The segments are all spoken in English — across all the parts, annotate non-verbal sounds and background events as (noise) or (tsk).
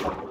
you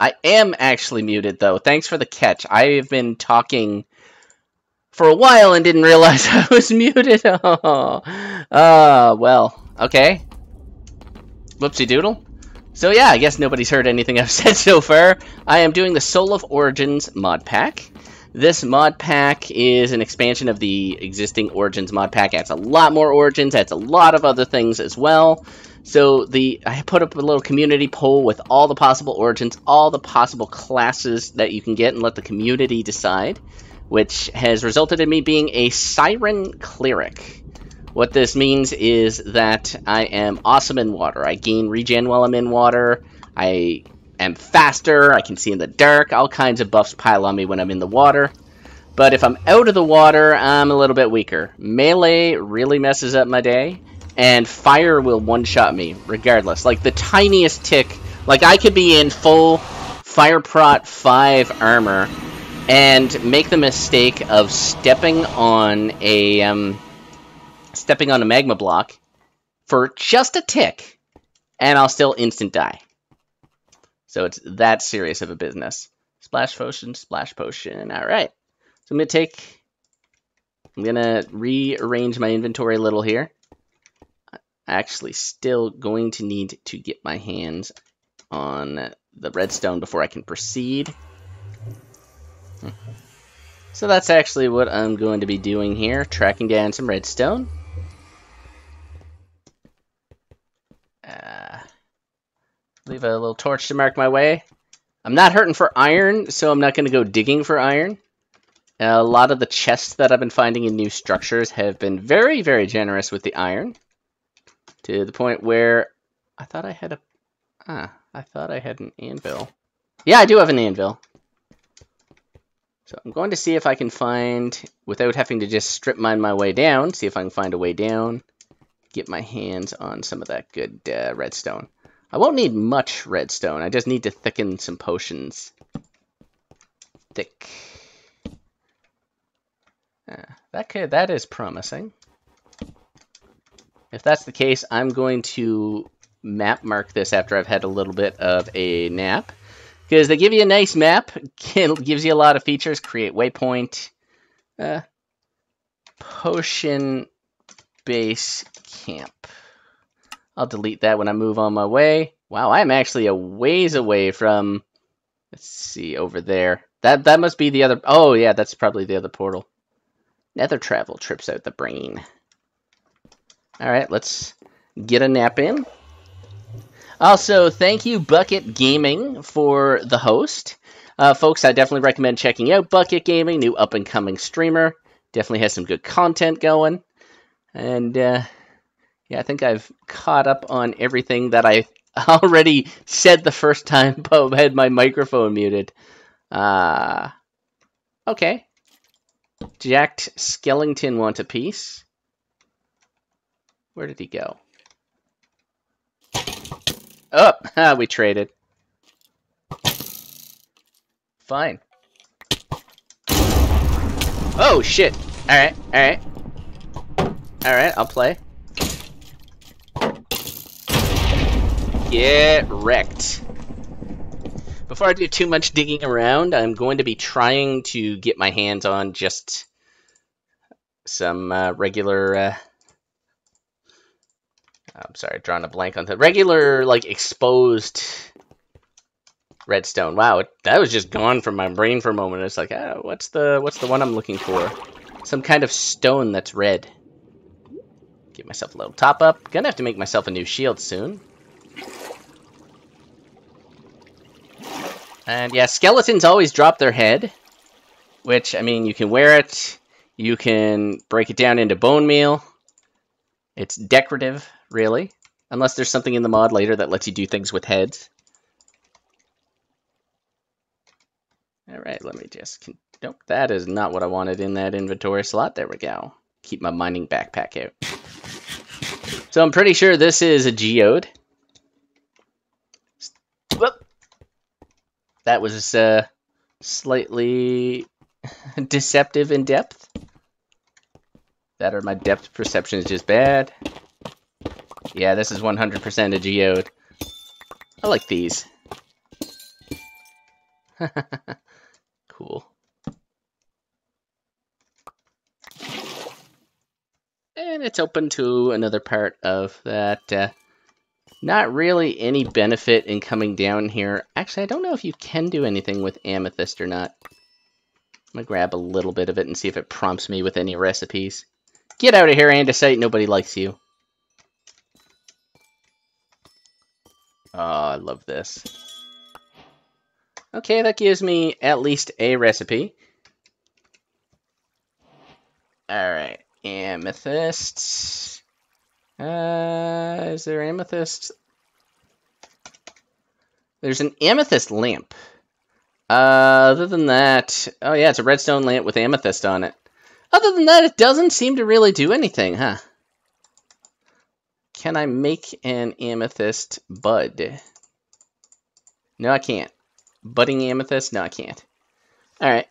I am actually muted, though. Thanks for the catch. I've been talking for a while and didn't realize (laughs) I was muted. (laughs) Oh, uh, well, okay. Whoopsie doodle. So yeah, I guess nobody's heard anything (laughs) I've said so far. I am doing the Soul of Origins mod pack. This mod pack is an expansion of the existing Origins mod pack. Adds a lot more Origins, adds a lot of other things as well. So the I put up a little community poll with all the possible Origins, all the possible classes that you can get, and let the community decide, which has resulted in me being a Siren Cleric. What this means is that I am awesome in water. I gain regen while I'm in water. I am faster, I can see in the dark, all kinds of buffs pile on me when I'm in the water. But if I'm out of the water, I'm a little bit weaker. Melee really messes up my day, and fire will one-shot me, regardless. Like, the tiniest tick, like, I could be in full Fire Prot 5 armor and make the mistake of stepping on a, um, stepping on a magma block for just a tick, and I'll still instant die. So it's that serious of a business. Splash potion, splash potion. All right. So I'm going to take, I'm going to rearrange my inventory a little here. Actually, still going to need to get my hands on the redstone before I can proceed. So that's actually what I'm going to be doing here, tracking down some redstone. Uh, leave a little torch to mark my way. I'm not hurting for iron, so I'm not going to go digging for iron. A lot of the chests that I've been finding in new structures have been very, very generous with the iron. To the point where I thought I had a... Ah, I thought I had an anvil. Yeah, I do have an anvil. So I'm going to see if I can find, without having to just strip mine my way down, see if I can find a way down, get my hands on some of that good uh, redstone. I won't need much redstone. I just need to thicken some potions. Thick. Uh, that could, that is promising. If that's the case, I'm going to map mark this after I've had a little bit of a nap. Because they give you a nice map, (laughs) it gives you a lot of features, create waypoint, uh, potion base camp. I'll delete that when I move on my way. Wow, I'm actually a ways away from, let's see, over there. That that must be the other, oh yeah, that's probably the other portal. Nether travel trips out the brain. Alright, let's get a nap in. Also, thank you, Bucket Gaming, for the host. Uh, folks, I definitely recommend checking out Bucket Gaming, new up-and-coming streamer. Definitely has some good content going. And, uh, yeah, I think I've caught up on everything that I (laughs) already said the first time (laughs) Bob had my microphone muted. Uh, okay. Jacked Skellington want a piece. Where did he go? Oh, (laughs) ah, we traded. Fine. Oh, shit. Alright, alright. Alright, I'll play. Get wrecked. Before I do too much digging around, I'm going to be trying to get my hands on just some uh, regular... Uh... I'm sorry, drawing a blank on the regular, like, exposed redstone. Wow, that was just gone from my brain for a moment. It's like, oh, what's the what's the one I'm looking for? Some kind of stone that's red. Give myself a little top up. Gonna have to make myself a new shield soon. And yeah, skeletons always drop their head, which, I mean, you can wear it, you can break it down into bone meal. It's decorative, really, unless there's something in the mod later that lets you do things with heads. Alright, let me just... Nope, that is not what I wanted in that inventory slot. There we go. Keep my mining backpack out. So I'm pretty sure this is a geode. Whoop that was uh, slightly (laughs) deceptive in depth. That or my depth perception is just bad. Yeah, this is 100% a geode. I like these. (laughs) cool. And it's open to another part of that. Uh, not really any benefit in coming down here. Actually, I don't know if you can do anything with amethyst or not. I'm going to grab a little bit of it and see if it prompts me with any recipes. Get out of here, andesite. Nobody likes you. Oh, I love this. Okay, that gives me at least a recipe. Alright, amethyst. Uh, is there amethyst? There's an amethyst lamp. Uh, other than that, oh yeah, it's a redstone lamp with amethyst on it. Other than that, it doesn't seem to really do anything, huh? Can I make an amethyst bud? No, I can't. Budding amethyst? No, I can't. Alright.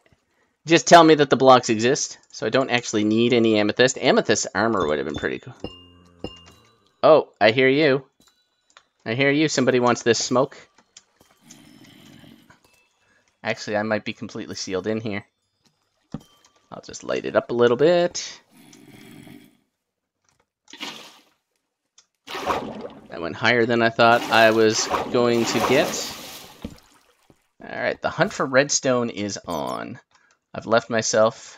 Just tell me that the blocks exist, so I don't actually need any amethyst. Amethyst armor would have been pretty cool. Oh, I hear you. I hear you. Somebody wants this smoke. Actually, I might be completely sealed in here. I'll just light it up a little bit. That went higher than I thought I was going to get. Alright, the hunt for redstone is on. I've left myself...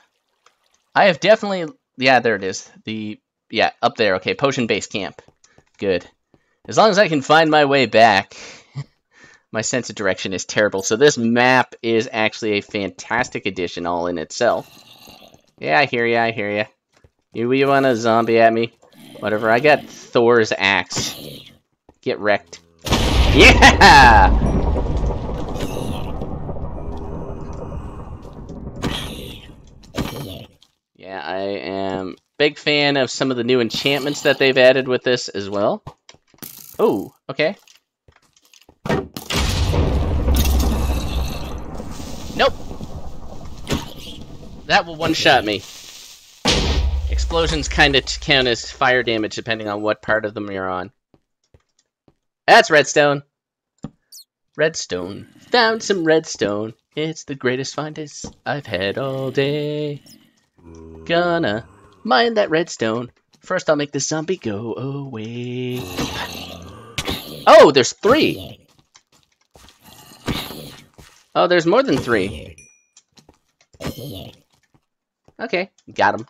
I have definitely... Yeah, there it is. The... Yeah, up there. Okay, potion base camp. Good. As long as I can find my way back. (laughs) my sense of direction is terrible. So this map is actually a fantastic addition all in itself. Yeah, I hear you, I hear you. You, you want a zombie at me? Whatever, I got Thor's axe. Get wrecked. Yeah! Yeah, I am big fan of some of the new enchantments that they've added with this as well. Oh, okay. Nope. That will one-shot me. Explosions kind of count as fire damage depending on what part of them you're on. That's redstone. Redstone. Found some redstone. It's the greatest findest I've had all day. Gonna mine that redstone. First I'll make the zombie go away. Oh, there's three. Oh, there's more than three. Okay, got him.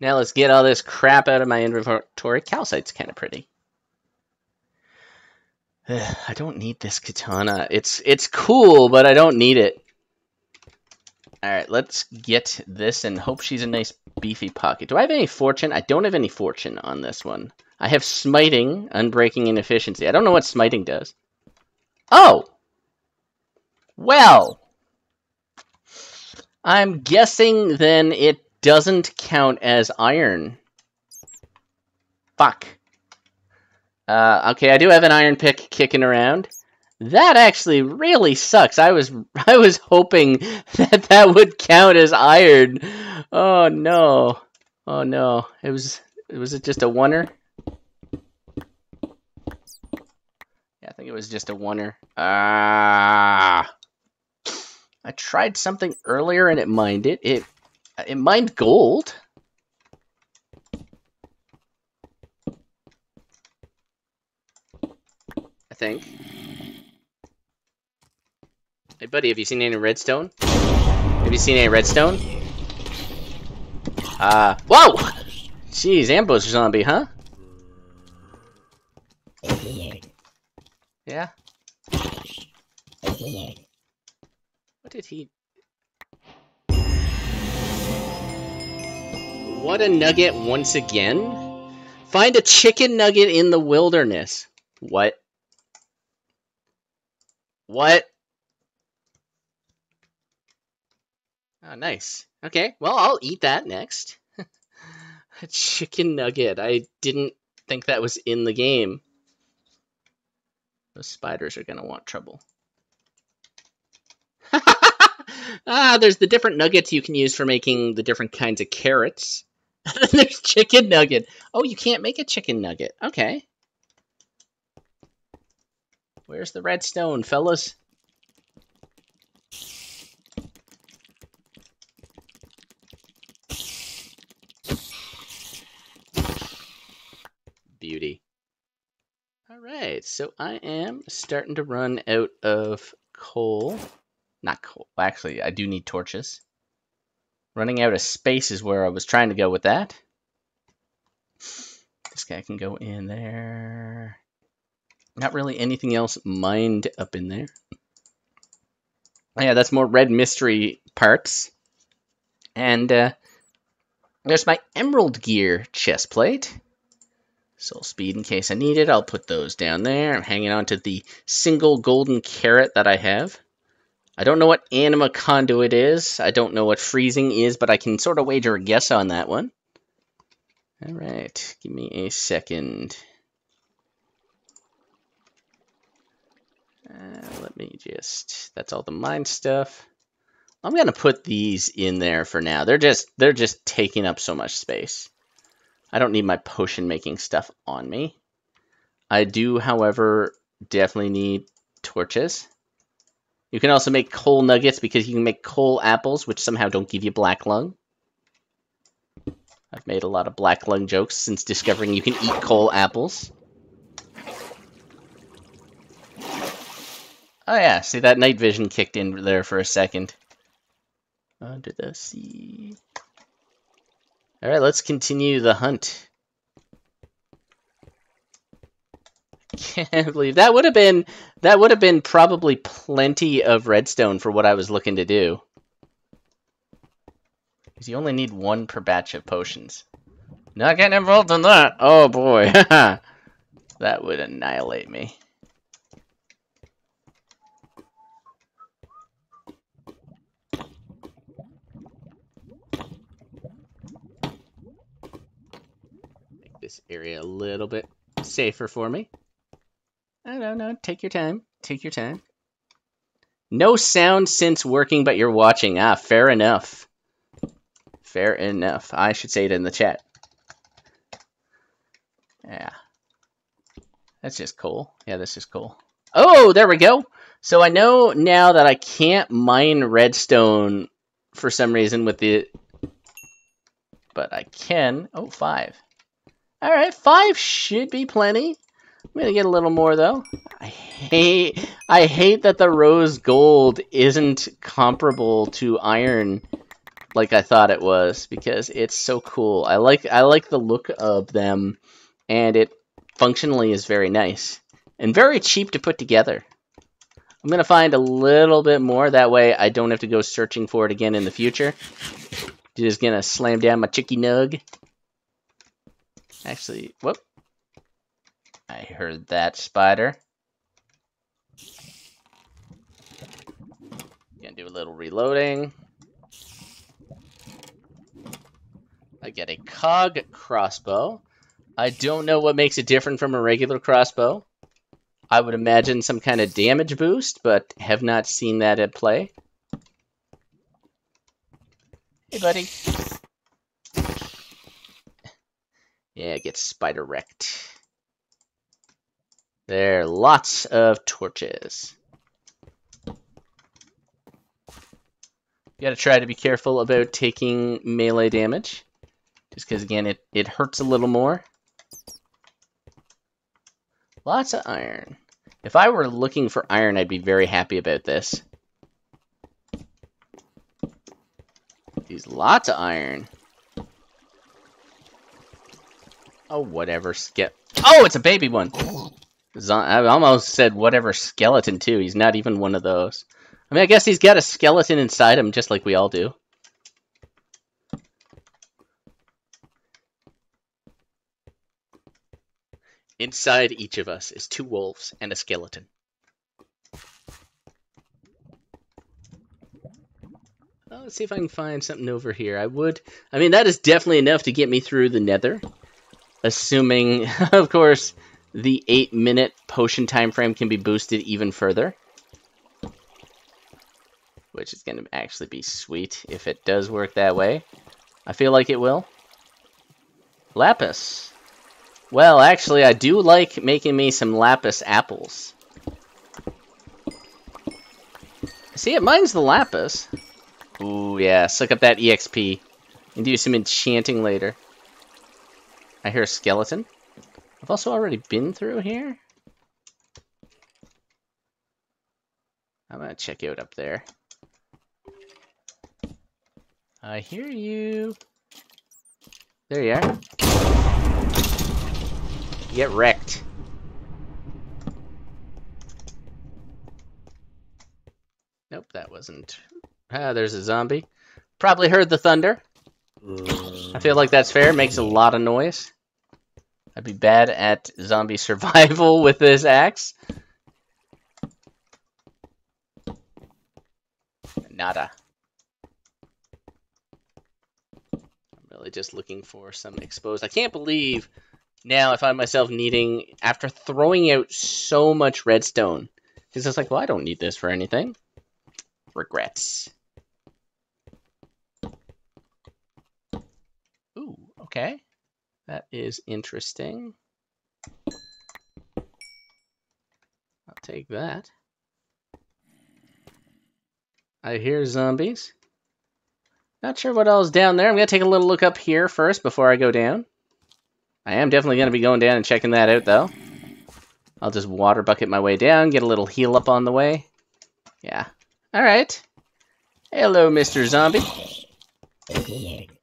Now let's get all this crap out of my inventory. Calcite's kind of pretty. (sighs) I don't need this katana. It's it's cool, but I don't need it. Alright, let's get this and hope she's a nice beefy pocket. Do I have any fortune? I don't have any fortune on this one. I have smiting, unbreaking, and efficiency. I don't know what smiting does. Oh! Well, I'm guessing then it doesn't count as iron. Fuck. Uh, okay, I do have an iron pick kicking around. That actually really sucks. I was (laughs) I was hoping (laughs) that that would count as iron. Oh no. Oh no. It was it was it just a oneer? Yeah, I think it was just a oneer. Ah. I tried something earlier and it mined it. It it mined gold. I think. Hey buddy, have you seen any redstone? Have you seen any redstone? Uh, whoa! Jeez, ambush zombie, huh? Yeah? What did he... What a nugget once again? Find a chicken nugget in the wilderness. What? What? Oh, nice. Okay, well, I'll eat that next. (laughs) a chicken nugget. I didn't think that was in the game. Those spiders are going to want trouble. (laughs) ah, there's the different nuggets you can use for making the different kinds of carrots. (laughs) There's chicken nugget. Oh, you can't make a chicken nugget. Okay. Where's the redstone, fellas? Beauty. All right, so I am starting to run out of coal. Not coal. Actually, I do need torches. Running out of space is where I was trying to go with that. This guy can go in there. Not really anything else mined up in there. Oh, yeah, that's more red mystery parts. And uh, there's my emerald gear chest plate. Soul speed in case I need it. I'll put those down there. I'm hanging on to the single golden carrot that I have. I don't know what anima conduit is. I don't know what freezing is, but I can sort of wager a guess on that one. All right, give me a second. Uh, let me just, that's all the mine stuff. I'm going to put these in there for now. They're just, they're just taking up so much space. I don't need my potion making stuff on me. I do, however, definitely need torches. You can also make coal nuggets because you can make coal apples, which somehow don't give you black lung. I've made a lot of black lung jokes since discovering you can eat coal apples. Oh yeah, see that night vision kicked in there for a second. Under the sea. Alright, let's continue the hunt. Can't (laughs) believe that would have been that would have been probably plenty of redstone for what I was looking to do. Because you only need one per batch of potions. Not getting involved in that. Oh boy. (laughs) that would annihilate me. Make this area a little bit safer for me. I don't know. Take your time. Take your time. No sound since working, but you're watching. Ah, fair enough. Fair enough. I should say it in the chat. Yeah. That's just cool. Yeah, that's just cool. Oh, there we go. So I know now that I can't mine redstone for some reason with the... But I can... Oh, five. All right, five should be plenty. I'm gonna get a little more though. I hate I hate that the rose gold isn't comparable to iron like I thought it was because it's so cool. I like I like the look of them and it functionally is very nice and very cheap to put together. I'm gonna find a little bit more that way I don't have to go searching for it again in the future. Just gonna slam down my chicky nug. Actually, whoop. I heard that spider. Gonna do a little reloading. I get a cog crossbow. I don't know what makes it different from a regular crossbow. I would imagine some kind of damage boost, but have not seen that at play. Hey, buddy. Yeah, get spider wrecked. There, are lots of torches. You gotta try to be careful about taking melee damage. Just because, again, it, it hurts a little more. Lots of iron. If I were looking for iron, I'd be very happy about this. These lots of iron. Oh, whatever. skip. oh, it's a baby one. I almost said whatever skeleton, too. He's not even one of those. I mean, I guess he's got a skeleton inside him, just like we all do. Inside each of us is two wolves and a skeleton. let's see if I can find something over here. I would... I mean, that is definitely enough to get me through the nether assuming, (laughs) of course, the 8 minute potion time frame can be boosted even further. Which is going to actually be sweet if it does work that way. I feel like it will. Lapis. Well, actually, I do like making me some lapis apples. See, it mines the lapis. Ooh, yeah, suck up that EXP. And do some enchanting later. I hear a skeleton. I've also already been through here. I'm gonna check out up there. I hear you. There you are. Get wrecked. Nope, that wasn't. Ah, there's a zombie. Probably heard the thunder. I feel like that's fair. It makes a lot of noise. I'd be bad at zombie (laughs) survival with this axe. Nada. I'm really just looking for some exposed. I can't believe now I find myself needing, after throwing out so much redstone, because it's like, well, I don't need this for anything. Regrets. Ooh, okay. That is interesting. I'll take that. I hear zombies. Not sure what else down there. I'm going to take a little look up here first before I go down. I am definitely going to be going down and checking that out, though. I'll just water bucket my way down, get a little heal up on the way. Yeah. All right. Hello, Mr. Zombie. (laughs)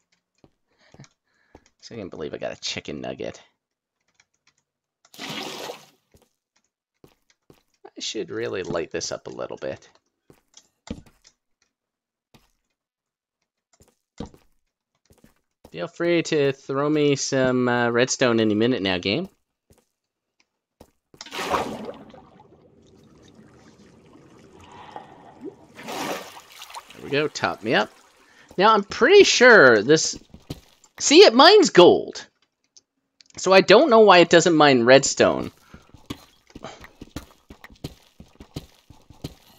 I can't believe I got a chicken nugget. I should really light this up a little bit. Feel free to throw me some uh, redstone any minute now, game. There we go, top me up. Now, I'm pretty sure this... See, it mines gold. So I don't know why it doesn't mine redstone.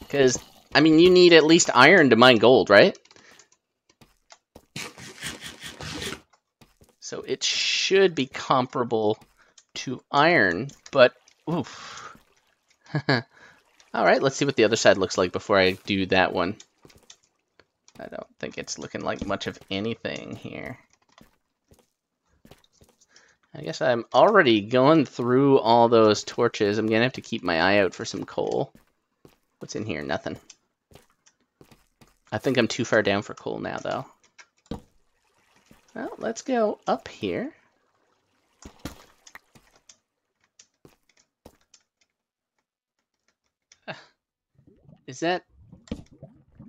Because, I mean, you need at least iron to mine gold, right? So it should be comparable to iron, but oof. (laughs) All right, let's see what the other side looks like before I do that one. I don't think it's looking like much of anything here. I guess I'm already going through all those torches. I'm going to have to keep my eye out for some coal. What's in here? Nothing. I think I'm too far down for coal now, though. Well, let's go up here. (sighs) Is that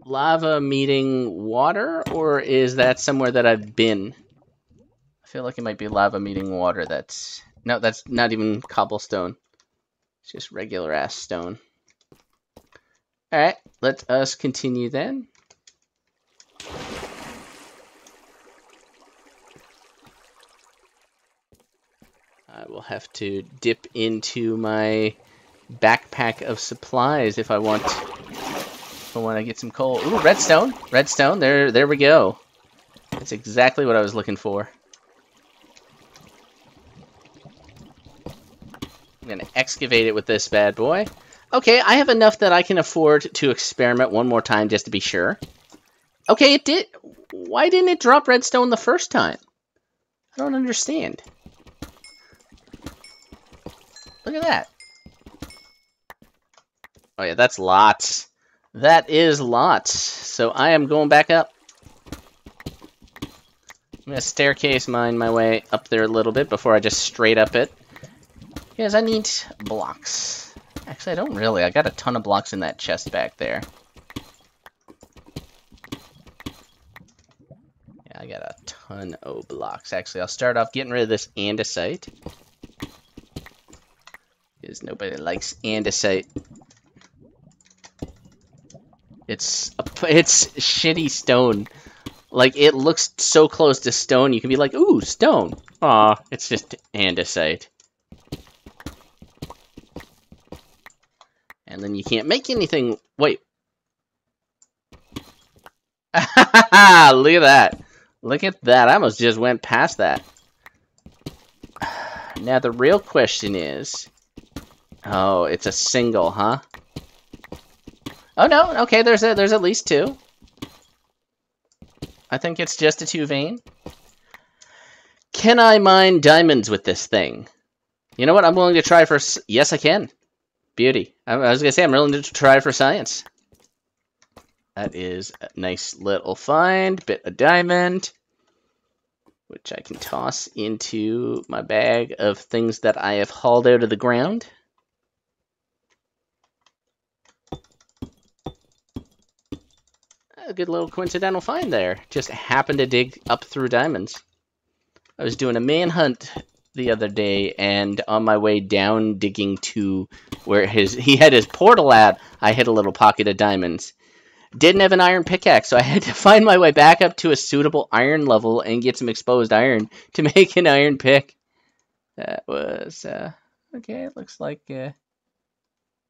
lava meeting water, or is that somewhere that I've been? Feel like it might be lava meeting water. That's no, that's not even cobblestone. It's just regular ass stone. All right, let us continue then. I will have to dip into my backpack of supplies if I want if I want to get some coal. Ooh, redstone. Redstone. There there we go. That's exactly what I was looking for. I'm going to excavate it with this bad boy. Okay, I have enough that I can afford to experiment one more time just to be sure. Okay, it did. Why didn't it drop redstone the first time? I don't understand. Look at that. Oh yeah, that's lots. That is lots. So I am going back up. I'm going to staircase mine my way up there a little bit before I just straight up it. Because I need blocks. Actually, I don't really. I got a ton of blocks in that chest back there. Yeah, I got a ton of blocks. Actually, I'll start off getting rid of this andesite because nobody likes andesite. It's a, it's shitty stone. Like it looks so close to stone, you can be like, "Ooh, stone." Aw, it's just andesite. And then you can't make anything. Wait. (laughs) Look at that. Look at that. I almost just went past that. (sighs) Now the real question is, Oh, it's a single, huh? Oh no, okay, there's a, there's at least two. I think it's just a two vein. Can I mine diamonds with this thing? You know what? I'm willing to try for. Yes, I can. Beauty. I, was gonna say I'm willing to try for science. That is a nice little find. Bit of diamond. Which I can toss into my bag of things that I have hauled out of the ground. A good little coincidental find there. Just happened to dig up through diamonds. I was doing a manhunt the other day, and on my way down digging to where his he had his portal at, I hit a little pocket of diamonds. Didn't have an iron pickaxe, so I had to (laughs) find my way back up to a suitable iron level and get some exposed iron to (laughs) make an iron pick. That was, uh, okay, it looks like uh, a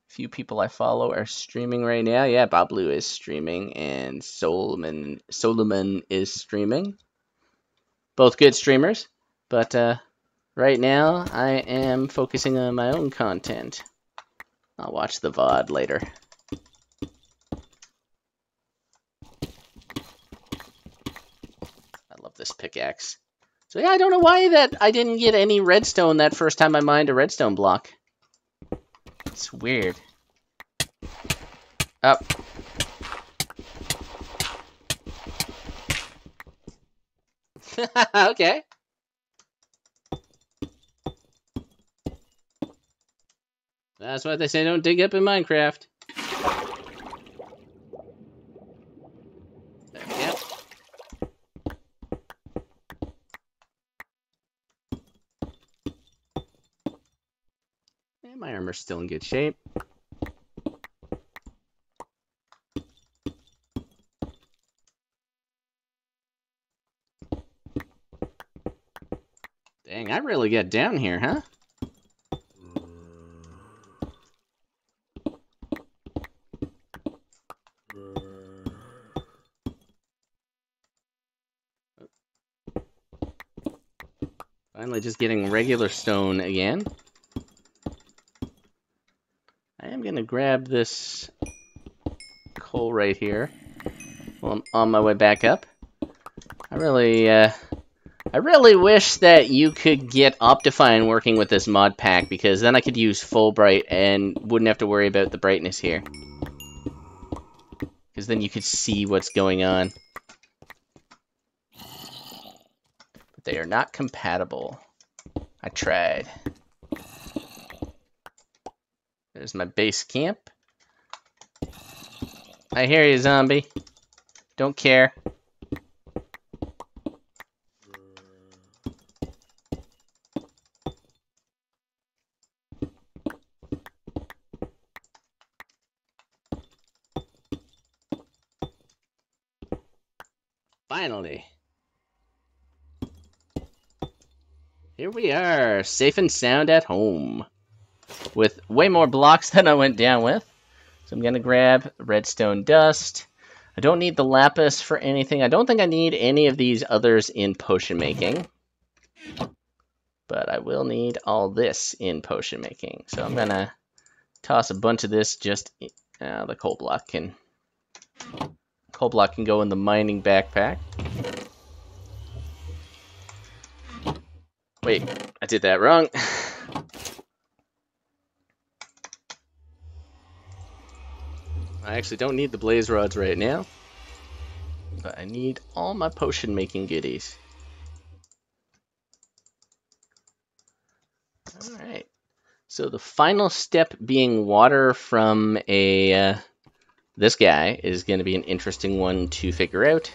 few people I follow are streaming right now. Yeah, Bob Blue is streaming, and Solomon, Solomon is streaming. Both good streamers, but uh, right now I am focusing on my own content. I'll watch the VOD later. I love this pickaxe. So yeah, I don't know why that I didn't get any redstone that first time I mined a redstone block. It's weird. Oh. Up. (laughs) okay. That's why they say don't dig up in Minecraft. Yep. And my armor's still in good shape. Dang, I really get down here, huh? Finally just getting regular stone again. I am gonna grab this coal right here while I'm on my way back up. I really, uh, I really wish that you could get Optifine working with this mod pack because then I could use full bright and wouldn't have to worry about the brightness here. Because then you could see what's going on. But they are not compatible. I tried. There's my base camp. I hear you, zombie. Don't care. Finally. Here we safe and sound at home with way more blocks (laughs) than I went down with. So I'm going to grab redstone dust. I don't need the lapis for anything. I don't think I need any of these others in potion making. But I will need all this in potion making. So I'm going to toss a bunch of this just... Uh, the coal block can... Coal block can go in the mining backpack. Wait, I did that wrong. (sighs) I actually don't need the blaze rods right now. But I need all my potion making goodies. Alright. So the final step being water from a uh, this guy is going to be an interesting one to figure out.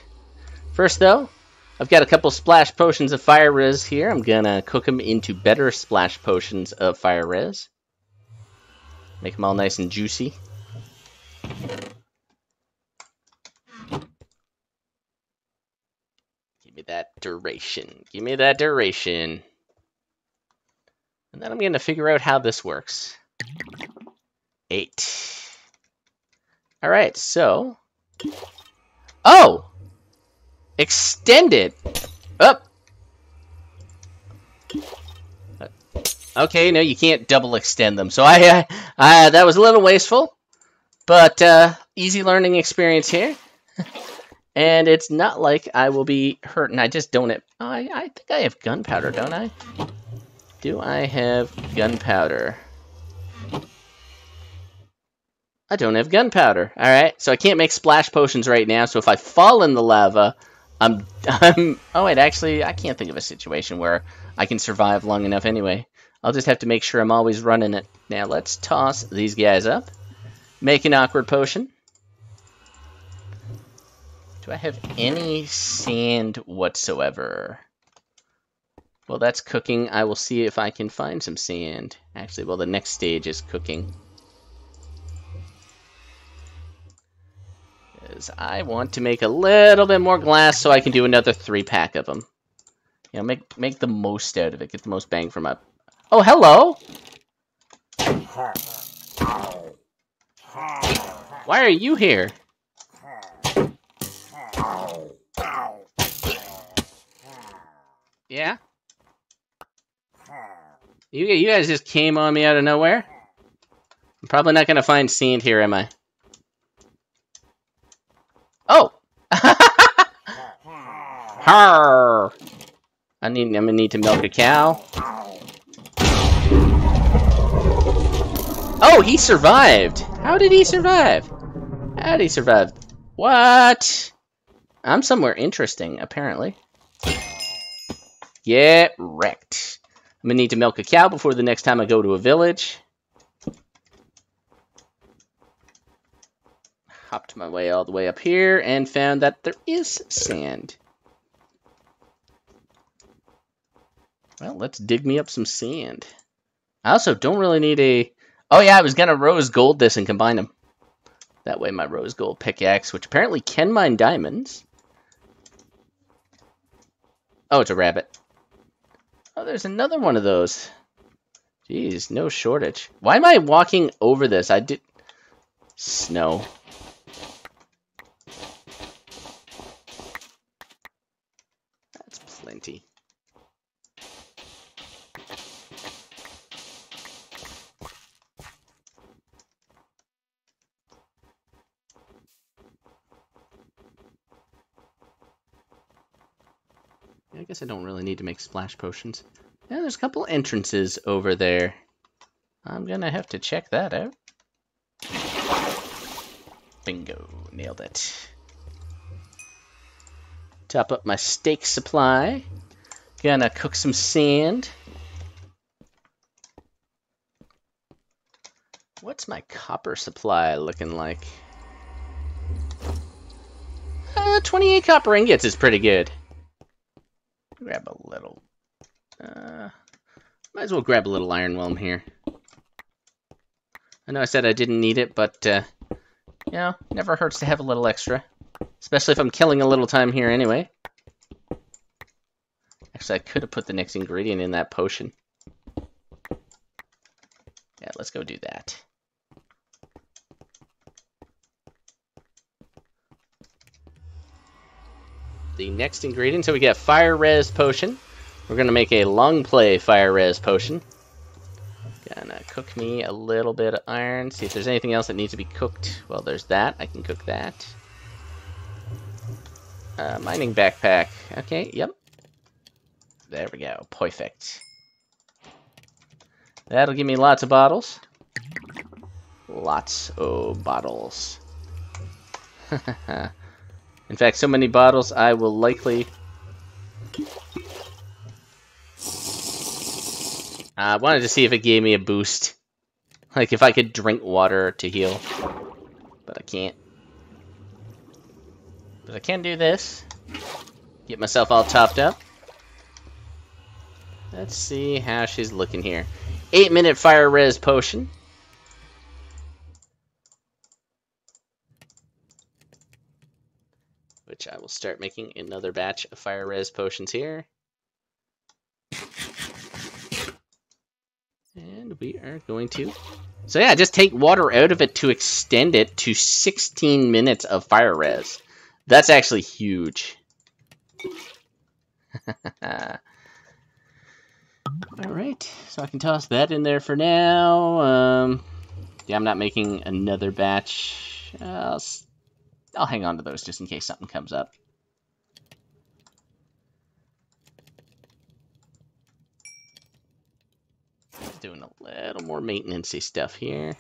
First though, I've got a couple splash potions of fire res here. I'm to cook them into better splash potions of fire res. Make them all nice and juicy. Give me that duration. Give me that duration. And then I'm to figure out how this works. Eight. All right, so... Oh! Extended! Up! Okay, no, you can't double extend them. So I, uh, that was a little wasteful. But uh, easy learning experience here. (laughs) and it's not like I will be hurting. I just don't have... Oh, I, I think I have gunpowder, don't I? Do I have gunpowder? I don't have gunpowder. Alright, so I can't make splash potions right now, so if I fall in the lava, I'm, (laughs) I'm... Oh, wait, actually, I can't think of a situation where I can survive long enough anyway. I'll just have to make sure I'm always running it. Now, let's toss these guys up. Make an awkward potion. Do I have any sand whatsoever? Well, that's cooking. I will see if I can find some sand. Actually, well, the next stage is cooking. I want to make a little bit more glass so I can do another three pack of them. You know, make make the most out of it. Get the most bang for my... Oh, hello! Why are you here? Yeah? You, you guys just came on me out of nowhere? I'm probably not going to find sand here, am I? Oh! (laughs) Har! I need, I'm gonna need to milk a cow. Oh, he survived! How did he survive? How did he survive? What? I'm somewhere interesting, apparently. Get wrecked. I'm gonna need to milk a cow before the next time I go to a village. Hopped my way all the way up here and found that there is sand. Well, let's dig me up some sand. I also don't really need a... Oh yeah, I was gonna rose gold this and combine them. That way my rose gold pickaxe, which apparently can mine diamonds. Oh, it's a rabbit. Oh, there's another one of those. Jeez, no shortage. Why am I walking over this? I did... Snow. That's plenty. I guess I don't really need to make splash potions. Yeah, there's a couple entrances over there. I'm gonna have to check that out. Bingo, nailed it. Top up my steak supply. Gonna cook some sand. What's my copper supply looking like? Uh, 28 copper ingots is pretty good grab a little. Uh, might as well grab a little iron while here. I know I said I didn't need it, but, uh, you know, never hurts to have a little extra. Especially if I'm killing a little time here anyway. Actually, I could have put the next ingredient in that potion. Yeah, let's go do that. The next ingredient. So we get fire res potion. We're gonna make a long play fire res potion. Gonna cook me a little bit of iron. See if there's anything else that needs to be cooked. Well, there's that. I can cook that. Uh, mining backpack. Okay, yep. There we go. Perfect. That'll give me lots of bottles. Lots of bottles. (laughs) In fact, so many bottles, I will likely... I wanted to see if it gave me a boost. Like, if I could drink water to heal. But I can't. But I can do this. Get myself all topped up. Let's see how she's looking here. 8 minute fire res potion. Which I will start making another batch of fire res potions here. And we are going to... So yeah, just take water out of it to extend it to 16 minutes of fire res. That's actually huge. (laughs) Alright, so I can toss that in there for now. Um, yeah, I'm not making another batch. I'll I'll hang on to those just in case something comes up. Doing a little more maintenancey stuff here.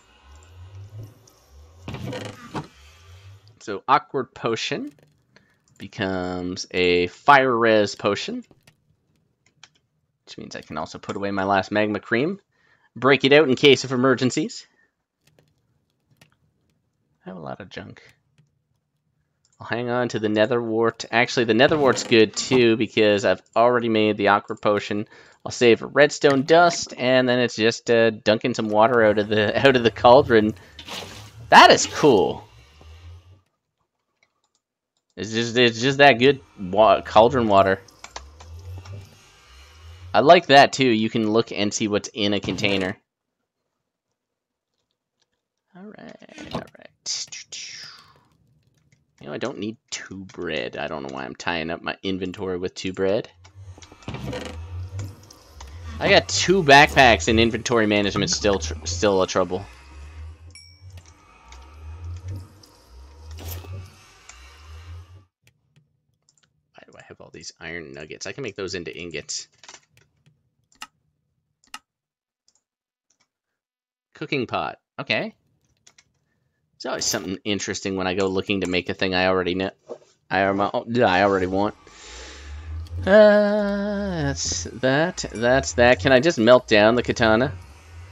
So awkward potion becomes a fire res potion. Which means I can also put away my last magma cream. Break it out in case of emergencies. I have a lot of junk. Hang on to the nether wart. Actually, the nether wart's good too because I've already made the awkward potion. I'll save redstone dust, and then it's just uh, dunking some water out of the (laughs) out of the cauldron. That is cool. It's just it's just that good wa cauldron water. I like that too. You can look and see what's in a container. All right, all right. You know, I don't need two bread. I don't know why I'm tying up my inventory with two bread. I got two backpacks and inventory management still still a trouble. Why do I have all these iron nuggets? I can make those into ingots. Cooking pot. Okay. It's always something interesting when I go looking to make a thing I already know. I, I already want. Uh, that's that. That's that. Can I just melt down the katana?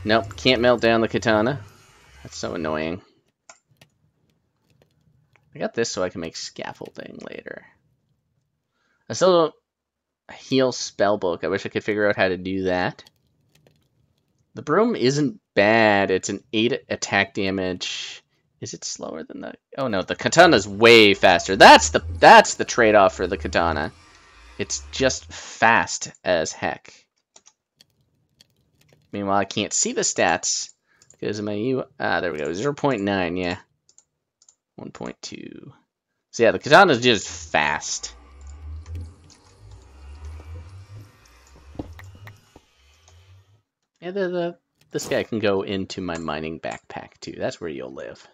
Nope, can't melt down the katana. That's so annoying. I got this so I can make scaffolding later. I still don't heal spellbook. I wish I could figure out how to do that. The broom isn't bad. It's an 8 attack damage. Is it slower than the... Oh no, the katana's way faster. That's the that's the trade-off for the katana. It's just fast as heck. Meanwhile, I can't see the stats because of my U. Ah, there we go. 0 0.9, yeah. 1.2. So yeah, the katana is just fast. Yeah, the, the this guy can go into my mining backpack too. That's where you'll live.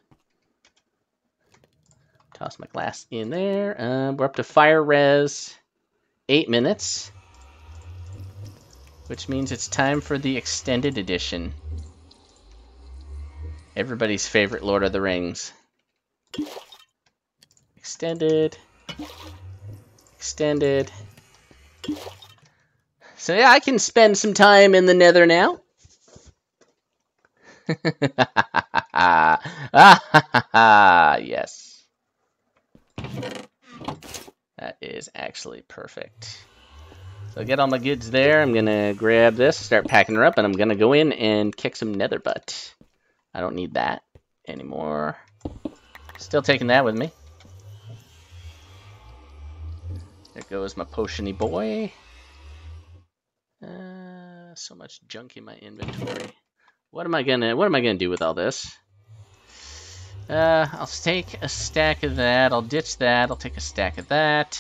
Toss my glass in there. Um, we're up to fire res eight minutes, which means it's time for the extended edition. Everybody's favorite Lord of the Rings. Extended. Extended. So yeah, I can spend some time in the nether now. (laughs) yes. That is actually perfect. So I get all my goods there. I'm going to grab this, start packing her up, and I'm going to go in and kick some nether butt. I don't need that anymore. Still taking that with me. There goes my potiony boy. Uh, so much junk in my inventory. What am I gonna What am I gonna do with all this? Uh, I'll take a stack of that. I'll ditch that. I'll take a stack of that.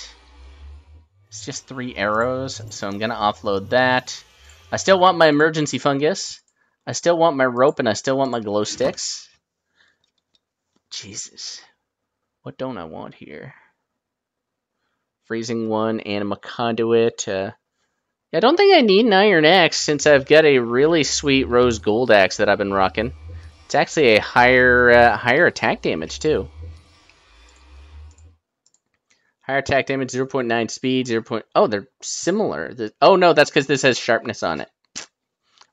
It's just three arrows, so I'm going to offload that. I still want my emergency fungus. I still want my rope, and I still want my glow sticks. Jesus. What don't I want here? Freezing one, anima conduit. Uh, I don't think I need an iron axe since I've got a really sweet rose gold axe that I've been rocking. It's actually a higher uh, higher attack damage too. Higher attack damage, 0.9 speed, 0. Point, oh, they're similar. The, oh no, that's because this has sharpness on it.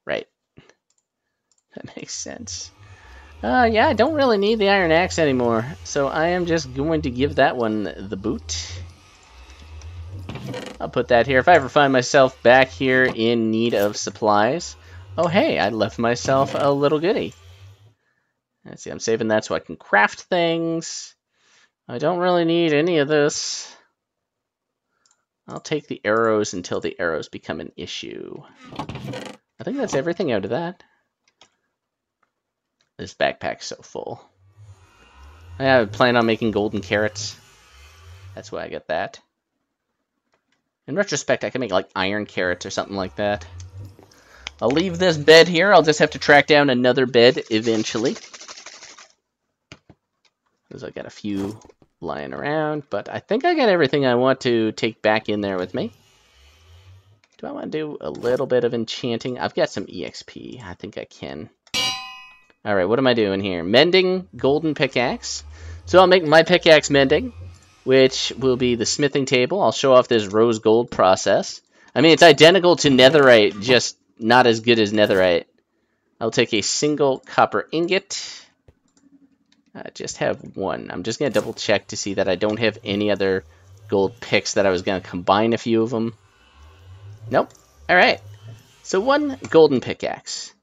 Right. That makes sense. Uh, yeah, I don't really need the iron axe anymore, so I am just going to give that one the boot. I'll put that here. If I ever find myself back here in need of supplies, oh hey, I left myself a little goodie. Let's see, I'm saving that so I can craft things. I don't really need any of this. I'll take the arrows until the arrows become an issue. I think that's everything out of that. This backpack's so full. I plan on making golden carrots. That's why I get that. In retrospect, I can make like iron carrots or something like that. I'll leave this bed here. I'll just have to track down another bed eventually. Because I got a few lying around, but I think I got everything I want to take back in there with me. Do I want to do a little bit of enchanting? I've got some EXP. I think I can. Alright, what am I doing here? Mending golden pickaxe. So I'll make my pickaxe mending, which will be the smithing table. I'll show off this rose gold process. I mean, it's identical to netherite, just not as good as netherite. I'll take a single copper ingot. I just have one. I'm just going to double check to see that I don't have any other gold picks that I was going to combine a few of them. Nope. All right. So one golden pickaxe.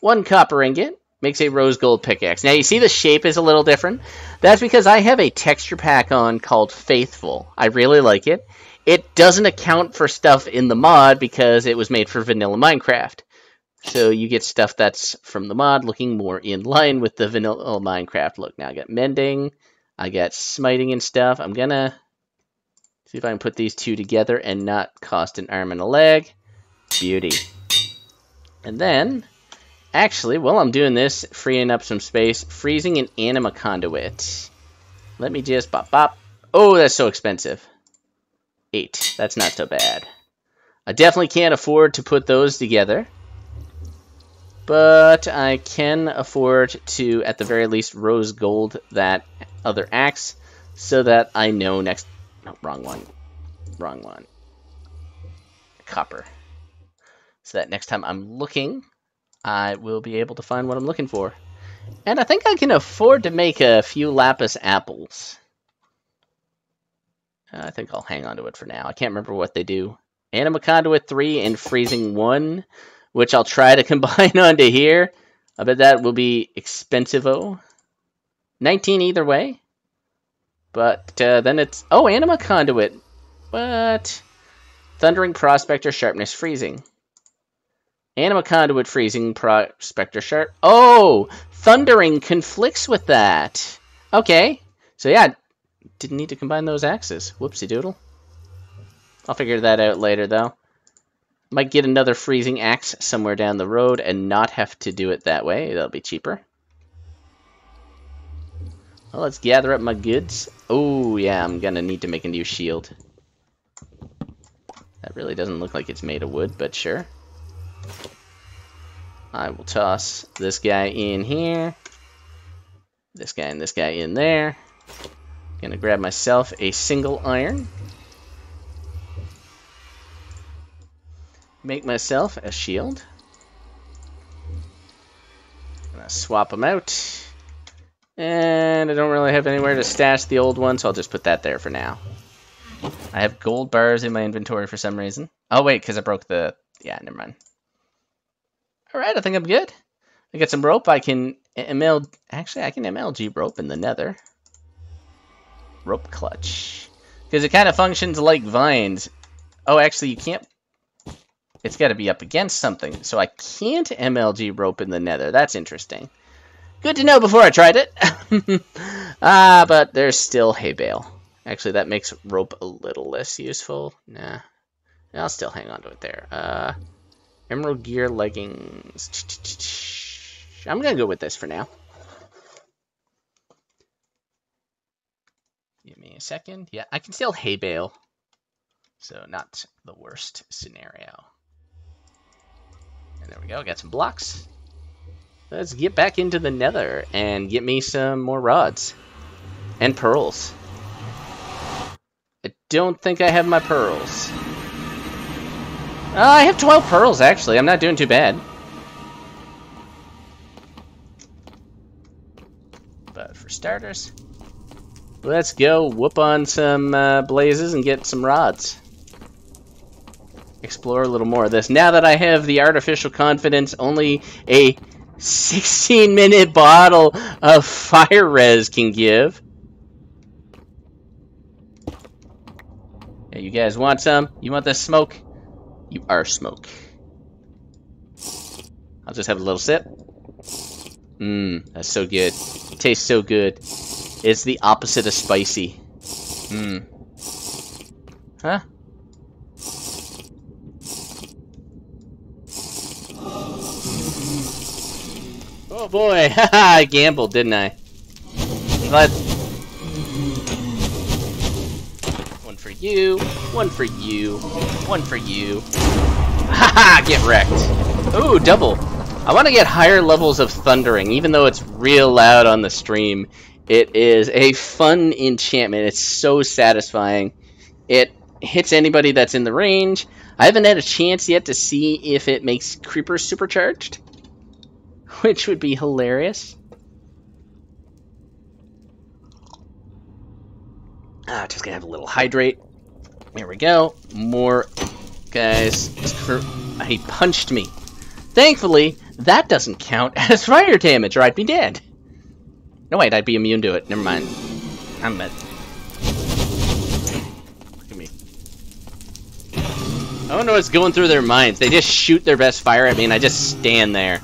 One copper ingot makes a rose gold pickaxe. Now you see the shape is a little different. That's because I have a texture pack on called Faithful. I really like it. It doesn't account for stuff in the mod because it was made for vanilla Minecraft. So you get stuff that's from the mod looking more in line with the vanilla Minecraft look. Now I got mending, I got smiting and stuff. I'm gonna see if I can put these two together and not cost an arm and a leg. Beauty. And then, actually, while I'm doing this, freeing up some space, freezing an anima conduit. Let me just bop bop. Oh, that's so expensive. Eight. That's not so bad. I definitely can't afford to put those together. But I can afford to, at the very least, rose gold that other axe so that I know next... No, wrong one. Wrong one. Copper. So that next time I'm looking, I will be able to find what I'm looking for. And I think I can afford to make a few lapis apples. Uh, I think I'll hang on to it for now. I can't remember what they do. Anima Conduit 3 and Freezing 1 which I'll try to (laughs) combine (laughs) onto here. I bet that will be expensive-o. 19 either way. But uh, then it's... Oh, Anima Conduit. What? Thundering Prospector Sharpness Freezing. Anima Conduit Freezing Prospector Sharp... Oh! Thundering conflicts with that. Okay. So yeah, didn't need to combine those axes. Whoopsie doodle. I'll figure that out later, though. Might get another freezing axe somewhere down the road and not have to do it that way. That'll be cheaper. Well, let's gather up my goods. Oh, yeah, I'm gonna need to make a new shield. That really doesn't look like it's made of wood, but sure. I will toss this guy in here. This guy and this guy in there. Gonna grab myself a single iron. Make myself a shield. Gonna swap them out. And I don't really have anywhere to stash the old one, so I'll just put that there for now. I have gold bars in my inventory for some reason. Oh, wait, because I broke the... Yeah, never mind. Alright, I think I'm good. I got some rope. I can ML... Actually, I can MLG rope in the nether. Rope clutch. Because it kind of functions like vines. Oh, actually, you can't it's got to be up against something. So I can't MLG rope in the nether. That's interesting. Good to know before I tried it. (laughs) ah, but there's still hay bale. Actually, that makes rope a little less useful. Nah. I'll still hang on to it there. Uh, emerald gear leggings. (tsk) I'm going to go with this for now. Give me a second. Yeah, I can still hay bale. So not the worst scenario. There we go, got some blocks. Let's get back into the nether and get me some more rods. And pearls. I don't think I have my pearls. Uh, I have 12 pearls, actually. I'm not doing too bad. But for starters, let's go whoop on some uh, blazes and get some rods explore a little more of this. Now that I have the artificial confidence, only a 16 minute bottle of fire res can give. Hey, you guys want some? You want this smoke? You are smoke. I'll just have a little sip. Mmm, that's so good. It tastes so good. It's the opposite of spicy. Mmm. Huh? Oh boy, (laughs) I gambled, didn't I? But one for you, one for you, one for you. (laughs) Haha, get wrecked. Ooh, double. I want to get higher levels of thundering, even though it's real loud on the stream. It is a fun enchantment. It's so satisfying. It hits anybody that's in the range. I haven't had a chance yet to see if it makes creepers supercharged, (laughs) which would be hilarious. Ah, just gonna have a little hydrate. There we go. More guys. He punched me. Thankfully, that doesn't count (laughs) as fire damage, or I'd be dead. No, wait, I'd be immune to it. Never mind. I'm dead. Look at me. I know what's going through their minds. They just shoot their best fire at me, and I just stand there.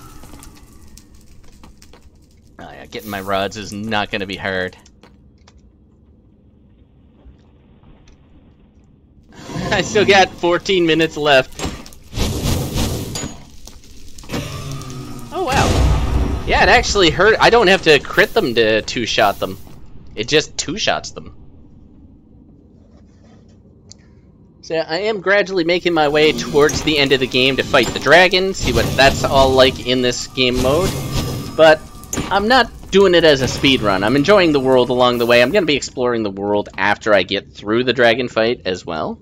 Getting my rods is not going to be hard. (laughs) I still got 14 minutes left. Oh, wow. Yeah, it actually hurt. I don't have to crit them to two-shot them. It just two-shots them. So I am gradually making my way towards the end of the game to fight the dragon, see what that's all like in this game mode. But I'm not doing it as a speed run. I'm enjoying the world along the way. I'm going to be exploring the world after I get through the dragon fight as well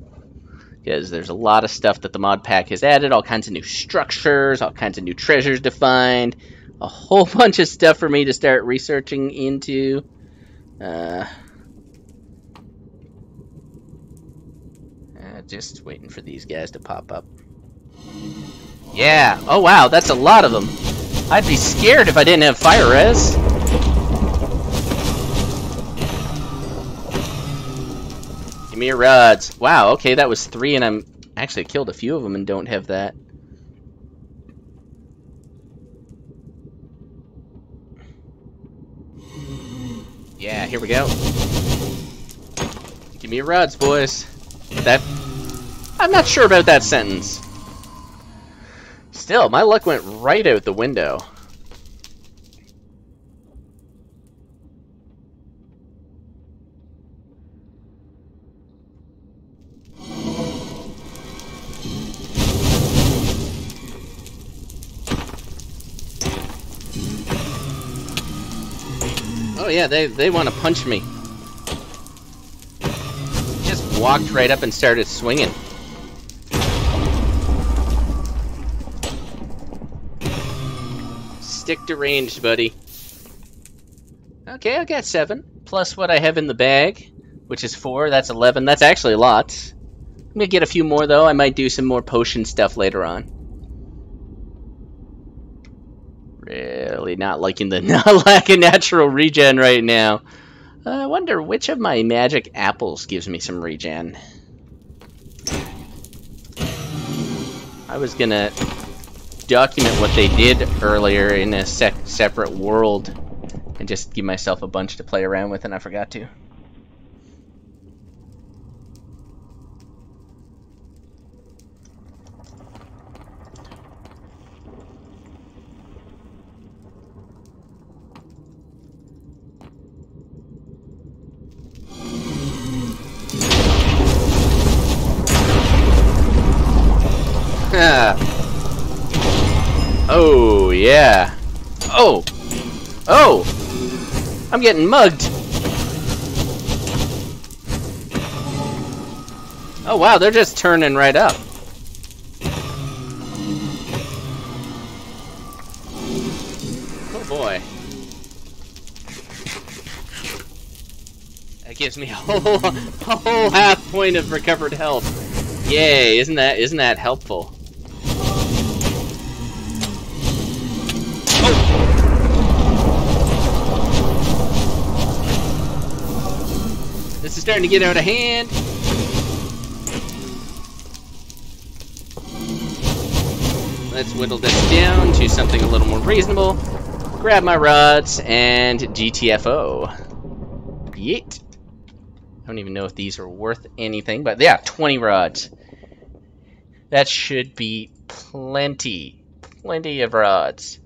because there's a lot of stuff that the mod pack has added, all kinds of new structures, all kinds of new treasures defined, a whole (laughs) bunch of stuff for me to start researching into. Uh, uh, just waiting for these guys to pop up. Yeah, oh wow, that's a lot of them. I'd be scared if I didn't have fire res. Rods. Wow, okay, that was three, and I'm actually killed a few of them and don't have that. Yeah, here we go. Give me your rods, boys. That... I'm not sure about that sentence. Still, my luck went right out the window. Oh, yeah, they, they want to punch me. Just walked right up and started swinging. Stick to range, buddy. Okay, I got seven. Plus what I have in the bag, which is four. That's 11. That's actually a lot. I'm gonna get a few more, though. I might do some more potion stuff later on. Really not liking the (laughs) lack of natural regen right now. Uh, I wonder which of my magic apples gives me some regen. I was gonna document what they did earlier in a sec separate world and just give myself a bunch to play around with and I forgot to. (laughs) oh, yeah. Oh. Oh. I'm getting mugged. Oh, wow, they're just turning right up. Oh, boy. That gives me (laughs) a whole, a whole half point of recovered health. Yay, isn't that isn't that helpful? Oh. This is starting to get out of hand. Let's whittle this down to something a little more reasonable. Grab my rods and GTFO. Yeet. I don't even know if these are worth anything, but yeah, 20 rods. That should be plenty. Plenty of rods.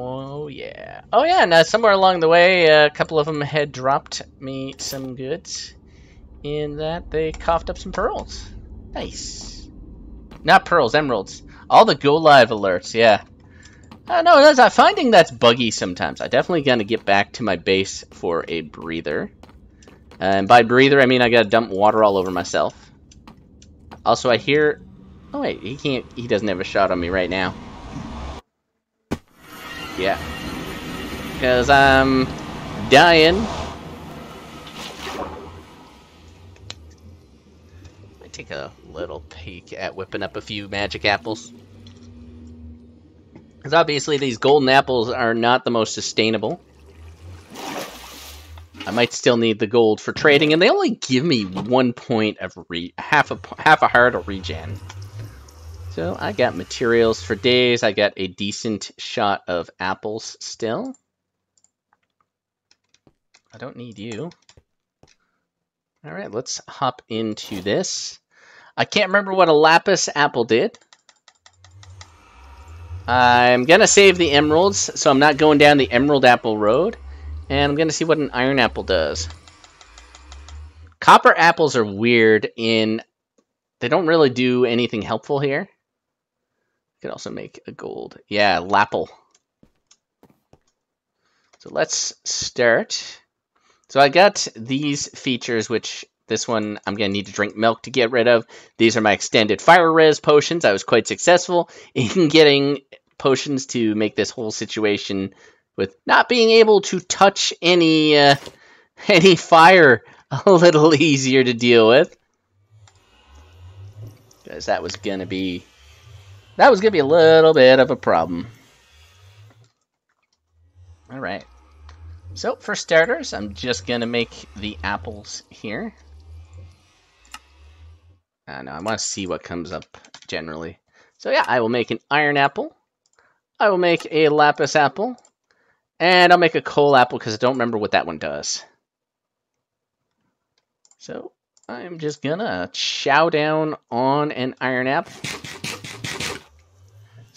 Oh, yeah. Oh, yeah, now somewhere along the way, a couple of them had dropped me some goods. In that they coughed up some pearls. Nice. Not pearls, emeralds. All the go live alerts, yeah. I know, as I'm finding that's buggy sometimes. I definitely gonna get back to my base for a breather. And by breather, I mean I gotta dump water all over myself. Also, I hear... Oh, wait, he can't... He doesn't have a shot on me right now. Yeah. Because I'm dying. I take a little peek at whipping up a few magic apples. Because obviously these golden apples are not the most sustainable. I might still need the gold for trading, and they only give me one point of re half a half a heart of regen. So I got materials for days. I got a decent shot of apples still. I don't need you. All right, let's hop into this. I can't remember what a lapis apple did. I'm going to save the emeralds, so I'm not going down the emerald apple road. And I'm going to see what an iron apple does. Copper apples are weird in... They don't really do anything helpful here. Can also make a gold. Yeah, lapel. So let's start. So I got these features, which this one I'm going to need to drink milk to get rid of. These are my extended fire res potions. I was quite successful (laughs) in getting potions to make this whole situation with not being able to touch any uh, (laughs) any fire (laughs) a little easier to deal with. Because that was gonna be that was gonna be a little bit of a problem. Alright. So for starters, I'm just gonna make the apples here. Uh, I know, I want to see what comes up generally. So yeah, I will make an iron apple. I will make a lapis apple. And I'll make a coal apple because I don't remember what that one does. So I'm just gonna chow down on an iron apple.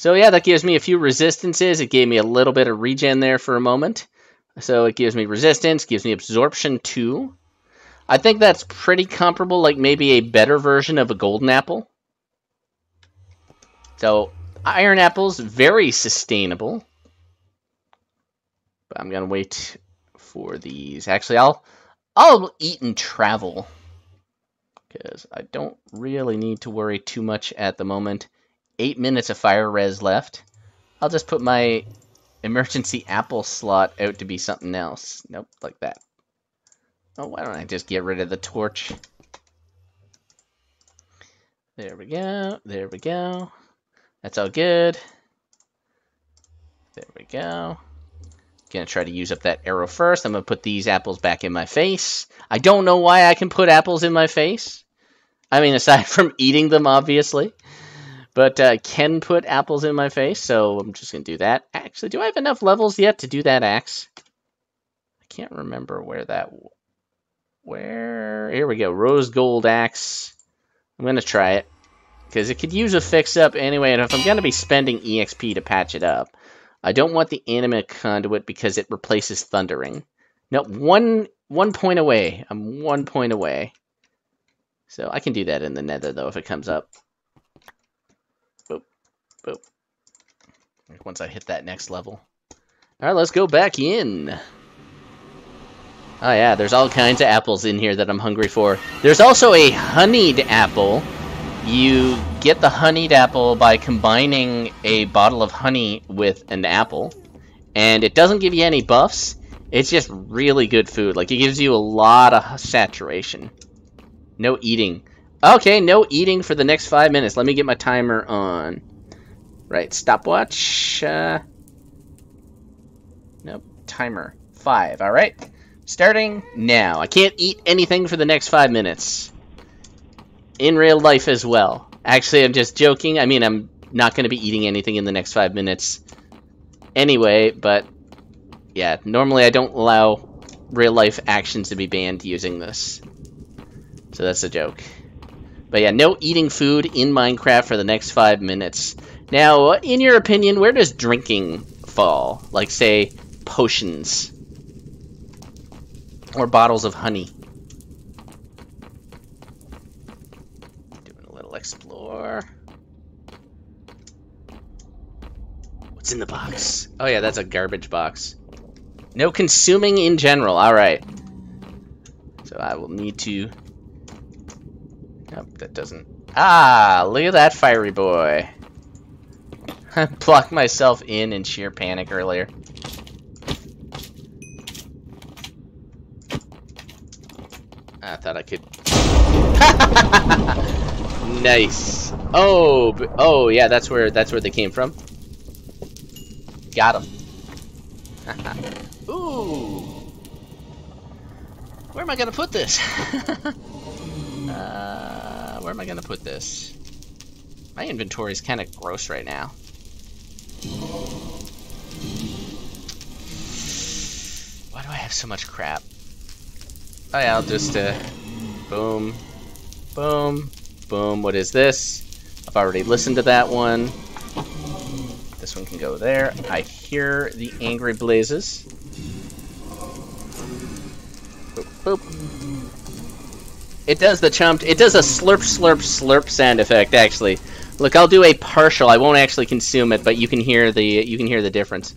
So yeah, that gives me a few resistances. It gave me a little bit of regen there for a moment. So it gives me resistance, gives me absorption 2. I think that's pretty comparable, like maybe a better version of a golden apple. So iron apples, very sustainable. But I'm gonna wait for these. Actually, I'll I'll eat and travel because I don't really need to worry too much at the moment. Eight minutes of fire res left. I'll just put my emergency apple slot out to be something else. Nope, like that. Oh, why don't I just get rid of the torch? There we go. There we go. That's all good. There we go. Gonna try to use up that arrow first. I'm gonna put these apples back in my face. I don't know why I can put apples in my face. I mean, aside (laughs) from eating them, obviously. But uh, can put apples in my face, so I'm just gonna do that. Actually, do I have enough levels yet to do that axe? I can't remember where that... Where... Here we go. Rose gold axe. I'm gonna try it. Because it could use a fix-up anyway, and if I'm gonna be spending EXP to patch it up, I don't want the anima conduit because it replaces thundering. No, one one point away. I'm one point away. So I can do that in the nether, though, if it comes up. Boop. Once I hit that next level. Alright, let's go back in. Oh yeah, there's all kinds of apples in here that I'm hungry for. There's also a honeyed apple you get the honeyed apple by combining a bottle of honey with an apple. And it doesn't give you any buffs. It's just really good food. Like, it gives you a lot of saturation. No eating. Okay, no eating for the next five minutes. Let me get my timer on. Right, stopwatch. Uh, nope, timer. Five, alright. Starting now. I can't eat anything for the next five minutes in real life as well. Actually, I'm just joking. I mean, I'm not going to be eating anything in the next five minutes anyway, but yeah, normally I don't allow real life actions to be banned using this. So that's a joke. But yeah, no eating food in Minecraft for the next five minutes. Now, in your opinion, where does drinking fall? Like, say, potions. Or bottles of honey. Doing a little explore. What's in the box? Oh yeah, that's a garbage box. No consuming in general. Alright. So I will need to... Nope, that doesn't... Ah, look at that fiery boy. I blocked myself in in sheer panic earlier. I thought I could... (laughs) nice. Oh, oh yeah, that's where that's where they came from. Got him. (laughs) Ooh. Where am I gonna put this? (laughs) uh, where am I gonna put this? My inventory is kind of gross right now. Why do I have so much crap? Oh yeah, I'll just, uh, boom, boom, boom. What is this? I've already listened to that one. This one can go there. I hear the angry blazes. Boop, boop. It does the chump. It does a slurp, slurp, slurp sound effect. Actually, look, I'll do a partial. I won't actually consume it, but you can hear the you can hear the difference.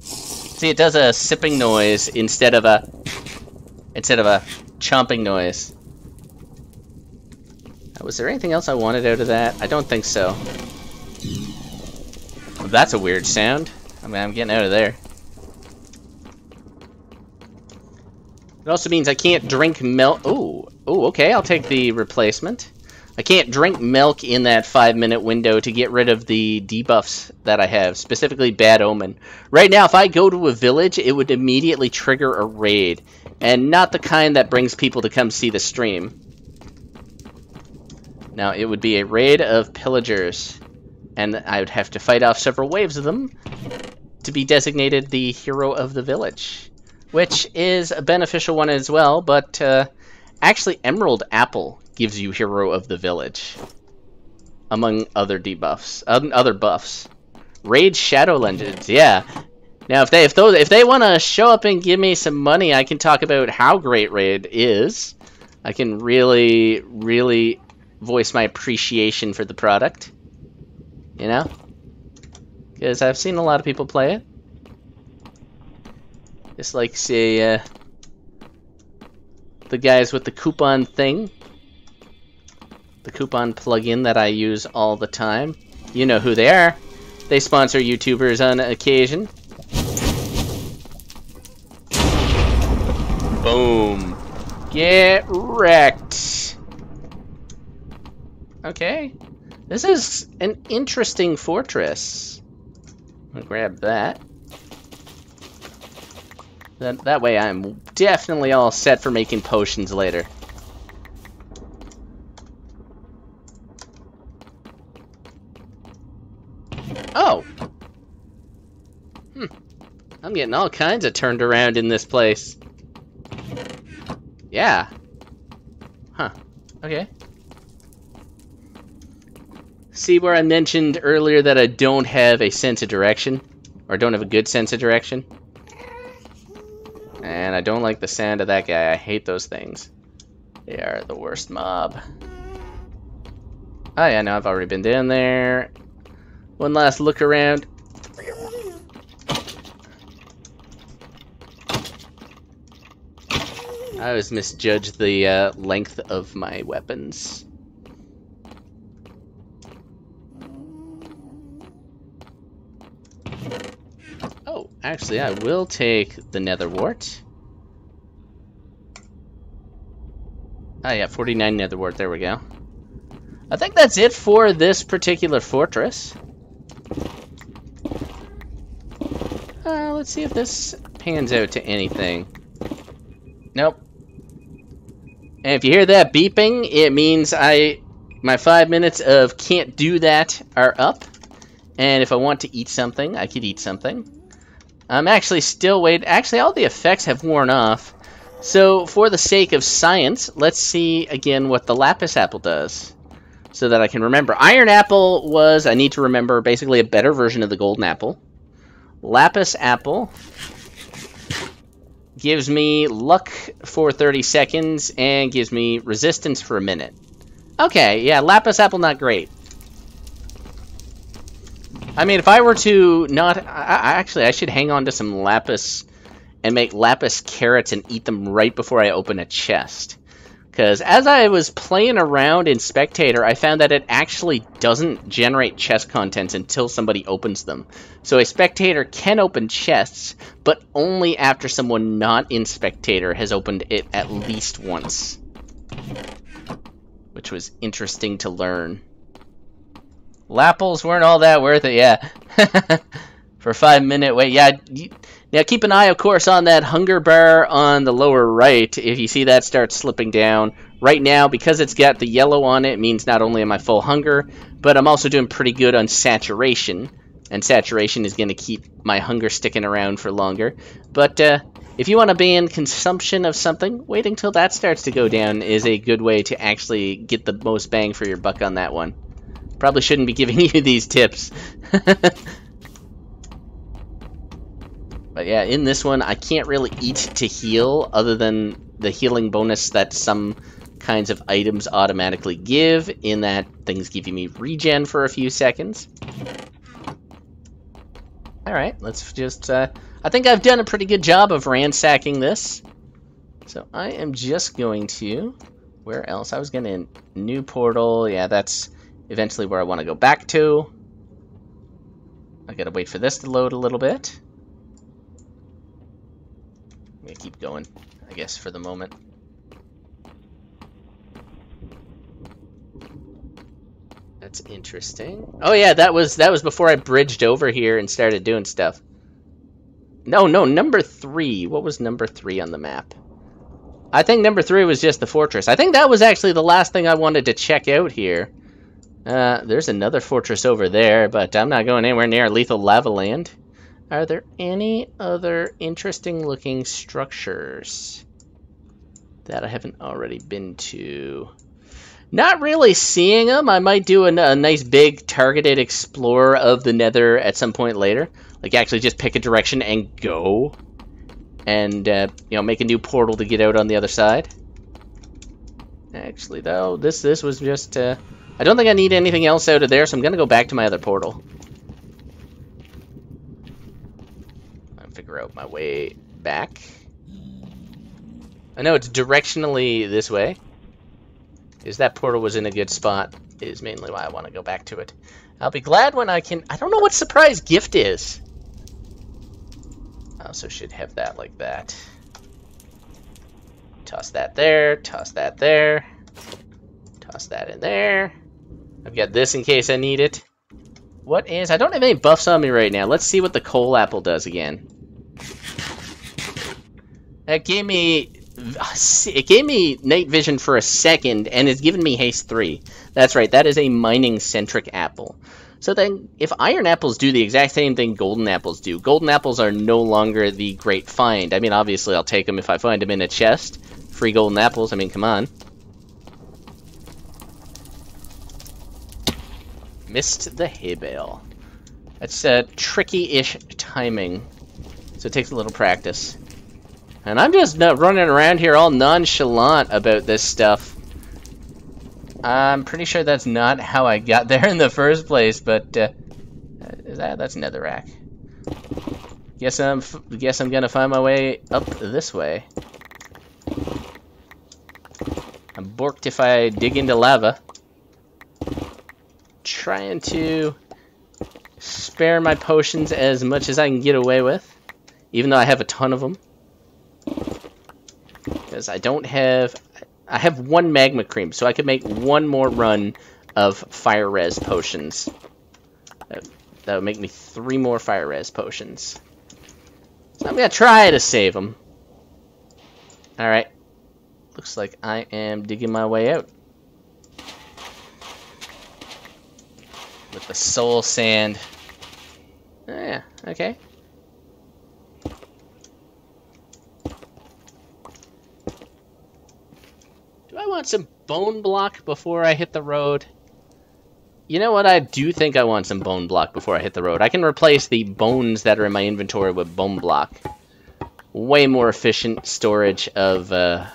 See, it does a sipping noise instead of a instead of a chomping noise. Was there anything else I wanted out of that? I don't think so. Well, that's a weird sound. I mean, I'm getting out of there. It also means I can't drink milk. Oh, oh, okay. I'll take the replacement. I can't drink milk in that five minute window to get rid of the debuffs that I have, specifically Bad Omen. Right now, if I go to a village, it would immediately trigger a raid, and not the kind that brings people to come see the stream. Now, it would be a raid of pillagers, and I would have to fight off several waves of them to be designated the hero of the village, which is a beneficial one as well, but uh, actually Emerald Apple gives you hero of the village, among other debuffs, other buffs. Raid Shadow Legends, yeah. Now, if they if those if they want to show up and give me some money, I can talk about how great Raid is. I can really, really voice my appreciation for the product. You know? Because I've seen a lot of people play it. Just like, say, uh, the guys with the coupon thing. The coupon plugin that I use all the time. You know who they are. They sponsor YouTubers on occasion. Boom. Get wrecked. Okay. This is an interesting fortress. I'll grab that. That, that way I'm definitely all set for making potions later. Oh! Hmm. I'm getting all kinds of turned around in this place. Yeah. Huh. Okay. See where I mentioned earlier that I don't have a sense of direction? Or don't have a good sense of direction? And I don't like the sound of that guy. I hate those things. They are the worst mob. Oh yeah, no, I've already been down there. One last look around. I always misjudge the uh, length of my weapons. Oh, actually, I will take the nether wart. Ah, yeah, 49 nether wart. There we go. I think that's it for this particular fortress. Uh, let's see if this pans out to anything. Nope. And if you hear that beeping, it means I my five minutes of can't do that are up. And if I want to eat something, I could eat something. I'm actually still waiting. Actually, all the effects have worn off. So, for the sake of science, let's see again what the Lapis Apple does. So that I can remember. Iron Apple was, I need to remember, basically a better version of the Golden Apple. Lapis Apple gives me luck for 30 seconds and gives me resistance for a minute. Okay, yeah, Lapis Apple not great. I mean, if I were to not... I, I, actually, I should hang on to some lapis and make lapis carrots and eat them right before I open a chest. Because as I was playing around in Spectator, I found that it actually doesn't generate chest contents until somebody opens them. So a Spectator can open chests, but only after someone not in Spectator has opened it at least once. Which was interesting to learn. Lapples weren't all that worth it, yeah. (laughs) For five minute wait, yeah. Now keep an eye, of course, on that hunger bar on the lower right. If you see that start slipping down. Right now, because it's got the yellow on it, means not only am I full hunger, but I'm also doing pretty good on saturation. And saturation is going to keep my hunger sticking around for longer. But uh, if you want to ban consumption of something, waiting till that starts to go down is a good way to actually get the most bang for your buck on that one. Probably shouldn't be giving (laughs) you these tips. (laughs) But yeah, in this one, I can't really eat to heal other than the healing bonus that some kinds of items automatically give, in that things give me regen for a few seconds. Alright, let's just... Uh, I think I've done a pretty good job of ransacking this. So I am just going to... Where else? I was going to... New portal. Yeah, that's eventually where I want to go back to. I gotta wait for this to load a little bit. I'm gonna keep going, I guess, for the moment. That's interesting. Oh yeah, that was that was before I bridged over here and started doing stuff. No, no, number three. What was number three on the map? I think number three was just the fortress. I think that was actually the last thing I wanted to check out here. Uh, there's another fortress over there, but I'm not going anywhere near Lethal Lava Land. Are there any other interesting looking structures that I haven't already been to? Not really seeing them. I might do a, a nice big targeted explorer of the nether at some point later. Like actually just pick a direction and go. And, uh, you know, make a new portal to get out on the other side. Actually, though, this this was just... Uh, I don't think I need anything else out of there, so I'm going to go back to my other portal. Figure out my way back. I know it's directionally this way. Is that portal was in a good spot is mainly why I want to go back to it. I'll be glad when I can... I don't know what surprise gift is. I also should have that like that. Toss that there, toss that there. Toss that in there. I've got this in case I need it. What is... I don't have any buffs on me right now. Let's see what the coal apple does again. It gave me it gave me night vision for a second, and it's given me haste 3. That's right, that is a mining-centric apple. So then, if iron apples do the exact same thing golden apples do, golden apples are no longer the great find. I mean, obviously I'll take them if I find them in a chest. Free golden apples, I mean, come on. Missed the hay bale. That's uh, tricky-ish timing, so it takes a little practice. And I'm just running around here all nonchalant about this stuff. I'm pretty sure that's not how I got (laughs) there in the first place, but uh, that, that's netherrack. Guess I'm guess I'm gonna find my way up this way. I'm borked if I dig into lava. Trying to spare my potions as much as I can get away with, even though I have a ton of them. Because I don't have... I have one magma cream, so I could make one more run of fire res potions. That, would make me three more fire res potions. So I'm going to try to save them. Alright. Looks like I am digging my way out. With the soul sand. Oh, yeah, okay. Want some bone block before I hit the road. You know what? I do think I want some bone block before I hit the road. I can replace the bones that are in my inventory with bone block. Way more efficient storage of uh,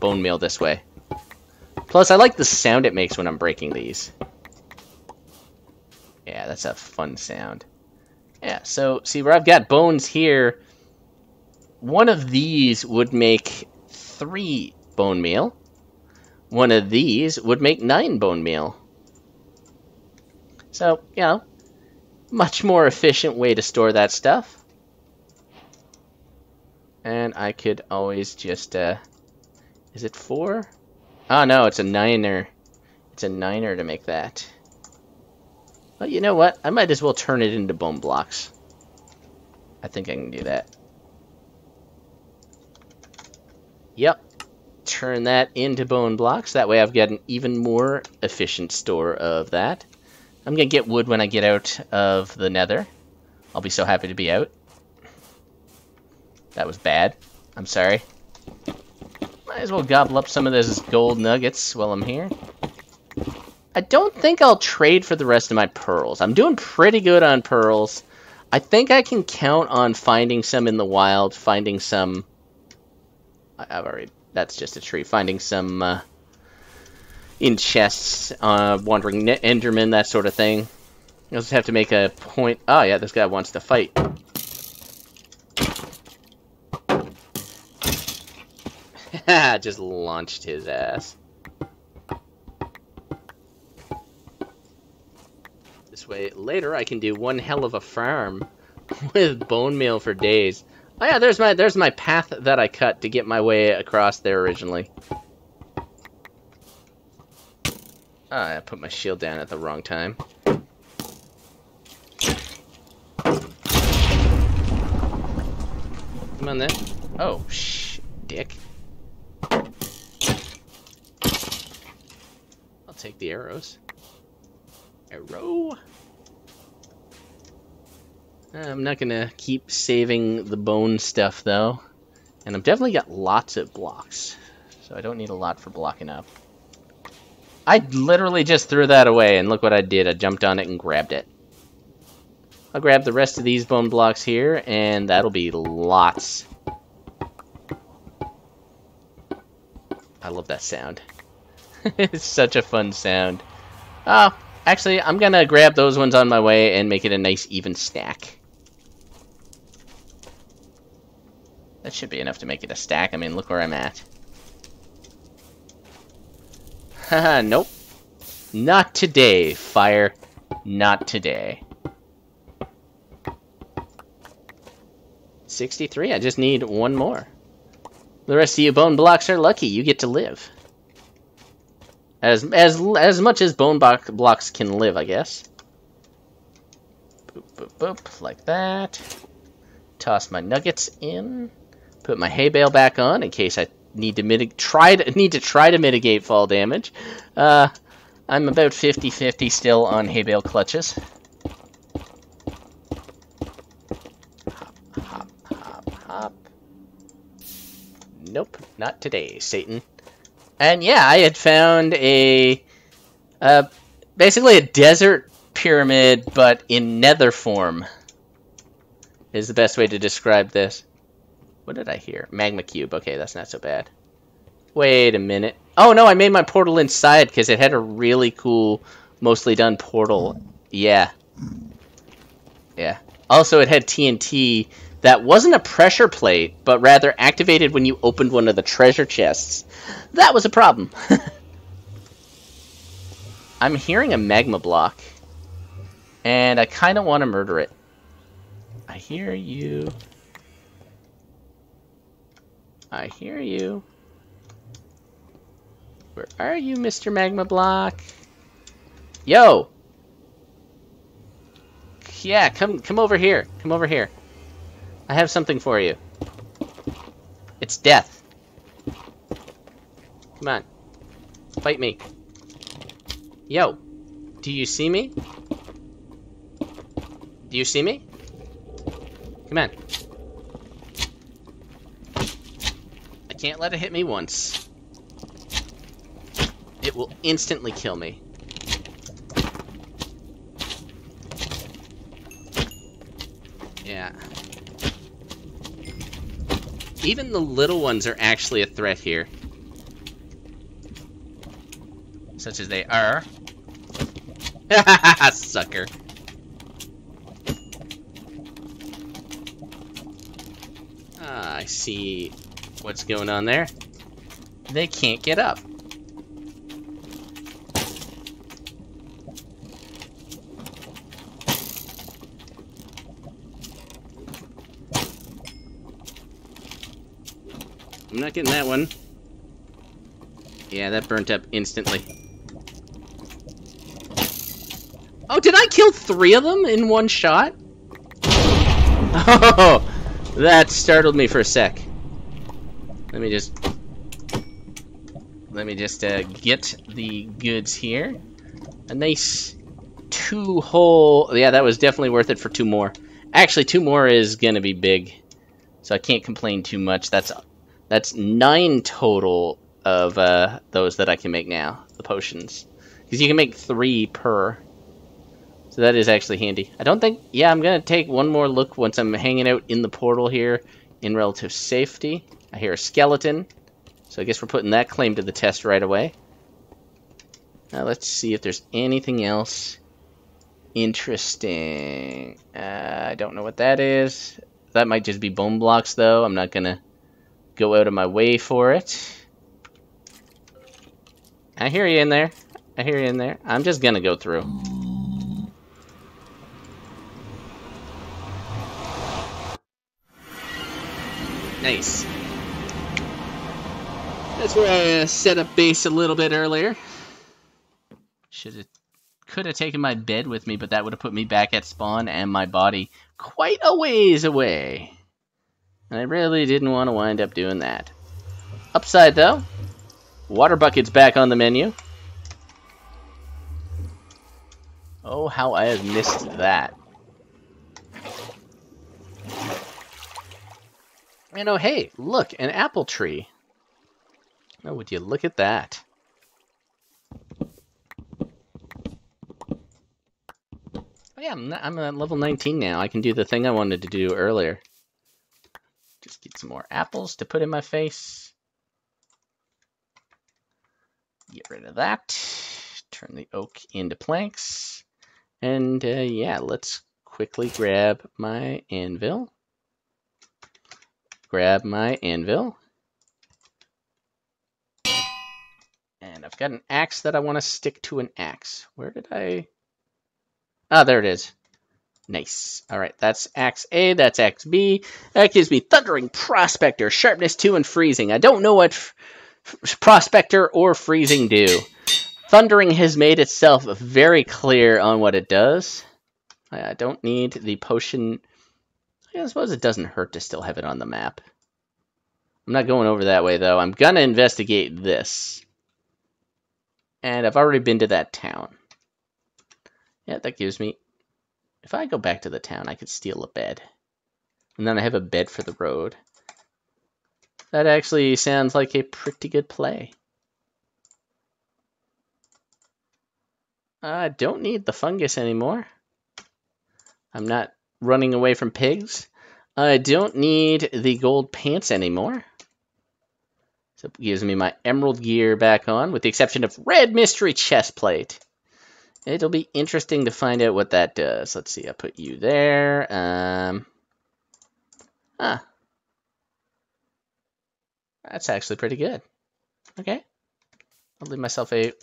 bone meal this way. Plus, I like the sound it makes when I'm breaking these. Yeah, that's a fun sound. Yeah, so see where I've got bones here, one of these would make three bone meal. One of these would make nine bone meal. So, you know, much more efficient way to store that stuff. And I could always just, uh, is it four? Oh no, it's a niner. It's a niner to make that. Well, you know what? I might as well turn it into bone blocks. I think I can do that. Yep. Turn that into bone blocks. That way I've got an even more efficient store of that. I'm going to get wood when I get out of the nether. I'll be so happy to be out. That was bad. I'm sorry. Might as well gobble up some of those gold nuggets while I'm here. I don't think I'll trade for the rest of my pearls. I'm doing pretty good on pearls. I think I can count on finding some in the wild, finding some... I've already... That's just a tree. Finding some uh, in chests, uh, wandering enderman, that sort of thing. I'll just have to make a point... Oh, yeah, this guy wants to fight. (laughs) just launched his ass. This way later I can do one hell of a farm (laughs) with bone meal for days. Oh yeah, there's my there's my path that I cut to get my way across there originally. Oh, I put my shield down at the wrong time. Come on then. Oh, shh, dick. I'll take the arrows. Arrow. Eh, I'm not gonna keep saving the bone stuff though. And I've definitely got lots of blocks. So I don't need a lot for blocking up. I literally just threw that away and look what I did. I jumped on it and grabbed it. I'll grab the rest of these bone blocks here and that'll be lots. I love that sound. (laughs) it's such a fun sound. Oh, actually, I'm gonna grab those ones on my way and make it a nice even stack. That should be enough to make it a stack. I mean, look where I'm at. Haha, (laughs) nope. Not today, fire. Not today. 63, I just need one more. The rest of you bone blocks are lucky. You get to live. As as as much as bone blocks can live, I guess. Boop, boop, boop, like that. Toss my nuggets in. Put my hay bale back on in case I need to try to (laughs) need to try to mitigate fall damage. Uh, I'm about 50-50 still on hay bale clutches. Hop, hop, hop, hop. Nope, not today, Satan. And yeah, I had found a uh, basically a desert pyramid, but in nether form. Is the best way to describe this. What did I hear? Magma cube. Okay, that's not so bad. Wait a minute. Oh, no, I made my portal inside because it had a really cool, mostly done portal. Yeah. Yeah. Also, it had TNT that wasn't a pressure plate, but rather activated when you opened one of the treasure chests. That was a problem. (laughs) I'm hearing a magma block, and I kind of want to murder it. I hear you. I hear you. Where are you, Mr. Magma Block? Yo! Yeah, come come over here. Come over here. I have something for you. It's death. Come on. Fight me. Yo. Do you see me? Do you see me? Come on. I can't let it hit me once. It will instantly kill me. Yeah. Even the little ones are actually a threat here. Such as they are. (laughs) Sucker. Ah, I see what's going on there. They can't get up. I'm not getting that one. Yeah, that burnt up instantly. Oh, did I kill three of them in one shot? (laughs) Oh, that startled me for a sec. Let me just... Let me just uh, get the goods here. A nice two whole... Yeah, that was definitely worth it for two more. Actually, two more is going to be big. So I can't complain too much. That's that's nine total of uh, those that I can make now, the potions. Because you can make three per. So that is actually handy. I don't think... Yeah, I'm going to take one more look once I'm hanging out in the portal here in relative safety. I hear a skeleton. So I guess we're putting that claim to the test right away. Now let's see if there's anything else interesting. Uh, I don't know what that is. That might just be bone blocks, though. I'm not going to go out of my way for it. I hear you in there. I hear you in there. I'm just going to go through. Nice. That's where I uh, set up base a little bit earlier. Should have, could have taken my bed with me, but that would have put me back at spawn and my body quite a ways away. And I really didn't want to wind up doing that. Upside though, water bucket's back on the menu. Oh, how I have missed that. And oh, hey, look, an apple tree. Oh, would you look at that? Oh, yeah, I'm, I'm at level 19 now. I can do the thing I wanted to do earlier. Just get some more apples to put in my face. Get rid of that. Turn the oak into planks. And uh, yeah, let's quickly grab my anvil grab my anvil. And I've got an axe that I want to stick to an axe. Where did I... Ah, there it is. Nice. All right, that's axe A, that's axe B. That gives me Thundering Prospector, Sharpness 2, and Freezing. I don't know what Prospector or Freezing do. Thundering has made itself very clear on what it does. I don't need the potion I suppose it doesn't hurt to still have it on the map. I'm not going over that way, though. I'm going to investigate this. And I've already been to that town. Yeah, that gives me... If I go back to the town, I could steal a bed. And then I have a bed for the road. That actually sounds like a pretty good play. I don't need the fungus anymore. I'm not running away from pigs. I don't need the gold pants anymore. So it gives me my emerald gear back on, with the exception of red mystery chest plate. It'll be interesting to find out what that does. Let's see, I put you there. Um, ah. That's actually pretty good. Okay. I'll leave myself a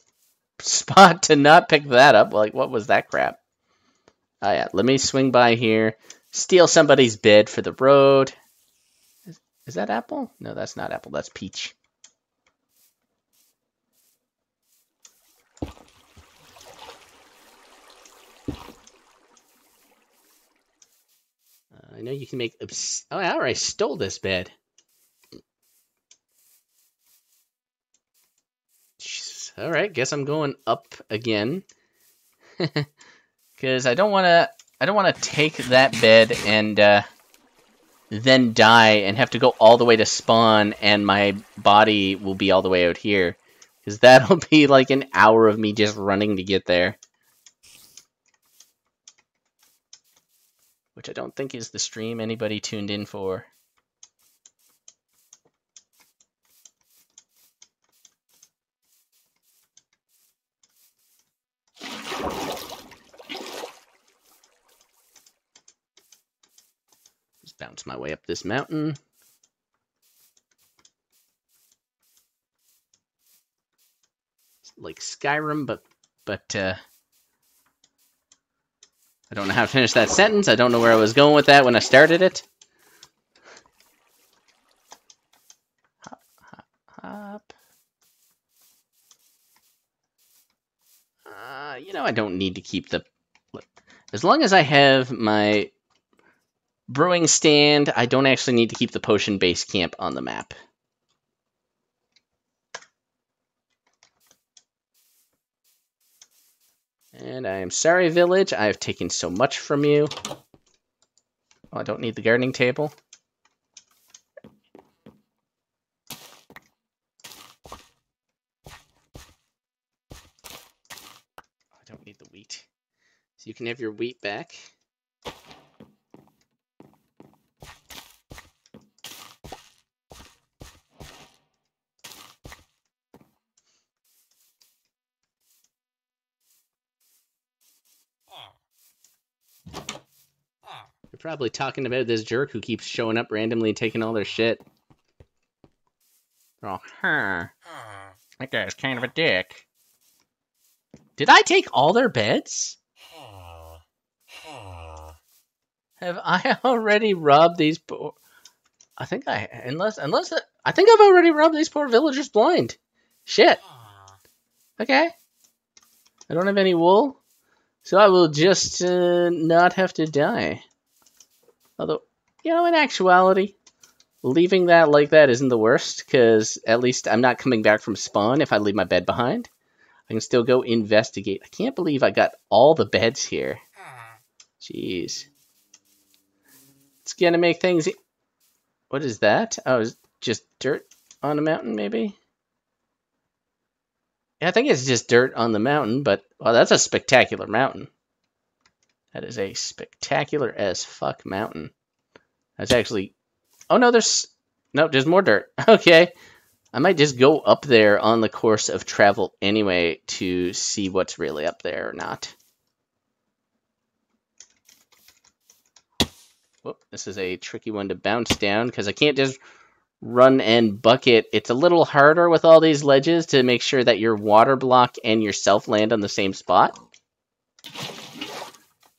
spot to not pick that up. Like, what was that crap? Oh yeah, let me swing by here, steal somebody's bed for the road. Is, is that apple? No, that's not apple, that's peach. I know you can make... Oh, I already stole this bed. All right, guess I'm going up again. (laughs) because I don't want to. I don't want to take that bed and uh, then die and have to go all the way to spawn, and my body will be all the way out here, because that'll (laughs) be like an hour of me just running to get there. which I don't think is the stream anybody tuned in for. Just bounce my way up this mountain. It's like Skyrim, but but uh, I don't know how to finish that sentence. I don't know where I was going with that when I started it. Hop. Uh, you know, I don't need to keep the... As long as I have my brewing stand, I don't actually need to keep the potion base camp on the map. And I am sorry, village. I've taken so much from you. Oh, I don't need the gardening table. I don't need the wheat. So you can have your wheat back. Probably talking about this jerk who keeps showing up randomly and taking all their shit. Oh, huh. That guy's kind of a dick. Did I take all their beds? Have I (laughs) already robbed these poor... I think I... Unless... Unless... I think I've already robbed these poor villagers blind. Shit. Okay. I don't have any wool. So I will just uh, not have to die. Although, you know, in actuality, leaving that like that isn't the worst, because at least I'm not coming back from spawn if I leave my bed behind. I can still go investigate. I can't believe I got all the beds here. Jeez. It's gonna make things... What is that? Oh, it's just dirt on a mountain, maybe? Yeah, I think it's just dirt on the mountain, but... Well, that's a spectacular mountain. That is a spectacular as fuck mountain. That's actually... Oh, no, there's... No, there's more dirt. (laughs) Okay. I might just go up there on the course of travel anyway to see what's really up there or not. Whoop, this is a tricky one to bounce down because I can't just run and bucket. It's a little harder with all these ledges to make sure that your water block and yourself land on the same spot.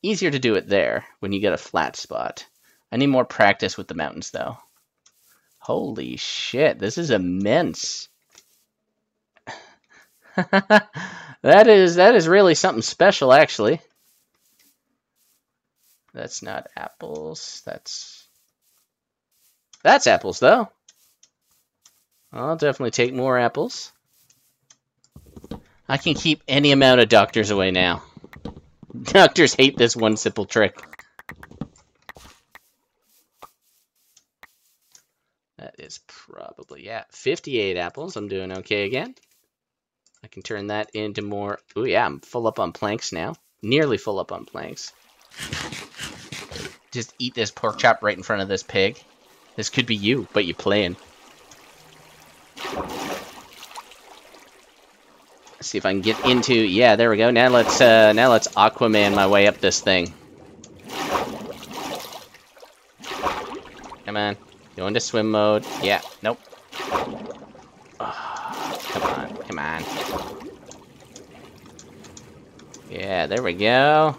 Easier to do it there when you get a flat spot. I need more practice with the mountains though. Holy shit, this is immense. (laughs) that is that is really something special actually. That's not apples. That's That's apples though. I'll definitely take more apples. I can keep any amount of doctors away now. Doctors hate this one simple trick. That is probably, yeah, 58 apples. I'm doing okay again. I can turn that into more... Oh yeah, I'm full up on planks now. Nearly full up on planks. Just eat this pork chop right in front of this pig. This could be you, but you're playing. See if I can get into... Yeah, there we go. Now let's, uh, now let's Aquaman my way up this thing. Come on. Go into swim mode. Yeah, nope. Oh, come on, come on. Yeah, there we go.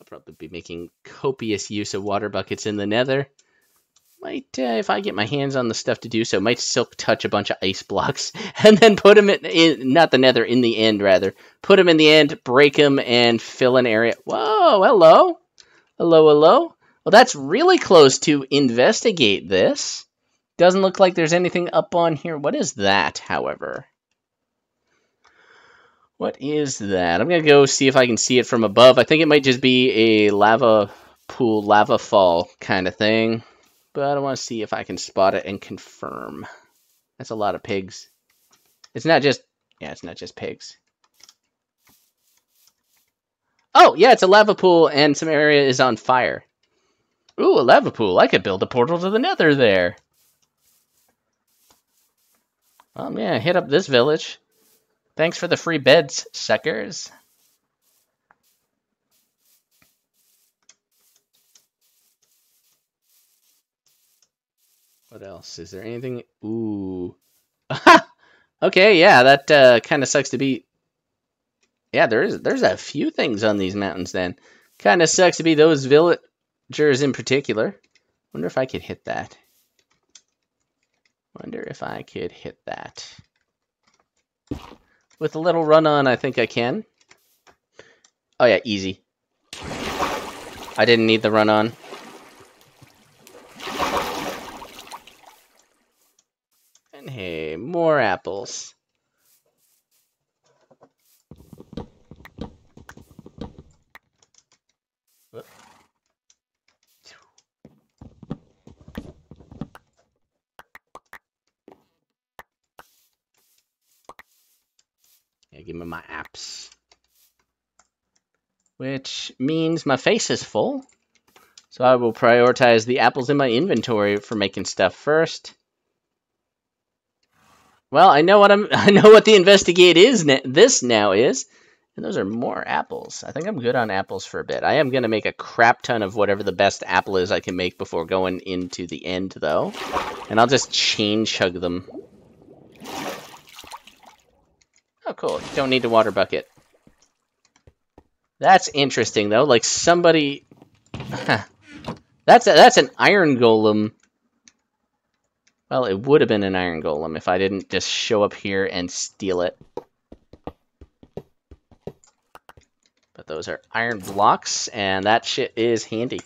I'll probably be making copious use of water buckets in the nether. Might, uh, if I get my hands on the stuff to do so, might silk touch a bunch of ice blocks (laughs) and then put them in, in, not the nether, in the end rather. Put them in the end, break them, and fill an area. Whoa, hello. Hello, hello. Well, that's really close to investigate this. Doesn't look like there's anything up on here. What is that, however? What is that? I'm going to go see if I can see it from above. I think it might just be a lava pool, lava fall kind of thing. But I want to see if I can spot it and confirm. That's a lot of pigs. It's not just... Yeah, it's not just pigs. Oh, yeah, it's a lava pool and some area is on fire. Ooh, a lava pool. I could build a portal to the nether there. Oh, yeah, hit up this village. Thanks for the free beds, suckers. What else? Is there anything? Ooh. (laughs) okay, yeah, that uh, kind of sucks to be. Yeah, there's there's a few things on these mountains then. Kind of sucks to be those villagers in particular. Wonder if I could hit that. Wonder if I could hit that. With a little run on, I think I can. Oh yeah, easy. I didn't need the run on. And hey, more apples. Give me my apps. Which means my face is full. So I will prioritize the apples in my inventory for making stuff first. Well, I know what I'm. (laughs) I know what the investigate is. This now is, and those are more apples. I think I'm good on apples for a bit. I am gonna make a crap ton of whatever the best apple is I can make before going into the end, though, and I'll just chain chug them. Oh, cool. You don't need a water bucket. That's interesting, though. Like, somebody... that's, a, that's an iron golem. Well, it would have been an iron golem if I didn't just show up here and steal it. But those are iron blocks, and that shit is handy.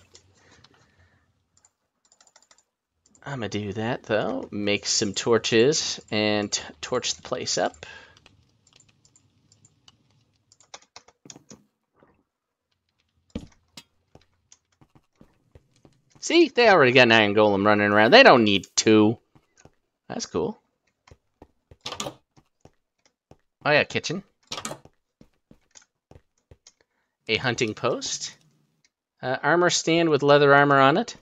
I'm gonna do that, though. Make some torches and torch the place up. See, they already got an Iron Golem running around. They don't need two. That's cool. Oh yeah, kitchen. A hunting post. Uh, armor stand with leather armor on it.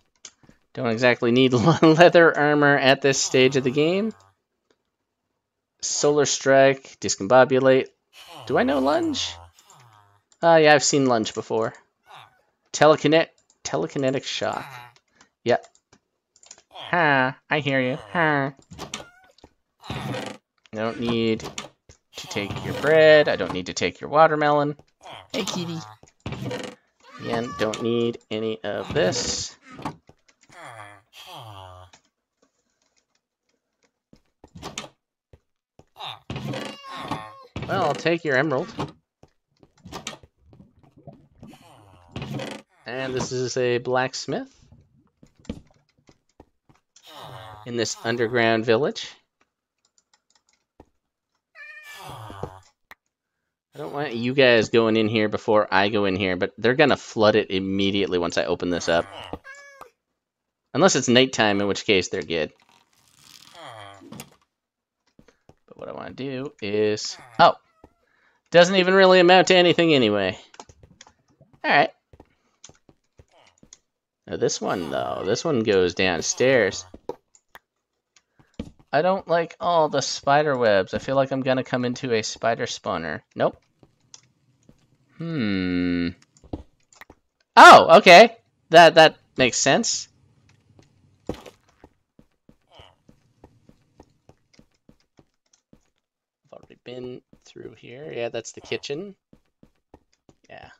Don't exactly need (laughs) leather armor at this stage of the game. Solar Strike, Discombobulate. Do I know Lunge? Uh, yeah, I've seen Lunge before. Telekinet telekinetic shock. Yep. Ha, I hear you. Ha. I don't need to take your bread. I don't need to take your watermelon. Hey, kitty. Again, don't need any of this. Well, I'll take your emerald. And this is a blacksmith in this underground village. I don't want you guys going in here before I go in here, but they're going to flood it immediately once I open this up. Unless it's nighttime, in which case they're good. But what I want to do is... Oh! Doesn't even really amount to anything anyway. Alright. Now this one, though, this one goes downstairs. I don't like all the spider webs. I feel like I'm gonna come into a spider spawner. Nope. Hmm. Oh, okay. That that makes sense. I've already been through here. Yeah, that's the kitchen. Yeah.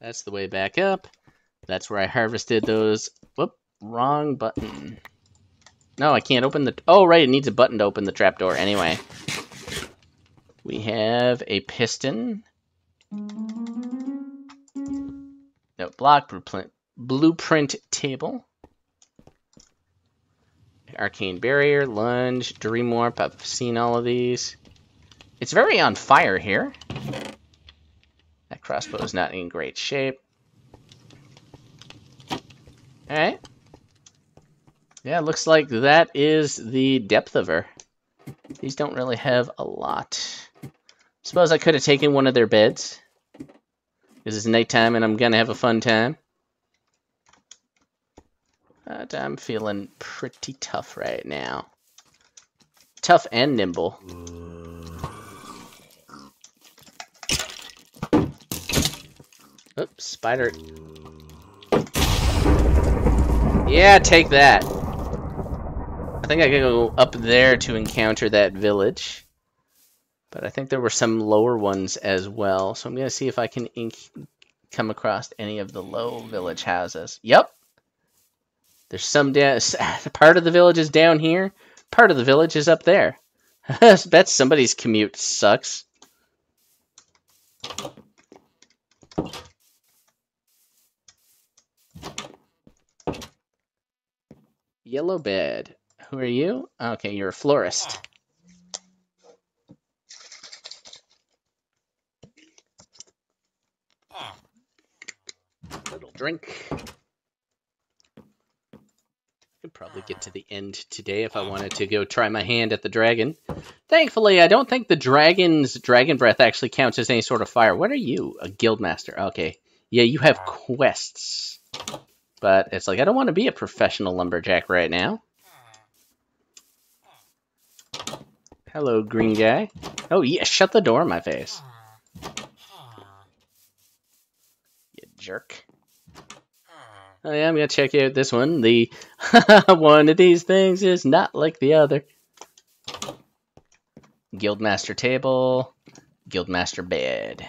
That's the way back up. That's where I harvested those. Whoop. Wrong button. No, I can't open the... Oh, right, it needs a button to open the trapdoor anyway. We have a piston. No, block blueprint, blueprint table. Arcane barrier, lunge, dream warp. I've seen all of these. It's very on fire here. That crossbow is not in great shape. Alright. Yeah, looks like that is the depth of her. These don't really have a lot. Suppose I could have taken one of their beds. Because it's nighttime and I'm going to have a fun time. But I'm feeling pretty tough right now. tough and nimble. Oops, spider. Yeah, take that. I think I can go up there to encounter that village. But I think there were some lower ones as well. So I'm going to see if I can come across any of the low village houses. Yep. There's some down... (laughs) Part of the village is down here. Part of the village is up there. (laughs) I bet somebody's commute sucks. Yellow bed. Who are you? Okay, you're a florist. Little drink. Could probably get to the end today if I wanted to go try my hand at the dragon. Thankfully, I don't think the dragon's dragon breath actually counts as any sort of fire. What are you? A guild master. Okay. Yeah, you have quests. But it's like, I don't want to be a professional lumberjack right now. Hello, green guy. Oh, yeah, shut the door in my face. You jerk. Oh yeah, I'm gonna check out this one. The (laughs) one of these things is not like the other. Guildmaster table, Guildmaster bed.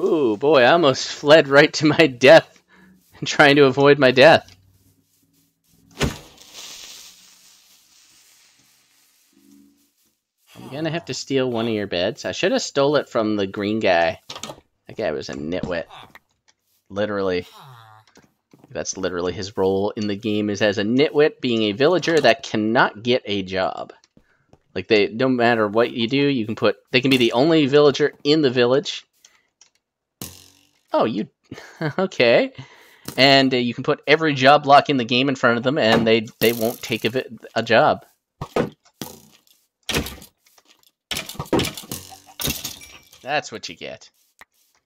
Ooh, boy, I almost fled right to my death, (laughs) trying to avoid my death. Gonna have to steal one of your beds. I should have stole it from the green guy. That guy was a nitwit. Literally. That's literally his role in the game is as a nitwit, being a villager that cannot get a job. Like they, no matter what you do, you can put. They can be the only villager in the village. Oh, you, (laughs) okay. And uh, you can put every job block in the game in front of them, and they they won't take a, a job. That's what you get.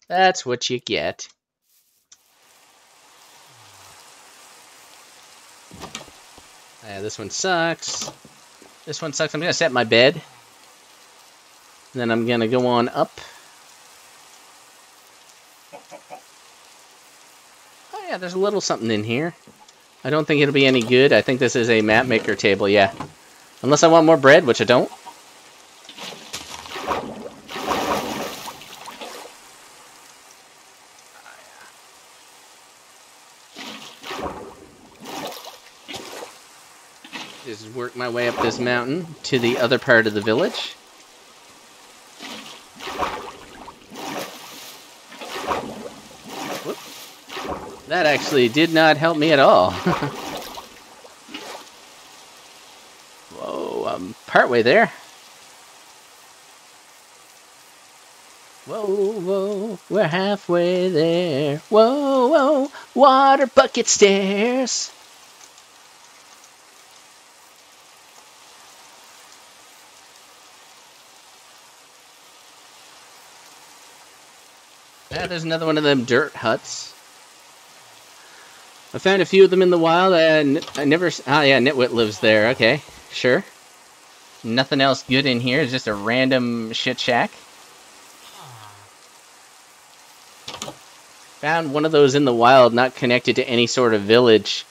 That's what you get. Yeah, this one sucks. This one sucks. I'm going to set my bed. Then I'm going to go on up. Oh yeah, there's a little something in here. I don't think it'll be any good. I think this is a map maker table, yeah. Unless I want more bread, which I don't. work my way up this mountain to the other part of the village. Whoop. That actually did not help me at all. (laughs) Whoa, I'm partway there. Whoa, whoa, we're halfway there. Whoa, whoa, water bucket stairs. There's another one of them dirt huts. I found a few of them in the wild, and I never... Ah, yeah, Nitwit lives there. Okay, sure. Nothing else good in here. It's just a random shit shack. Found one of those in the wild, not connected to any sort of village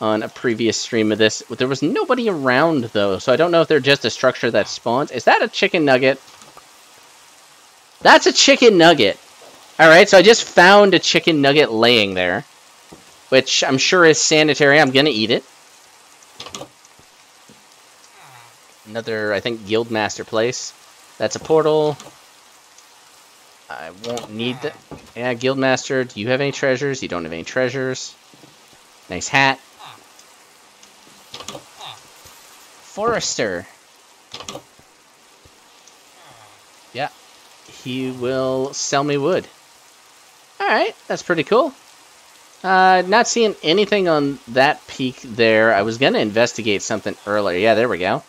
on a previous stream of this. There was nobody around, though, so I don't know if they're just a structure that spawns. Is that a chicken nugget? That's a chicken nugget. Alright, so I just found a chicken nugget laying there. Which I'm sure is sanitary. I'm gonna eat it. Another, I think, Guildmaster place. That's a portal. I won't need that. Yeah, Guildmaster, do you have any treasures? You don't have any treasures. Nice hat. Forester. Yeah. He will sell me wood. Alright, that's pretty cool. Uh, not seeing anything on that peak there. I was going to investigate something earlier. Yeah, there we go.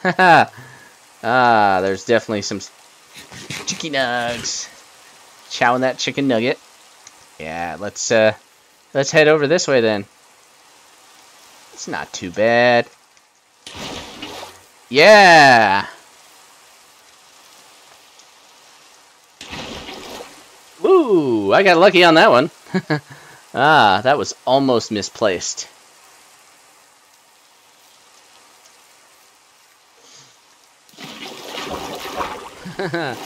Haha. (laughs) ah, there's definitely some chicken nugs. Chowing that chicken nugget. Yeah, let's, uh, let's head over this way then. It's not too bad. Yeah! Ooh, I got lucky on that one. (laughs) ah, that was almost misplaced. (laughs) I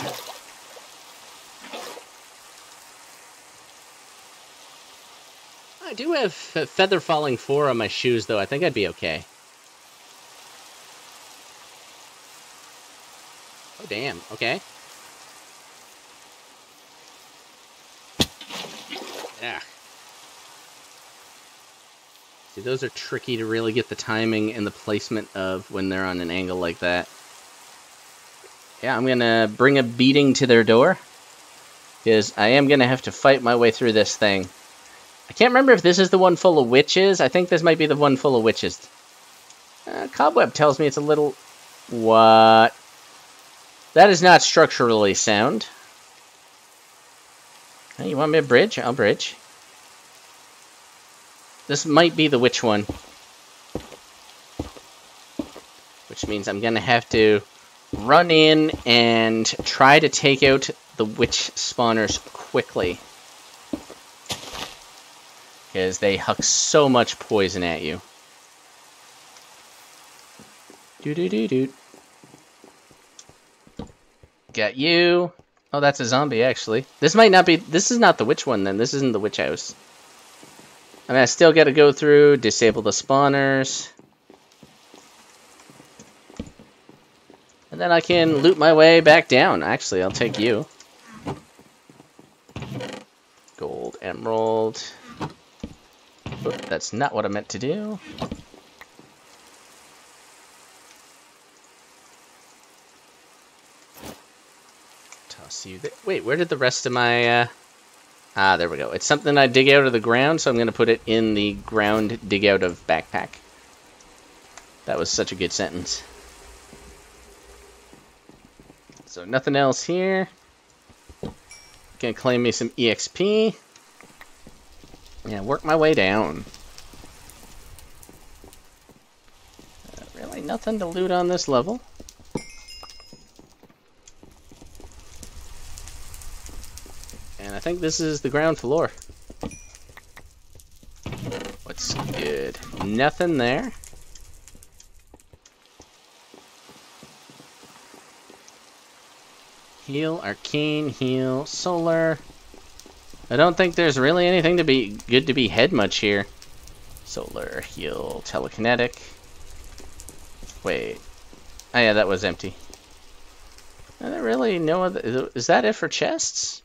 do have Feather Falling 4 on my shoes, though. I think I'd be okay. Oh, damn. Okay. Yeah. See, those are tricky to really get the timing and the placement of when they're on an angle like that. Yeah, I'm going to bring a beating to their door. Because I am going to have to fight my way through this thing. I can't remember if this is the one full of witches. I think this might be the one full of witches. Uh, Cobweb tells me it's a little... What? That is not structurally sound. Hey, you want me to bridge? I'll bridge. This might be the witch one. Which means I'm going to have to run in and try to take out the witch spawners quickly. Because they huck so much poison at you. Do do do do. Got you. Oh, that's a zombie, actually. This might not be... This is not the witch one, then. This isn't the witch house. I mean, I still got to go through, disable the spawners. And then I can loot my way back down. Actually, I'll take you. Gold, emerald. Oop, that's not what I meant to do. Toss you. Wait, where did the rest of my... Uh... Ah, there we go. It's something I dig out of the ground, so I'm going to put it in the ground dig out of backpack. That was such a good sentence. So nothing else here. Gonna claim me some EXP. Yeah, work my way down. Uh, really nothing to loot on this level. And I think this is the ground floor. What's good? Nothing there. Heal, Arcane, Heal, Solar. I don't think there's really anything to be good to be head much here. Solar, Heal, Telekinetic. Wait. Oh yeah, that was empty. Are there really no other... Is that it for chests?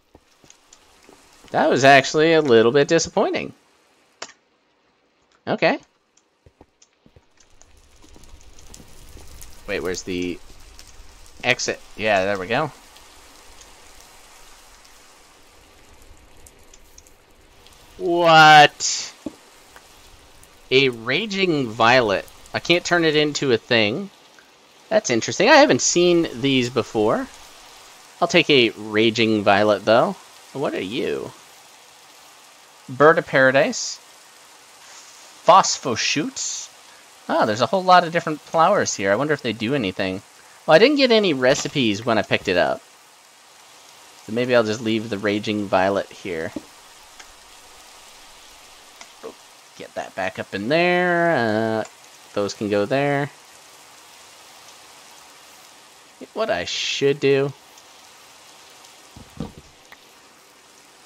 That was actually a little bit disappointing. Okay. Wait, where's the exit? Yeah, there we go. What? A Raging Violet. I can't turn it into a thing. That's interesting. I haven't seen these before. I'll take a Raging Violet, though. What are you? Bird of Paradise. Phosphoshoots. Oh, there's a whole lot of different flowers here. I wonder if they do anything. Well, I didn't get any recipes when I picked it up. So maybe I'll just leave the Raging Violet here. Get that back up in there. Uh, those can go there. What I should do...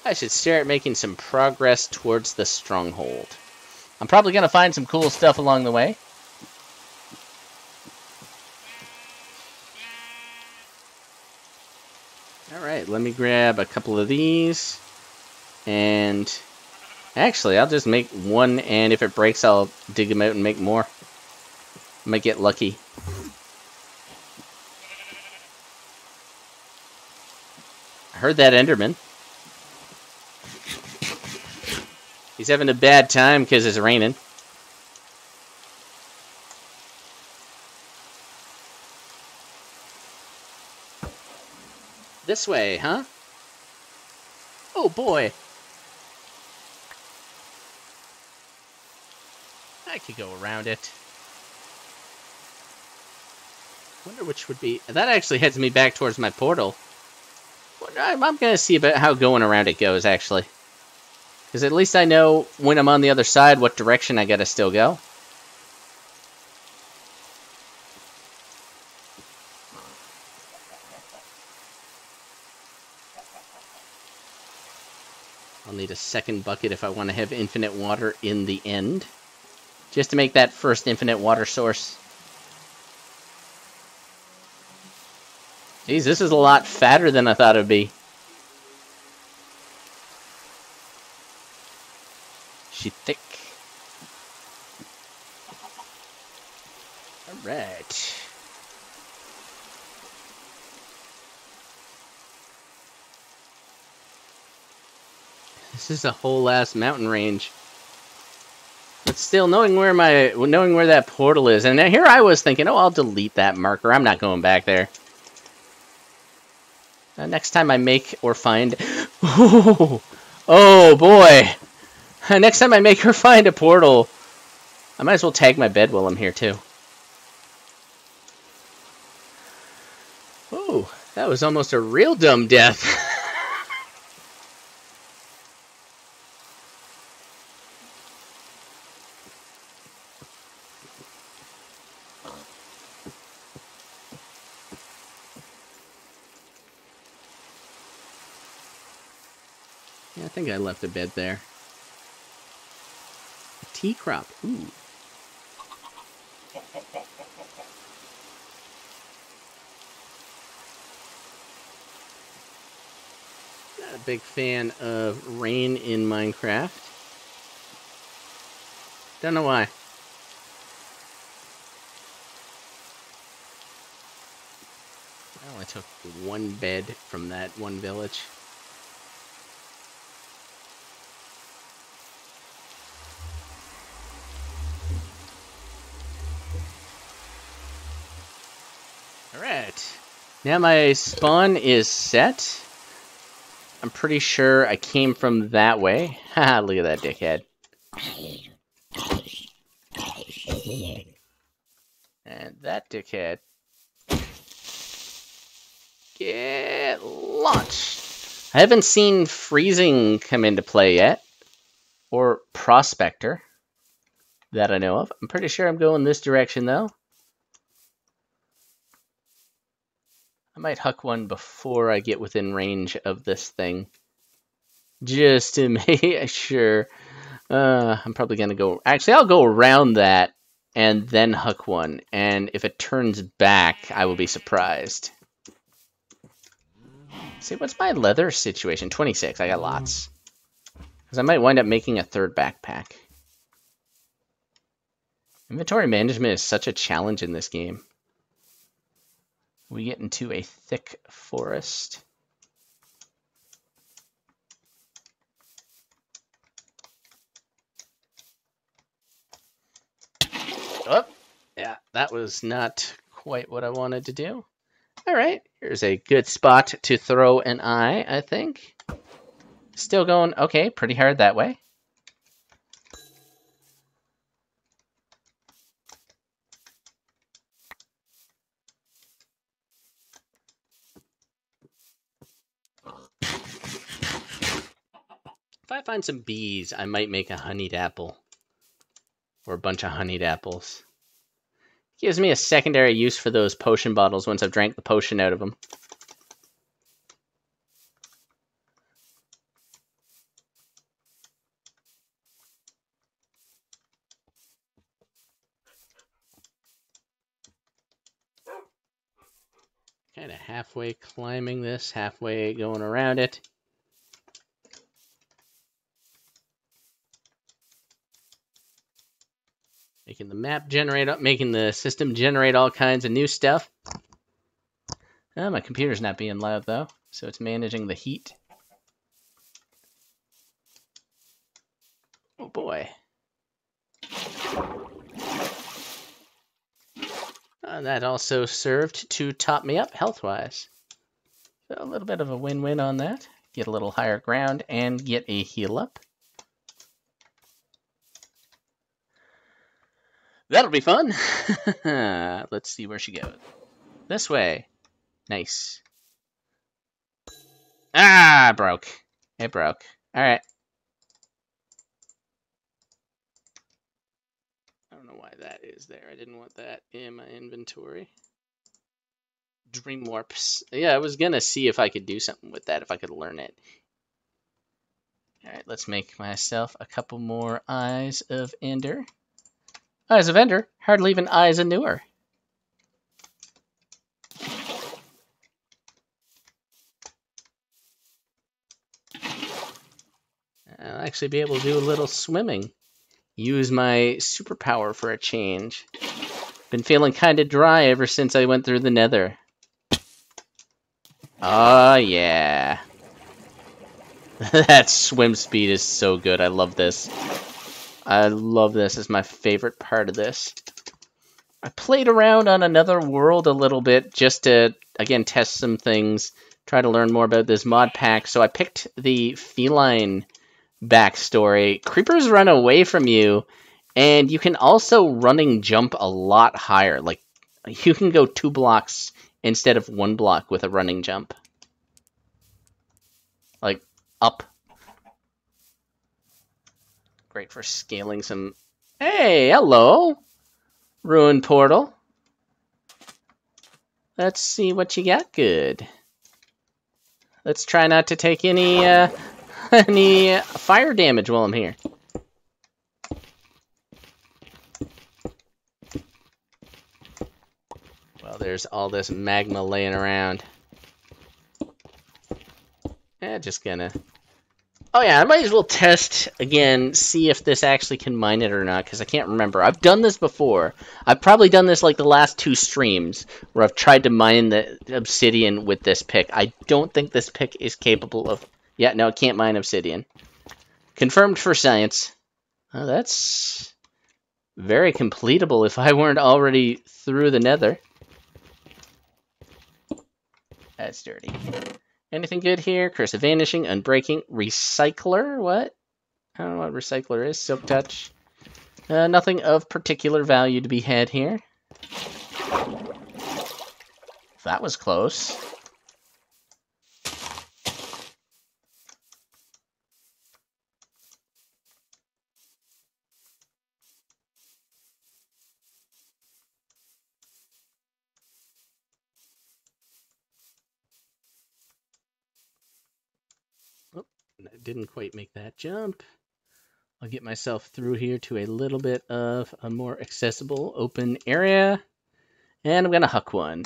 I should start making some progress towards the stronghold. I'm probably going to find some cool stuff along the way. Alright, let me grab a couple of these. And Actually, I'll just make one, and if it breaks, I'll dig them out and make more. I might get lucky. I heard that Enderman. He's having a bad time because it's raining. This way, huh? Oh boy. I could go around it. Wonder which would be... That actually heads me back towards my portal. I'm, I'm going to see about how going around it goes, actually. Because at least I know when I'm on the other side what direction I got to still go. I'll need a second bucket if I want to have infinite water in the end. Just to make that first infinite water source. Geez, this is a lot fatter than I thought it would be. She thick. Alright. This is a whole ass mountain range. But still, knowing where my knowing where that portal is, and here I was thinking, oh, I'll delete that marker. I'm not going back there. Uh, next time I make or find... (gasps) oh, oh boy! (laughs) next time I make her find a portal, I might as well tag my bed while I'm here too. Oh, that was almost a real dumb death. (laughs) Yeah, I think I left a bed there. Tea crop. Ooh. Not a big fan of rain in Minecraft. Don't know why. I only took one bed from that one village. Now my spawn is set. I'm pretty sure I came from that way. (laughs) Haha, look at that dickhead. And that dickhead. Get launched. I haven't seen freezing come into play yet. Or prospector. That I know of. I'm pretty sure I'm going this direction though. I might huck one before I get within range of this thing. Just to (laughs) make sure. Uh, I'm probably going to go... Actually, I'll go around that and then huck one. And if it turns back, I will be surprised. See, what's my leather situation? 26. I got lots. Because I might wind up making a third backpack. Inventory management is such a challenge in this game we get into a thick forest. Oh, yeah, that was not quite what I wanted to do. All right, here's a good spot to throw an eye, I think. Still going okay, pretty hard that way. I find some bees, I might make a honeyed apple. Or a bunch of honeyed apples. Gives me a secondary use for those potion bottles once I've drank the potion out of them. Kind of halfway climbing this, halfway going around it. Making the map generate, up, making the system generate all kinds of new stuff. Oh, my computer's not being loud though, so it's managing the heat. Oh boy. And that also served to top me up health-wise. So a little bit of a win-win on that. Get a little higher ground and get a heal up. That'll be fun. (laughs) Let's see where she goes. This way. Nice. Ah, broke. It broke. Alright. I don't know why that is there. I didn't want that in my inventory. Dream Warps. Yeah, I was going to see if I could do something with that, if I could learn it. Alright, let's make myself a couple more Eyes of Ender. Eyes a vendor, Hardly even Eyes a Newer. I'll actually be able to do a little swimming. Use my superpower for a change. Been feeling kind of dry ever since I went through the nether. Oh, yeah. (laughs) that swim speed is so good. I love this. I love this. It's my favorite part of this. I played around on another world a little bit just to, again, test some things, try to learn more about this mod pack. So I picked the feline backstory. Creepers run away from you, and you can also running jump a lot higher. Like, you can go two blocks instead of one block with a running jump. Like, up. Great for scaling some... Hey, hello! Ruin Portal. Let's see what you got good. Let's try not to take any, uh, (laughs) any fire damage while I'm here. Well, there's all this magma laying around. Yeah, just gonna... Oh yeah, I might as well test again, see if this actually can mine it or not, because I can't remember. I've done this before. I've probably done this like the last two streams, where I've tried to mine the obsidian with this pick. I don't think this pick is capable of yeah, no, it can't mine obsidian. Confirmed for science. Oh, that's very completable if I weren't already through the nether. That's dirty. Anything good here? Curse of Vanishing, Unbreaking, Recycler, what? I don't know what Recycler is. Silk Touch. Uh, nothing of particular value to be had here. That was close. Didn't quite make that jump. I'll get myself through here to a little bit of a more accessible open area. And I'm going to huck one.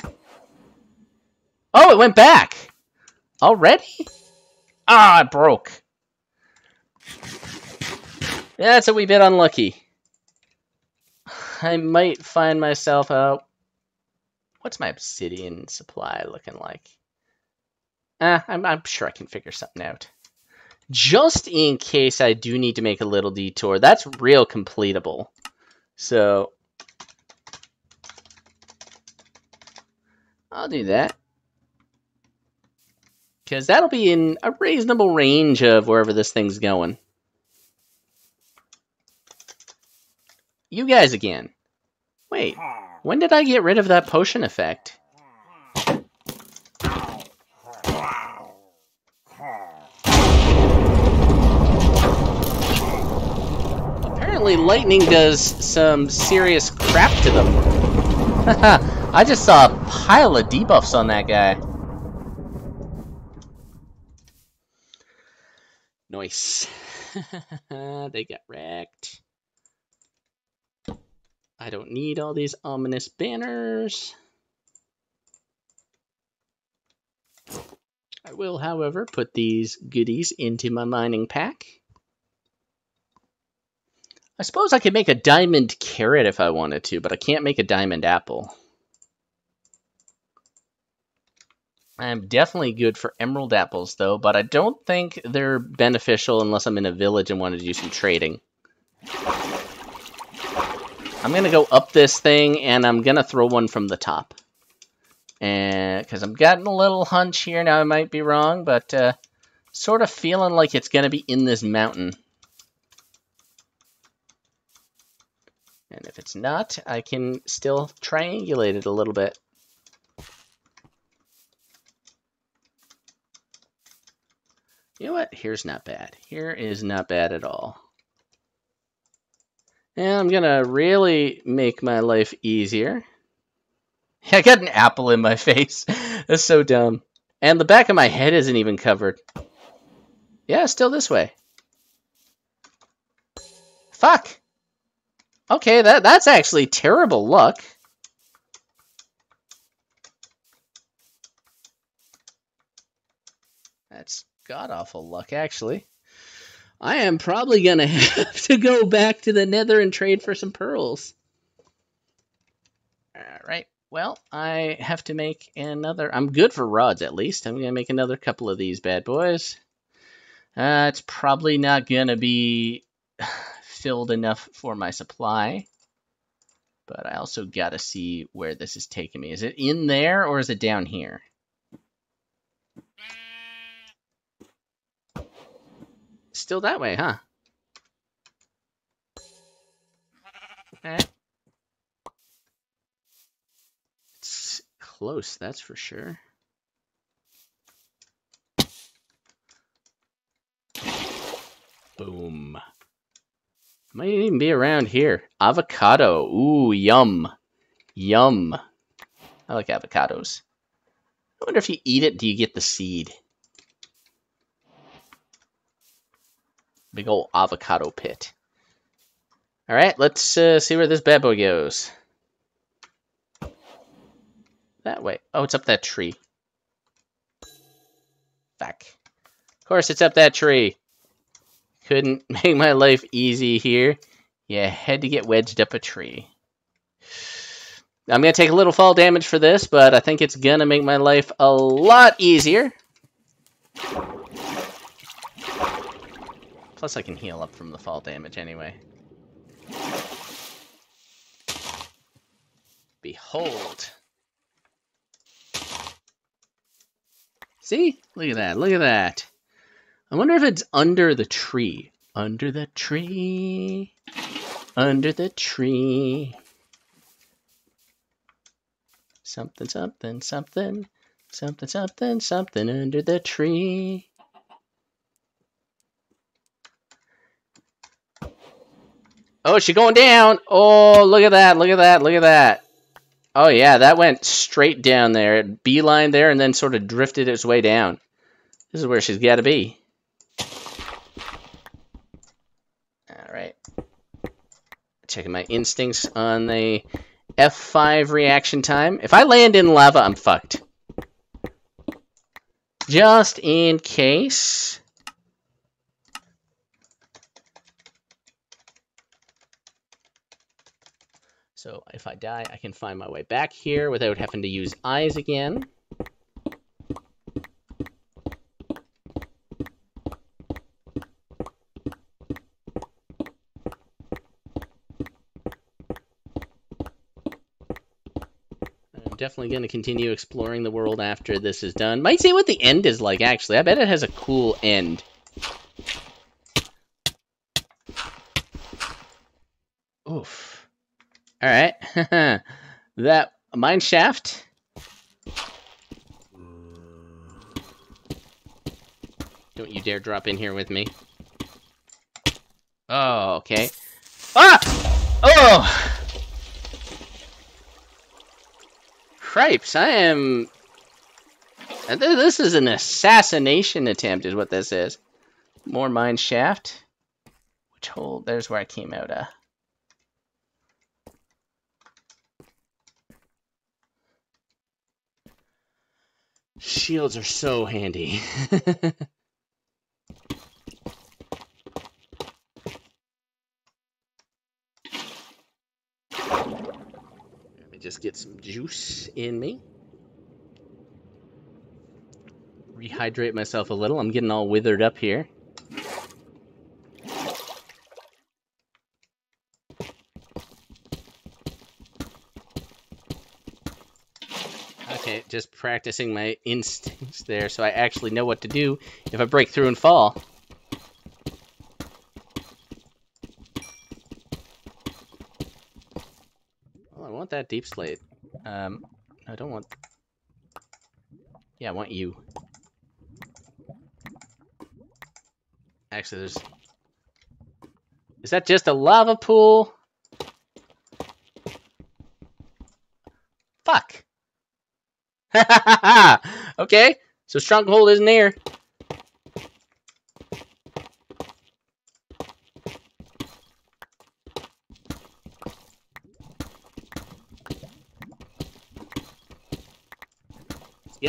Oh, it went back! Already? Ah, it broke. That's a wee bit unlucky. I might find myself out. What's my obsidian supply looking like? Ah, I'm, I'm sure I can figure something out just in case I do need to make a little detour. That's real completable. So I'll do that. Because that'll be in a reasonable range of wherever this thing's going. You guys again. Wait, when did I get rid of that potion effect? Apparently lightning does some serious crap to them. (laughs) I just saw a pile of debuffs on that guy. Nice. (laughs) they got wrecked. I don't need all these ominous banners. I will, however, put these goodies into my mining pack. I suppose I could make a diamond carrot if I wanted to, but I can't make a diamond apple. I'm definitely good for emerald apples, though, but I don't think they're beneficial unless I'm in a village and want to do some trading. I'm going to go up this thing, and I'm going to throw one from the top. and Because I'm getting a little hunch here. Now, I might be wrong, but uh, sort of feeling like it's going to be in this mountain. And if it's not, I can still triangulate it a little bit. You know what? Here's not bad. Here is not bad at all. And I'm going to really make my life easier. (laughs) I got an apple in my (laughs) face. That's so dumb. And the back of my head isn't even covered. Yeah, still this way. Fuck. Okay, that that's actually terrible luck. That's god-awful luck, actually. I am probably going (laughs) to have to go back to the nether and trade for some pearls. Alright, well, I have to make another... I'm good for rods, at least. I'm going to make another couple of these bad boys. Uh, it's probably not going to be (sighs) filled enough for my supply. But I also got to see where this is taking me. Is it in there or is it down here? Still that way, huh? It's close, that's for sure. Boom. Might even be around here. Avocado. Ooh, yum. Yum. I like avocados. I wonder if you eat it, do you get the seed? Big old avocado pit. All right, let's uh, see where this bad boy goes. That way. Oh, it's up that tree. Fuck. Of course, it's up that tree. Couldn't (laughs) make my life easy here. Yeah, had to get wedged up a tree. I'm going to take a little fall damage for this, but I think it's going to make my life a lot easier. Plus I can heal up from the fall damage anyway. Behold. See? Look at that, look at that. I wonder if it's under the tree. Under the tree. Under the tree. Something, something, something. Something, something, something under the tree. Oh, she going down. Oh, look at that. Look at that. Look at that. Oh, yeah, that went straight down there. It beeline there and then sort of drifted its way down. This is where she's got to be. Checking my instincts on the F5 reaction time. If I land in lava, I'm fucked. Just in case. So if I die, I can find my way back here without having to use eyes again. Definitely going to continue exploring the world after this is done. Might see what the end is like, actually. I bet it has a cool end. Oof. Alright. (laughs) that mine shaft. Don't you dare drop in here with me. Oh, okay. Ah! Oh! Cripes, I am... Uh, this is an assassination attempt, is what this is. More mine shaft. Which hole? There's where I came out of. Shields are so handy. (laughs) just get some juice in me. Rehydrate myself a little. I'm getting all withered up here. Okay, just practicing my instincts there so I actually know what to do if I break through and fall. That deep slate. Um, I don't want... Yeah, I want you. Actually, there's... Is that just a lava pool? Fuck. (laughs) okay, so Stronghold isn't here.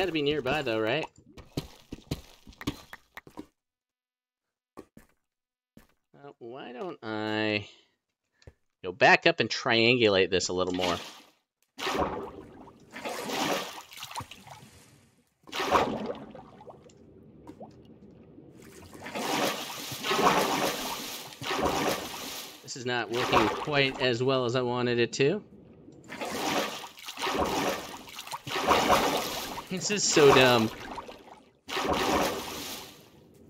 Gotta be nearby though, right? Uh, why don't I go back up and triangulate this a little more? This is not working quite as well as I wanted it to. This is so dumb.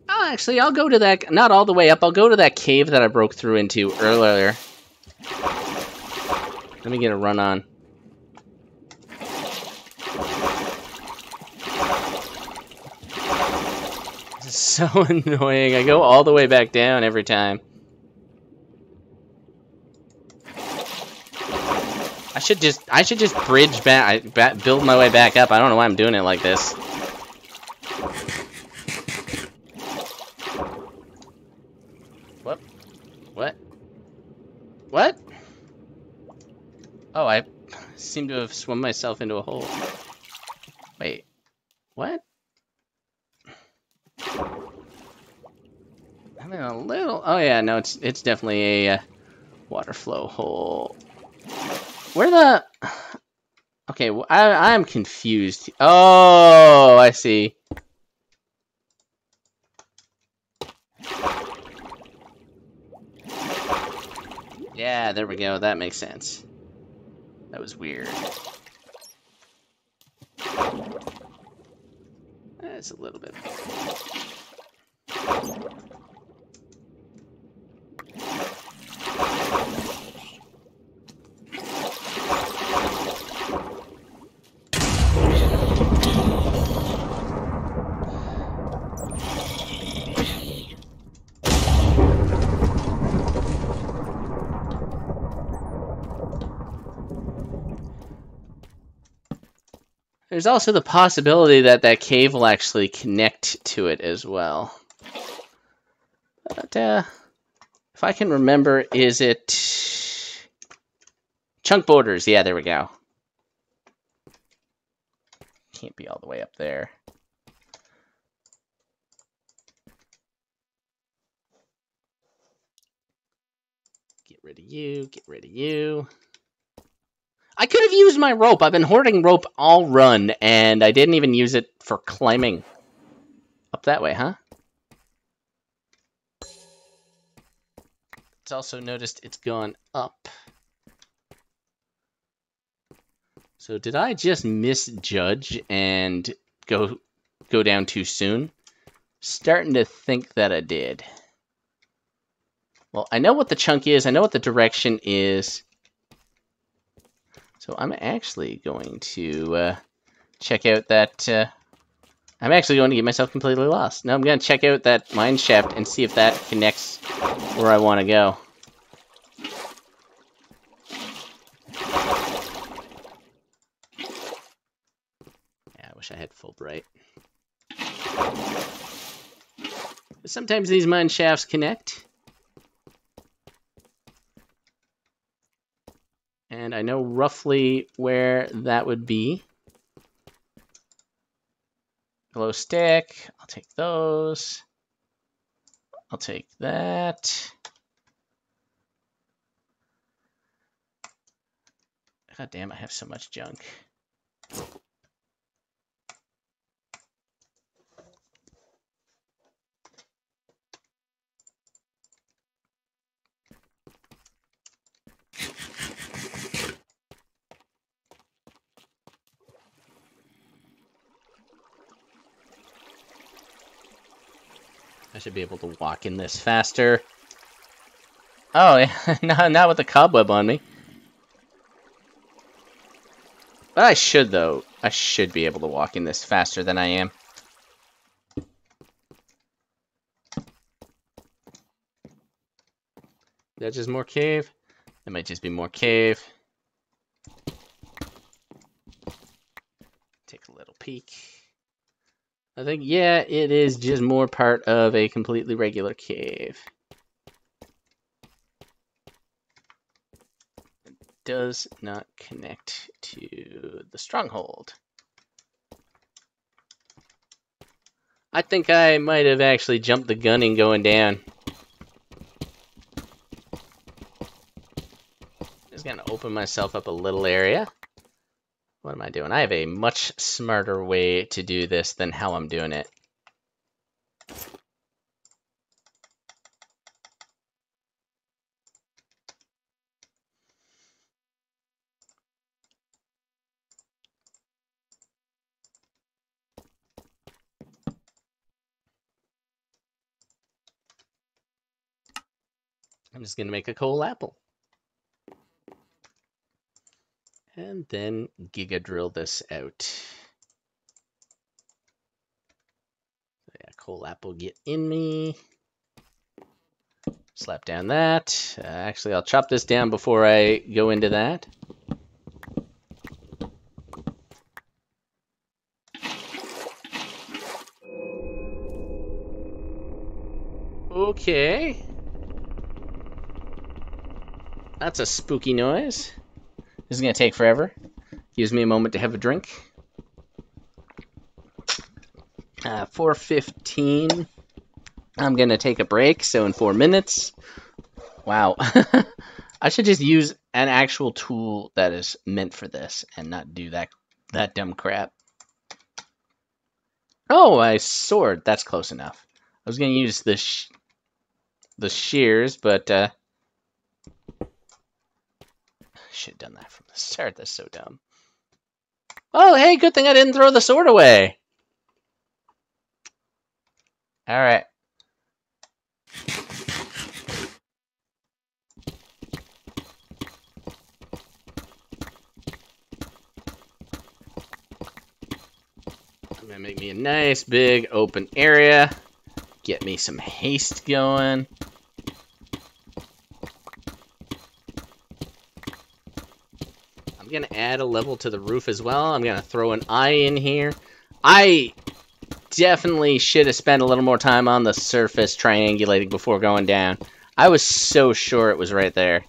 Oh, actually, I'll go to that, not all the way up, I'll go to that cave that I broke through into earlier. Let me get a run on. This is so (laughs) annoying. I go all the way back down every time. Should just I should just bridge back, back build my way back up. I don't know why I'm doing it like this. What? What? What? Oh, I seem to have swum myself into a hole. Wait. What? Having a little... Oh yeah, no, it's it's definitely a uh, water flow hole. Where the... (sighs) Okay, well, I, I'm confused. Oh, I see. Yeah, there we go. That makes sense. That was weird. That's a little bit. There's also the possibility that that cave will actually connect to it as well. But, uh, if I can remember, is it... Chunk borders, yeah, there we go. Can't be all the way up there. Get rid of you, get rid of you. I could have used my rope. I've been hoarding rope all run, and I didn't even use it for climbing. Up that way, huh? It's also noticed it's gone up. So did I just misjudge and go go down too soon? Starting to think that I did. Well, I know what the chunk is. I know what the direction is. So I'm actually going to uh, check out that... Uh, I'm actually going to get myself completely lost. Now I'm going to check out that mine shaft and see if that connects where I want to go. Yeah, I wish I had Fullbright. Sometimes these mine shafts connect. And I know roughly where that would be. Glow stick, I'll take those. I'll take that. God damn, I have so much junk. Should be able to walk in this faster. Oh, yeah. (laughs) not, not with the cobweb on me. But I should, though. I should be able to walk in this faster than I am. That just more cave? That might just be more cave. Take a little peek. I think, yeah, it is just more part of a completely regular cave. It does not connect to the stronghold. I think I might have actually jumped the gun in going down. Just gonna open myself up a little area. What am I doing? I have a much smarter way to do this than how I'm doing it. I'm just going to make a coal apple. And then Giga drill this out. Yeah, coal apple get in me. Slap down that. Uh, actually, I'll chop this down before I go into that. Okay. That's a spooky noise. This is going to take forever. Gives me a moment to have a drink. Uh, 4.15. I'm going to take a break, so in four minutes. Wow. (laughs) I should just use an actual tool that is meant for this and not do that, that dumb crap. Oh, a sword. That's close enough. I was going to use the, sh the shears, but... Uh, should have done that from the start. That's so dumb. Oh, hey, good thing I didn't throw the sword away. All right. I'm gonna make me a nice big open area. Get me some haste going. I'm going to add a level to the roof as well. I'm going to throw an eye in here. I definitely should have spent a little more time on the surface triangulating before going down. I was so sure it was right there.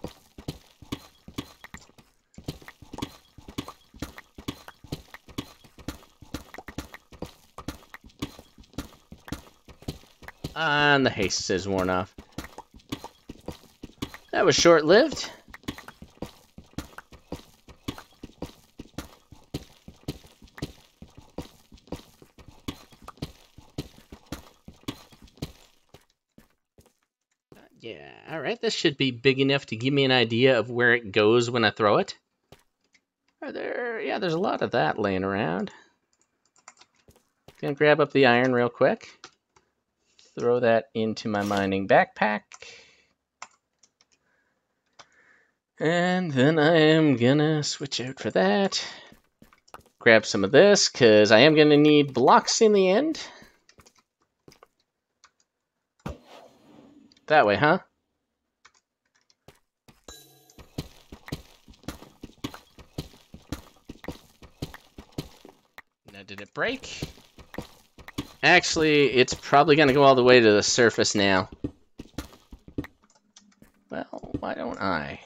And the haste is worn off. That was short-lived. Alright, this should be big enough to give me an idea of where it goes when I throw it. Are there... Yeah, there's a lot of that laying around. Gonna grab up the iron real quick. Throw that into my mining backpack. And then I am gonna switch out for that. Grab some of this, because I am gonna need blocks in the end. That way, huh? did it break? Actually, it's probably going to go all the way to the surface now. Well, why don't I?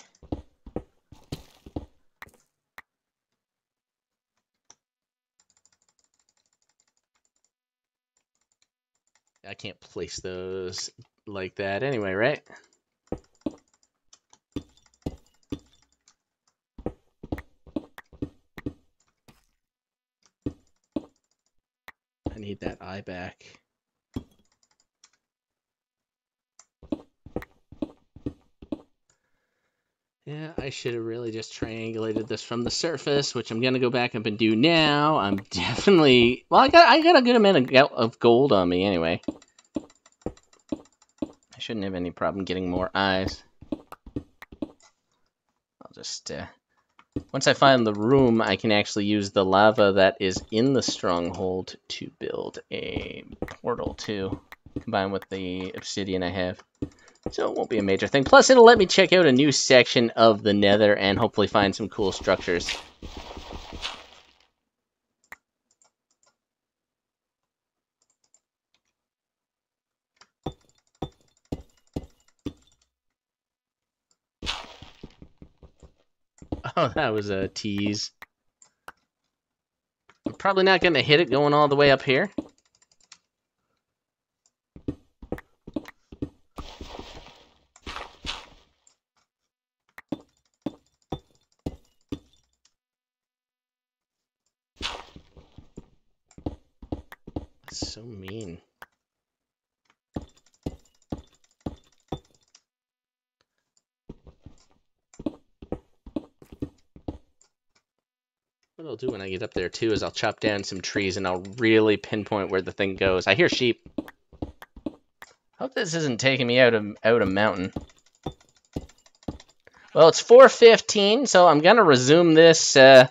I can't place those like that anyway, right? Need that eye back. Yeah, I should have really just triangulated this from the surface, which I'm gonna go back up and do now. I'm (laughs) definitely well. I got I got a good amount of gold on me anyway. I shouldn't have any problem getting more eyes. I'll just uh, Once I find the room, I can actually use the lava that is in the stronghold to build a portal too, combined with the obsidian I have. So it won't be a major thing. Plus, it'll let me check out a new section of the nether and hopefully find some cool structures. Oh, that was a tease. I'm probably not going to hit it going all the way up here. so mean. What I'll do when I get up there too is I'll chop down some trees and I'll really pinpoint where the thing goes. I hear sheep. Hope this isn't taking me out of out a mountain. Well, it's 4:15, so I'm gonna resume this uh,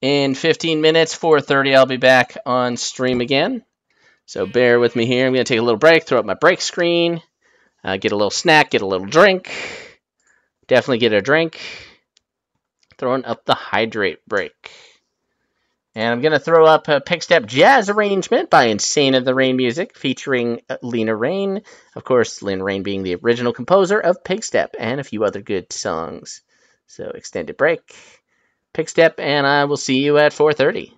in 15 minutes. 4:30, I'll be back on stream again. So bear with me here. I'm gonna take a little break, throw up my break screen, uh, get a little snack, get a little drink. Definitely get a drink. Throwing up the hydrate break. And I'm going to throw up a Pigstep Jazz arrangement by Insane of the Rain Music featuring uh, Lena Raine. Of course, Lena Raine being the original composer of Pigstep and a few other good songs. So extended break. Pigstep, and I will see you at 4.30.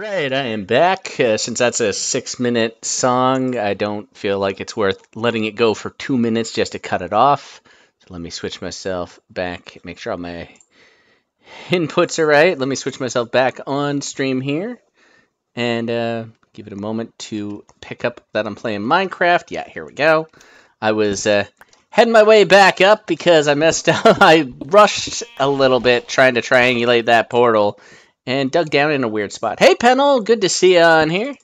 right, I am back. Uh, since that's a six minute song, I don't feel like it's worth letting it go for two minutes just to cut it off. So let me switch myself back, make sure all my inputs are right. Let me switch myself back on stream here and uh, give it a moment to pick up that I'm playing Minecraft. Yeah, here we go. I was uh, heading my way back up because I messed (laughs) up. I rushed a little bit trying to triangulate that portal and dug down in a weird spot. Hey, Pennell, good to see you on here.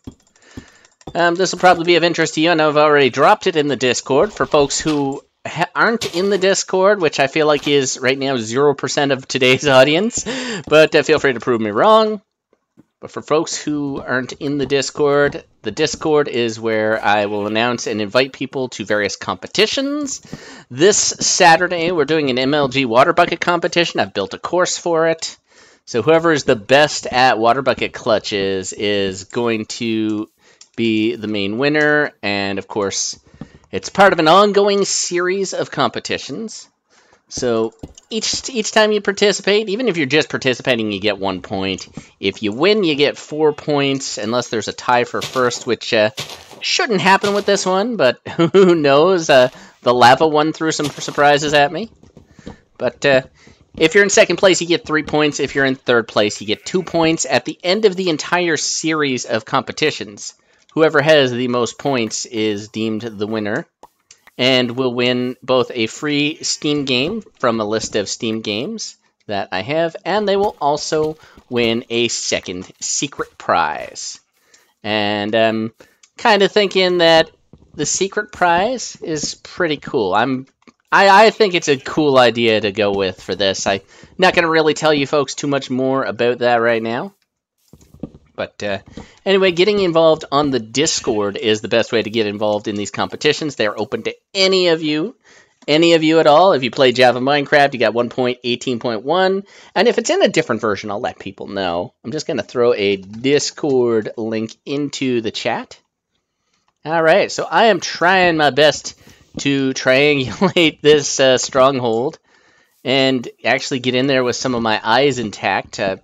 Um, this will probably be of interest to you. Know I've already dropped it in the Discord for folks who aren't in the Discord, which I feel like is right now 0% of today's (laughs) audience, but uh, feel free to prove me wrong. But for folks who aren't in the Discord, the Discord is where I will announce and invite people to various competitions. This Saturday, we're doing an MLG water bucket competition. I've built a course for it. So whoever is the best at water bucket clutches is going to be the main winner. And of course, it's part of an ongoing series of competitions. So each each time you participate, even if you're just participating, you get one point. If you win, you get four points, unless there's a tie for first, which uh, shouldn't happen with this one, but (laughs) who knows? Uh, the lava one threw some surprises at me. But uh, if you're in second place, you get three points. If you're in third place, you get two points. At the end of the entire series of competitions, whoever has the most points is deemed the winner and will win both a free Steam game from a list of Steam games that I have, and they will also win a second secret prize. And I'm kind of thinking that the secret prize is pretty cool. I'm I, I think it's a cool idea to go with for this. I'm not going to really tell you folks too much more about that right now. But uh, anyway, getting involved on the Discord is the best way to get involved in these competitions. They're open to any of you, any of you at all. If you play Java Minecraft, you got 1.18.1. And if it's in a different version, I'll let people know. I'm just going to throw a Discord link into the chat. All right, so I am trying my best to triangulate (laughs) this uh, stronghold and actually get in there with some of my eyes intact. Uh,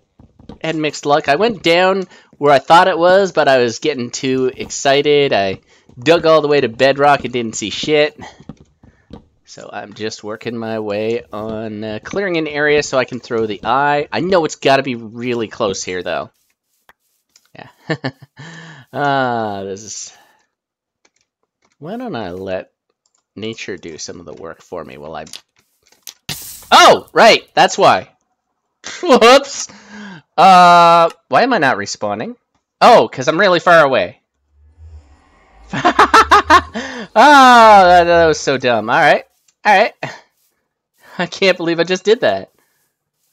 had mixed luck. I went down where I thought it was, but I was getting too excited. I dug all the way to bedrock and didn't see shit. So I'm just working my way on uh, clearing an area so I can throw the eye. I know it's got to be really close here, though. Yeah. (laughs) ah, this is... Why don't I let nature do some of the work for me while I... Oh, right, that's why. (laughs) Whoops. Uh, why am I not respawning? Oh, because I'm really far away. oh, (laughs) that, that was so dumb. Alright. Alright. (laughs) I can't believe I just did that.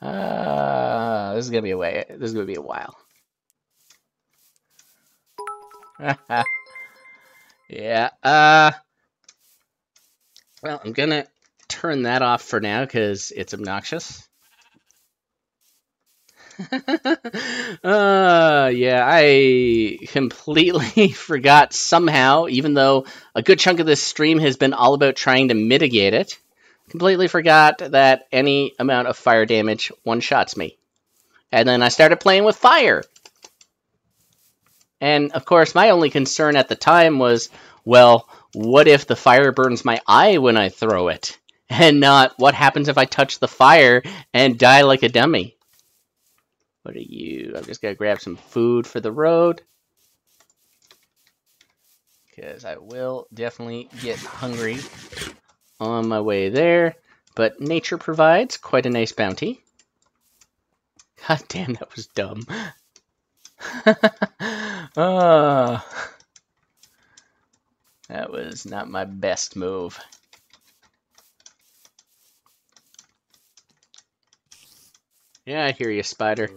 Uh, this is gonna be a way. This is gonna be a while. yeah. Uh. Well, I'm gonna turn that off for now because it's obnoxious. (laughs) uh, yeah, I completely (laughs) forgot somehow, even though a good chunk of this stream has been all about trying to mitigate it, completely forgot that any amount of fire damage one-shots me. And then I started playing with fire. And, of course, my only concern at the time was, well, what if the fire burns my eye when I throw it? And not what happens if I touch the fire and die like a dummy? What are you? I'm just going to grab some food for the road. Because I will definitely get hungry on my way there. But nature provides quite a nice bounty. God damn, that was dumb. uh. (laughs) That was not my best move. Yeah, I hear you, Spider.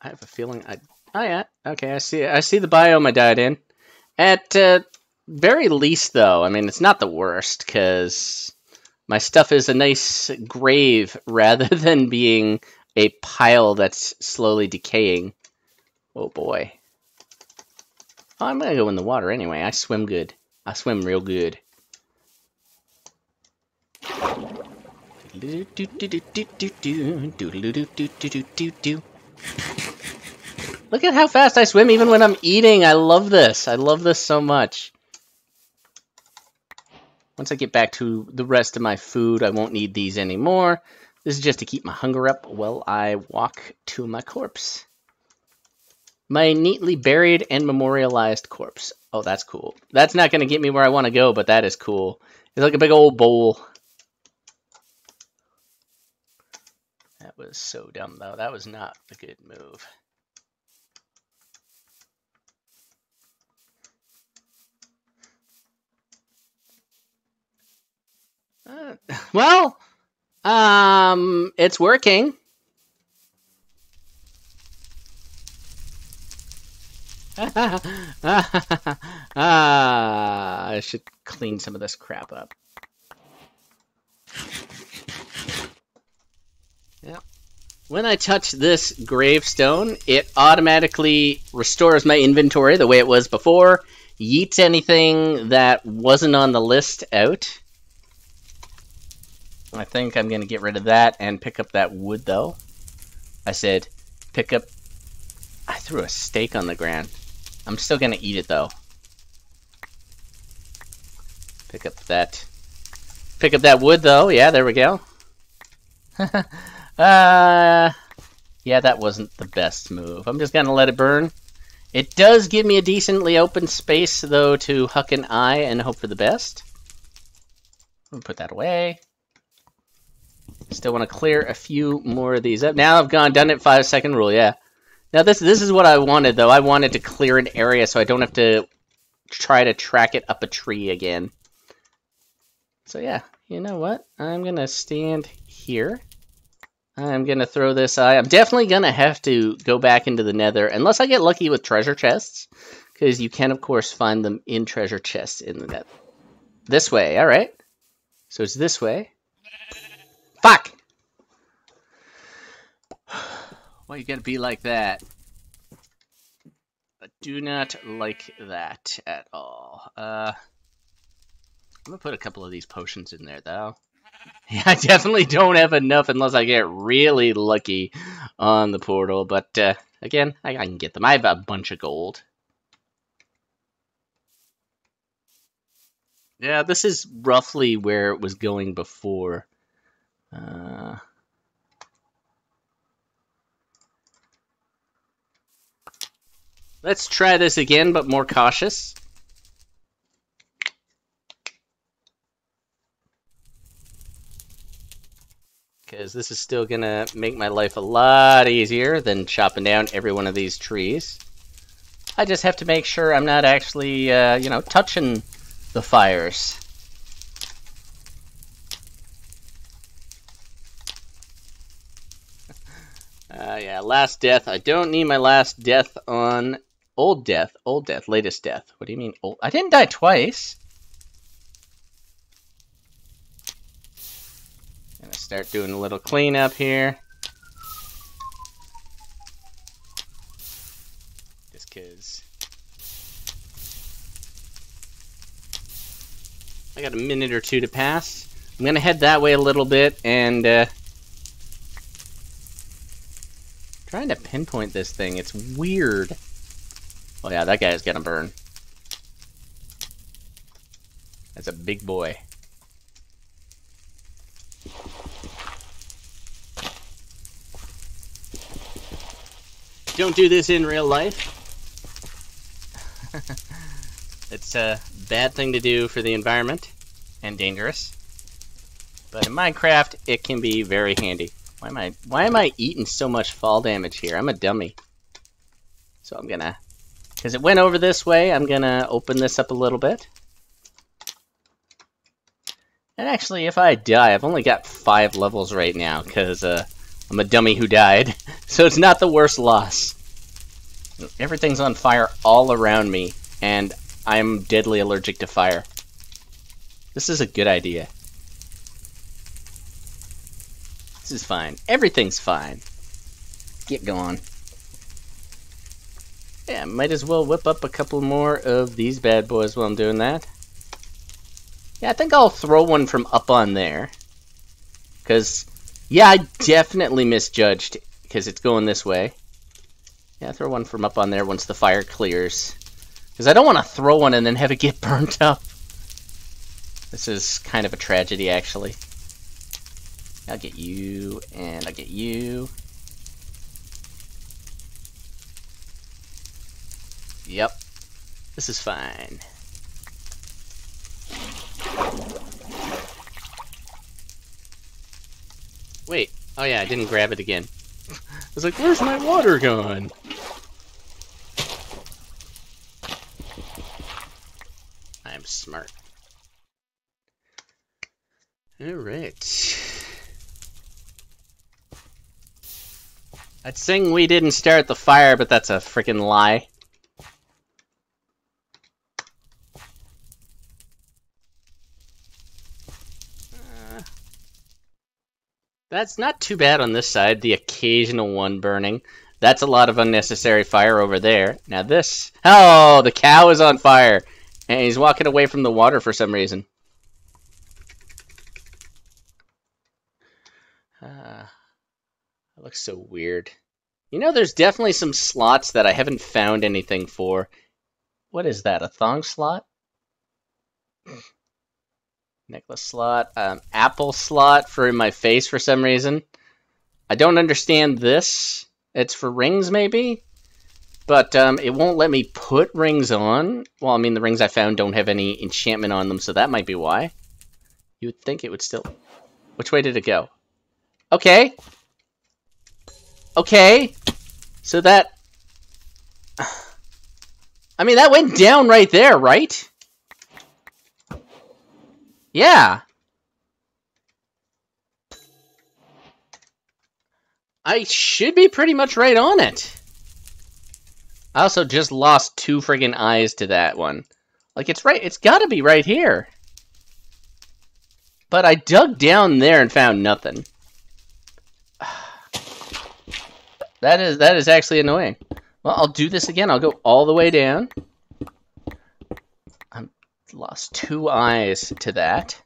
I have a feeling I... Oh, yeah. Okay, I see I see the biome I died in. At uh, very least, though, I mean, it's not the worst, because my stuff is a nice grave (laughs) rather than being a pile that's slowly decaying. Oh, boy. Oh, I'm gonna go in the water anyway. I swim good. I swim real good. Look at how fast I swim even when I'm eating. I love this. I love this so much. Once I get back to the rest of my food, I won't need these anymore. This is just to keep my hunger up while I walk to my corpse. My neatly buried and memorialized corpse. Oh, that's cool. That's not going to get me where I want to go, but that is cool. It's like a big old bowl. That was so dumb, though. That was not a good move. Uh, (laughs) well, um, it's working. Ah, I should clean some of this crap up. Yeah. When I touch this gravestone, it automatically restores my inventory the way it was before, yeets anything that wasn't on the list out. I think I'm going to get rid of that and pick up that wood, though. I said, pick up... I threw a steak on the ground. I'm still to eat it, though. Pick up that... Pick up that wood, though. Yeah, there we go. (laughs) uh... Yeah, that wasn't the best move. I'm just to let it burn. It does give me a decently open space, though, to huck an eye and hope for the best. put that away. Still want to clear a few more of these up. Now I've gone done it five second rule, yeah. Now this this is what I wanted though. I wanted to clear an area so I don't have to try to track it up a tree again. So yeah, you know what? I'm gonna stand here. I'm gonna throw this eye. I'm definitely gonna have to go back into the nether unless I get lucky with treasure chests. Because you can of course find them in treasure chests in the nether. This way, alright. So it's this way. Fuck! Why you gotta be like that? I do not like that at all. Uh, I'm gonna put a couple of these potions in there, though. (laughs) Yeah, I definitely don't have enough unless I get really lucky on the portal. But, uh, again, I, I can get them. I have a bunch of gold. Yeah, this is roughly where it was going before. Uh, let's try this again, but more cautious. Because this is still going to make my life a lot easier than chopping down every one of these trees. I just have to make sure I'm not actually, uh, you know, touching the fires. (laughs) Uh, yeah, last death. I don't need my last death on old death. Old death, latest death. What do you mean old? I didn't die twice. Gonna start doing a little cleanup here. Just cause. I got a minute or two to pass. I'm gonna head that way a little bit and uh, Trying to pinpoint this thing, it's weird. Oh yeah, that guy's gonna burn. That's a big boy. Don't do this in real life. (laughs) it's a bad thing to do for the environment and dangerous. But in Minecraft, it can be very handy. Why am I why am I eating so much fall damage here? I'm a dummy. So I'm gonna because it went over this way, I'm gonna open this up a little bit. And actually, if I die, I've only got five levels right now, because uh, I'm a dummy who died. (laughs) so it's not the worst loss. Everything's on fire all around me, and I'm deadly allergic to fire. This is a good idea. This is fine. Everything's fine. Get going. Yeah, might as well whip up a couple more of these bad boys while I'm doing that. Yeah, I think I'll throw one from up on there. Because, yeah, I definitely misjudged because it's going this way. Yeah, throw one from up on there once the fire clears. Because I don't want to throw one and then have it get (laughs) burnt up. This is kind of a tragedy, actually. I'll get you, and I'll get you. Yep. This is fine. Wait. Oh yeah, I didn't grab it again. (laughs) I was like, where's my water gone? I'm smart. Alright. I'd sing we didn't start the fire, but that's a freaking lie. Uh, that's not too bad on this side, the occasional one burning. That's a lot of unnecessary fire over there. Now this... Oh, the cow is on fire! And he's walking away from the water for some reason. Uh, that looks so weird. You know, there's definitely some slots that I haven't found anything for. What is that, a thong slot? Necklace slot, um, apple slot for my face for some reason. I don't understand this. It's for rings, maybe? But um, it won't let me put rings on. Well, I mean, the rings I found don't have any enchantment on them, so that might be why. You would think it would still... Which way did it go? Okay. Okay. So that... (sighs) I mean, that went down right there, right? Yeah. I should be pretty much right on it. I also just lost two friggin' eyes to that one. Like, it's right, it's gotta be right here. But I dug down there and found nothing. (sighs) That is that is actually annoying. Well, I'll do this again. I'll go all the way down. Lost two eyes to that.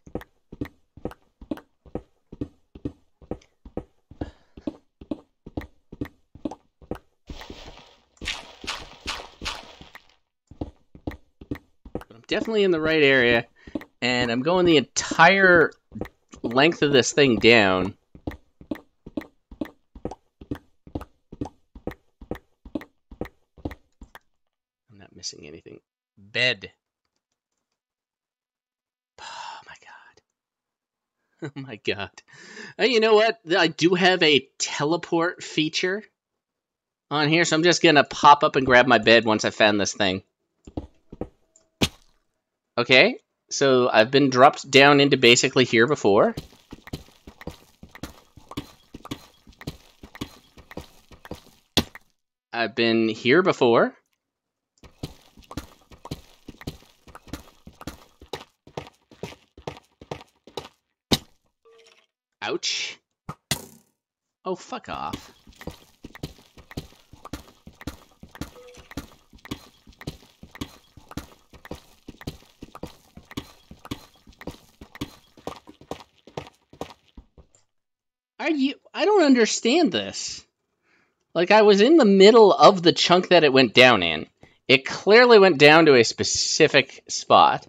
I'm definitely in the right area, and I'm going the entire length of this thing down. I'm not missing anything. Bed. Oh my god. (laughs) Oh my god. Uh, you know what? I do have a teleport feature on here, so I'm just gonna pop up and grab my bed once I found this thing. Okay, so I've been dropped down into basically here before. I've been here before. Ouch. Oh, fuck off. Are you... I don't understand this. Like, I was in the middle of the chunk that it went down in. It clearly went down to a specific spot.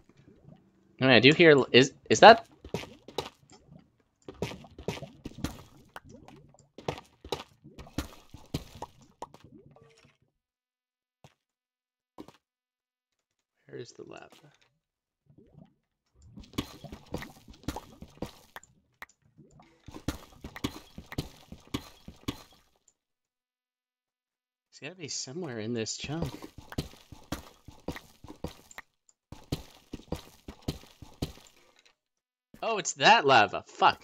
I mean, I do hear... Is, is that Where's the lava? It's gotta be somewhere in this chunk. Oh, it's that lava. Fuck.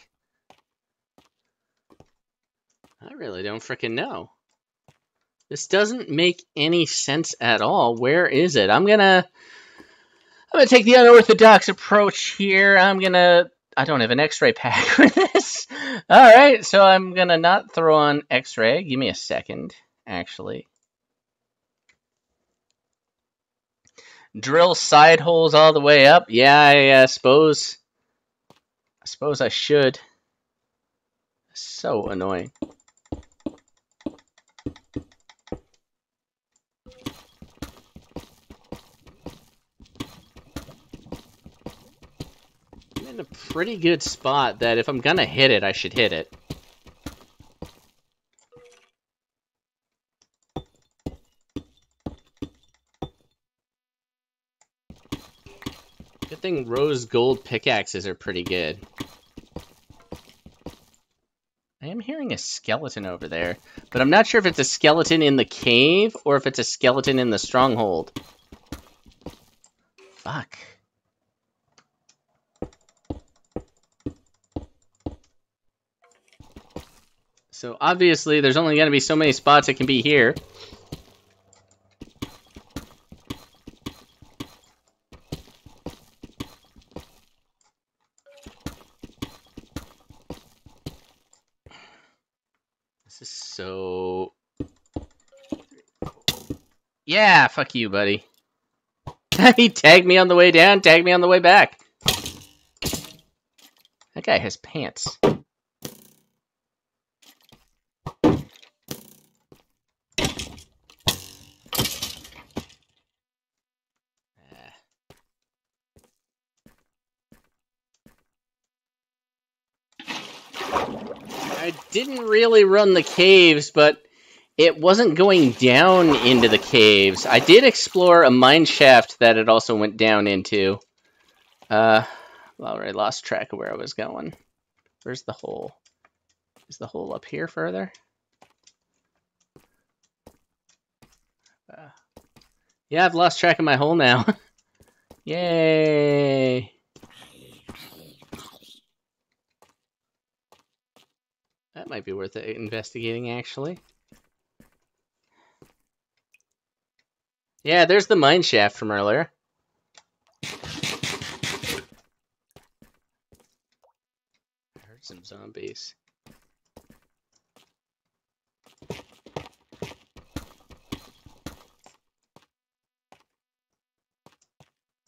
I really don't freaking know. This doesn't make any sense at all. Where is it? I'm gonna... I'm going to take the unorthodox approach here. I'm going to... I don't have an x-ray pack (laughs) for this. All right, so I'm going to not throw on x-ray. Give me a second, actually. Drill side holes all the way up. Yeah, I uh, suppose... I suppose I should. So annoying. Pretty good spot that if I'm gonna hit it, I should hit it. Good thing rose gold pickaxes are pretty good. I am hearing a skeleton over there, but I'm not sure if it's a skeleton in the cave or if it's a skeleton in the stronghold. Fuck. So obviously there's only going to be so many spots it can be here. This is so... Yeah, fuck you, buddy. (laughs) he tagged me on the way down, tagged me on the way back. That guy has pants. I didn't really run the caves, but it wasn't going down into the caves. I did explore a mine shaft that it also went down into. Uh, well, I lost track of where I was going. Where's the hole? Is the hole up here further? Uh, yeah, I've lost track of my hole now. (laughs) Yay! Might be worth investigating, actually. Yeah, there's the mine shaft from earlier. I heard some zombies.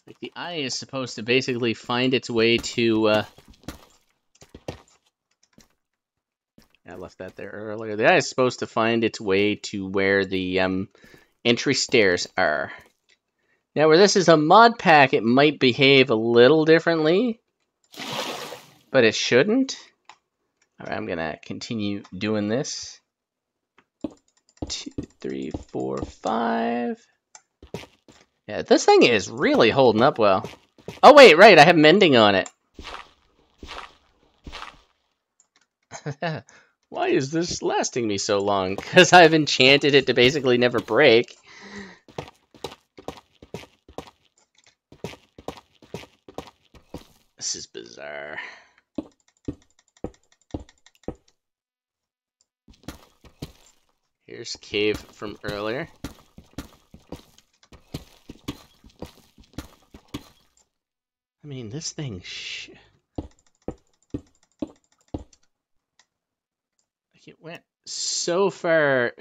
Like, the eye is supposed to basically find its way to, uh, I left that there earlier. The eye is supposed to find its way to where the um, entry stairs are. Now, where this is a mod pack, it might behave a little differently, but it shouldn't. All right, I'm gonna continue doing this. Two, three, four, five. Yeah, this thing is really holding up well. Oh, wait, right, I have mending on it. (laughs) Why is this lasting me so long? (laughs) Because I've enchanted it to basically never break. This is bizarre. Here's cave from earlier. I mean, this thing... it went so far.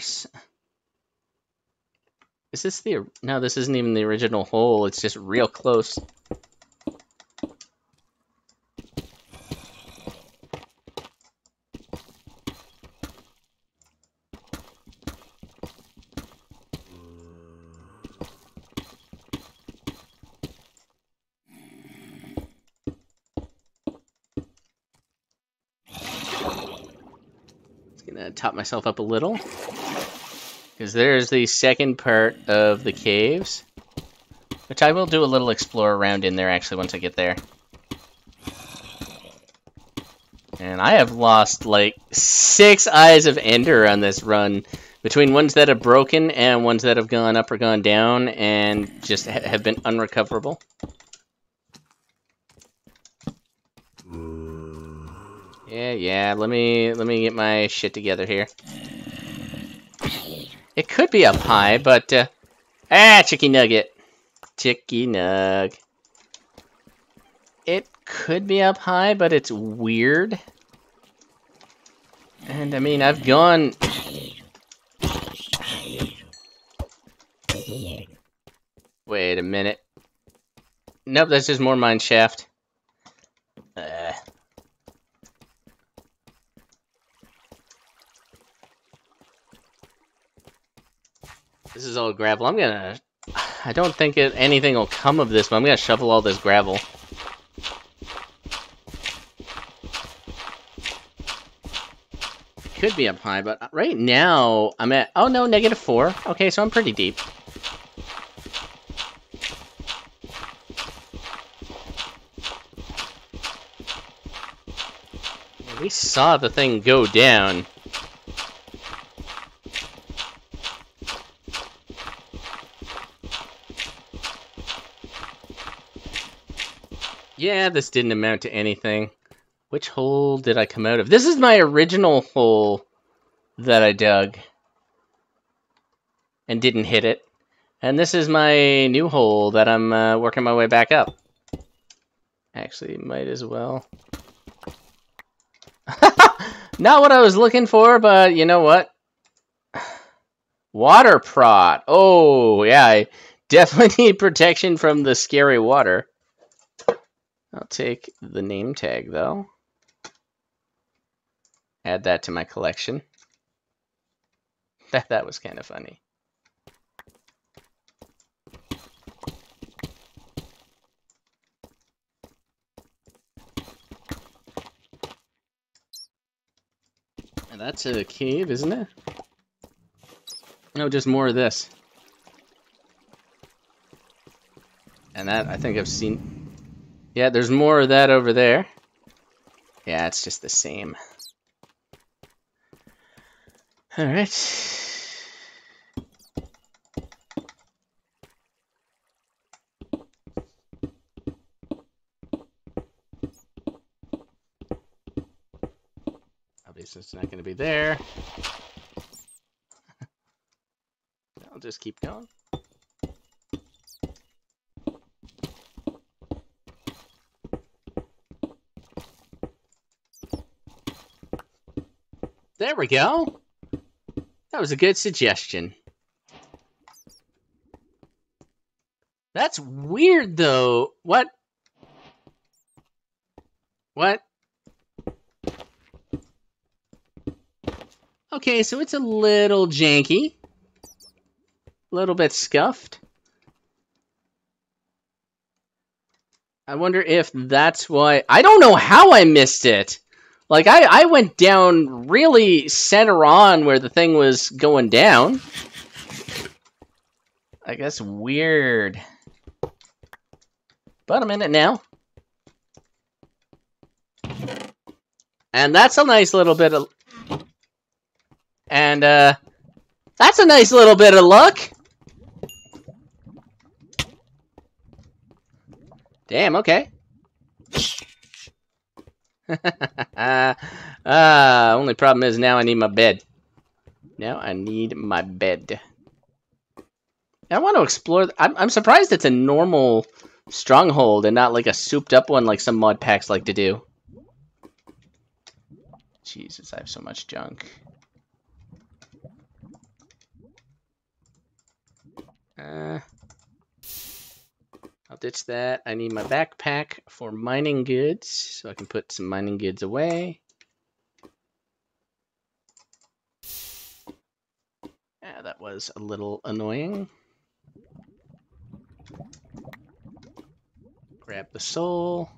Is this the... No, this isn't even the original hole. It's just real close. top myself up a little. Because there's the second part of the caves. Which I will do a little explore around in there, actually, once I get there. And I have lost, like, six Eyes of Ender on this run. Between ones that have broken and ones that have gone up or gone down and just ha have been unrecoverable. Yeah, let me let me get my shit together here. It could be up high, but uh, ah, chicky nugget. Chicky nug. It could be up high, but it's weird. And I mean, I've gone Wait a minute. Nope, that's just more mine shaft. Uh. This is all gravel. I'm gonna... (sighs) I don't think it, anything will come of this, but I'm gonna shovel all this gravel. Could be up high, but right now I'm at... Oh no, negative four. Okay, so I'm pretty deep. We saw the thing go down. Yeah, this didn't amount to anything. Which hole did I come out of? This is my original hole that I dug. And didn't hit it. And this is my new hole that I'm uh, working my way back up. Actually, might as well. (laughs) Not what I was looking for, but you know what? Water prot. Oh, yeah, I (laughs) definitely need protection from the scary water. I'll take the name tag though. Add that to my collection. (laughs) That that was kind of funny. And that's a cave, isn't it? No, just more of this. And that, I think I've seen yeah, there's more of that over there. Yeah, it's just the same. Alright. Obviously, it's not going to be there. (laughs) I'll just keep going. We go. That was a good suggestion. That's weird, though. What? What? Okay, so it's a little janky. A little bit scuffed. I wonder if that's why... I don't know how I missed it! Like, I, I went down really center on where the thing was going down. I guess weird. But I'm in it now. And that's a nice little bit of... And, uh... That's a nice little bit of luck! Damn, okay. Uh, (laughs) only problem is now I need my bed. Now I need my bed. I want to explore... I'm, I'm surprised it's a normal stronghold and not like a souped up one like some mod packs like to do. Jesus, I have so much junk. Uh, I'll ditch that. I need my backpack for mining goods, so I can put some mining goods away. Yeah, that was a little annoying. Grab the soul.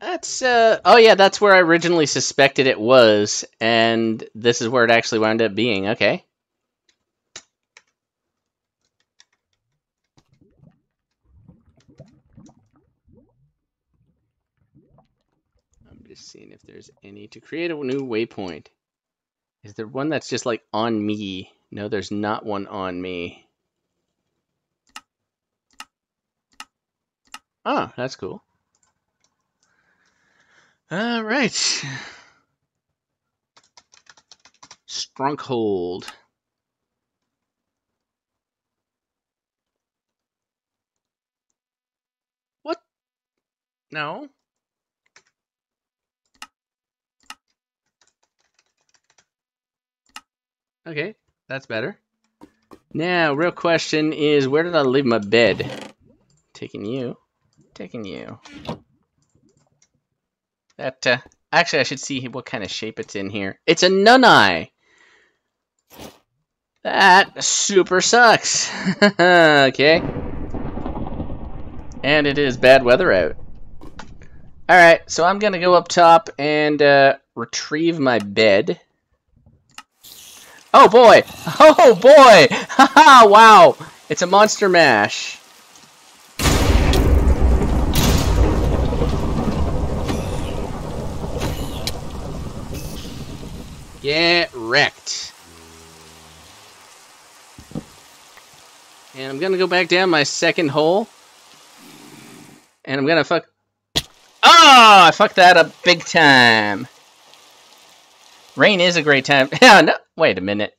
That's, uh, oh yeah, that's where I originally suspected it was, and this is where it actually wound up being, okay. Seeing if there's any to create a new waypoint. Is there one that's just like on me? No, there's not one on me. Oh, that's cool. All right. Stronghold. What? No. Okay, that's better. Now, real question is, where did I leave my bed? Taking you. Taking you. That, uh, actually, I should see what kind of shape it's in here. It's a nunai! That super sucks. (laughs) okay. And it is bad weather out. Alright, so I'm gonna go up top and uh, retrieve my bed. Oh boy! (laughs) Oh boy! Haha, (laughs) wow! It's a monster mash. Get wrecked. And I'm gonna go back down my second hole. And I'm gonna fuck... Oh! I fucked that up big time. Rain is a great time. (laughs) Yeah, no, wait a minute.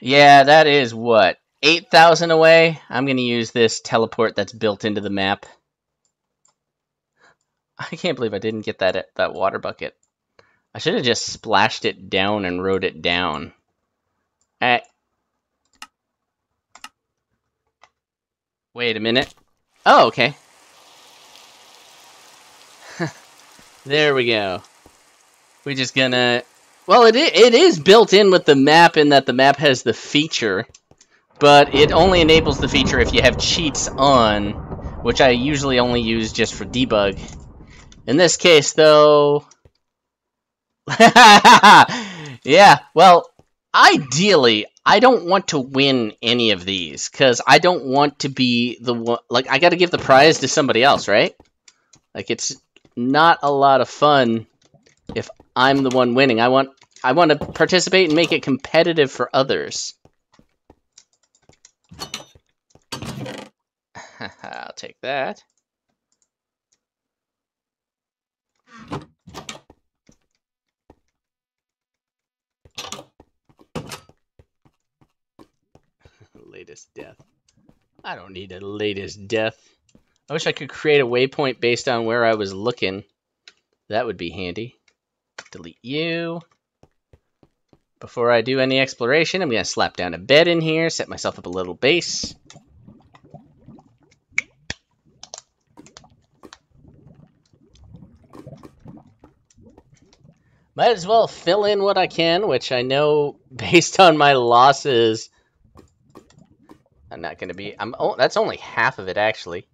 Yeah, that is what? 8,000 away? I'm gonna use this teleport that's built into the map. (laughs) I can't believe I didn't get that that water bucket. I should have just splashed it down and wrote it down. Eh. Wait a minute. Oh, okay. (laughs) there we go. We're just gonna... Well, it, it is built in with the map in that the map has the feature. But it only enables the feature if you have cheats on, which I usually only use just for debug. In this case, though... (laughs) yeah, well, ideally, I don't want to win any of these, because I don't want to be the one... Like, I gotta give the prize to somebody else, right? Like, it's not a lot of fun if I'm the one winning. I want I want to participate and make it competitive for others. (laughs) I'll take that. (laughs) latest death. I don't need a latest death. I wish I could create a waypoint based on where I was looking. That would be handy. Delete you. Before I do any exploration, I'm going to slap down a bed in here, set myself up a little base. Might as well fill in what I can, which I know, (laughs) based on my losses, I'm not going to be... I'm. Oh, that's only half of it, actually.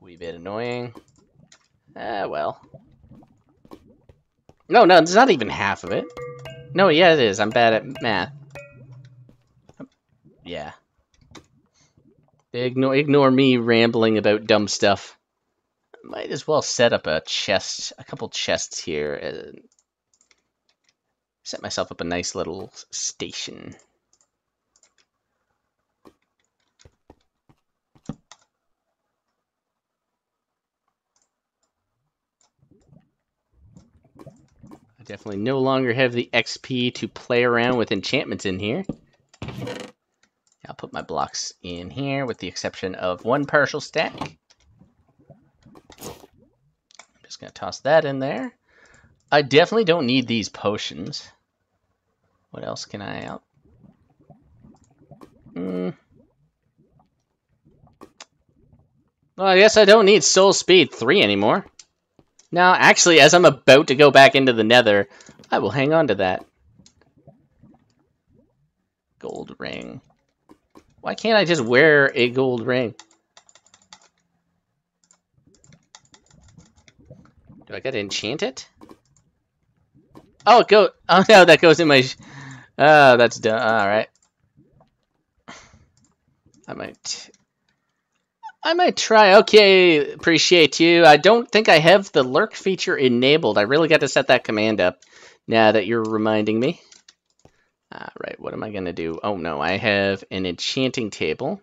Wee bit annoying. Ah, well. No, no, it's not even half of it. No, yeah, it is. I'm bad at math. Yeah. Ignore, ignore me rambling about dumb stuff. Might as well set up a chest, a couple chests here. And set myself up a nice little station. Definitely no longer have the XP to play around with enchantments in here. I'll put my blocks in here with the exception of one partial stack. I'm just going to toss that in there. I definitely don't need these potions. What else can I out? Hmm. Well, I guess I don't need Soul Speed 3 anymore. Now, actually, as I'm about to go back into the nether, I will hang on to that. Gold ring. Why can't I just wear a gold ring? Do I gotta enchant it? Oh, go. Oh (laughs) no, that goes in my. Oh, that's done. All right. I might I might try. Okay, appreciate you. I don't think I have the lurk feature enabled. I really got to set that command up now that you're reminding me. All right, what am I going to do? Oh, no, I have an enchanting table.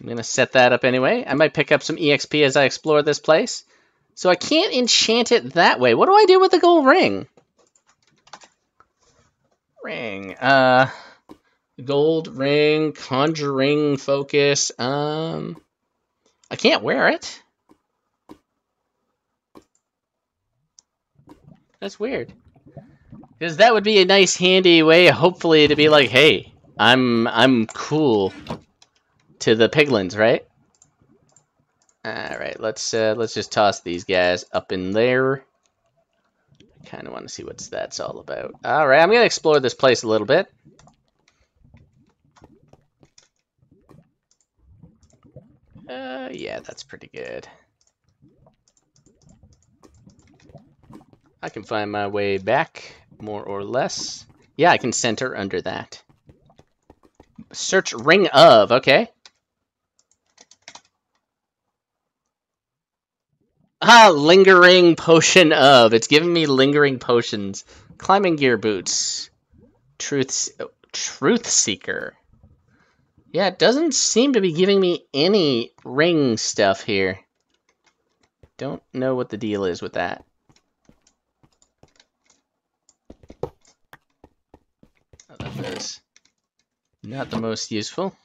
I'm going to set that up anyway. I might pick up some EXP as I explore this place. So I can't enchant it that way. What do I do with the gold ring? Ring. Uh, Gold ring, conjuring focus. Um, I can't wear it. That's weird. Because that would be a nice, handy way, hopefully, to be like, hey, I'm I'm cool to the piglins, right? All right, let's uh, let's just toss these guys up in there. I Kind of want to see what's that's all about. All right, I'm gonna explore this place a little bit. Uh, yeah, that's pretty good. I can find my way back, more or less. Yeah, I can center under that. Search ring of, okay. Ah, lingering potion of. It's giving me lingering potions. Climbing gear boots. Truth, truth seeker. Yeah, it doesn't seem to be giving me any ring stuff here. Don't know what the deal is with that. Oh, that not the most useful.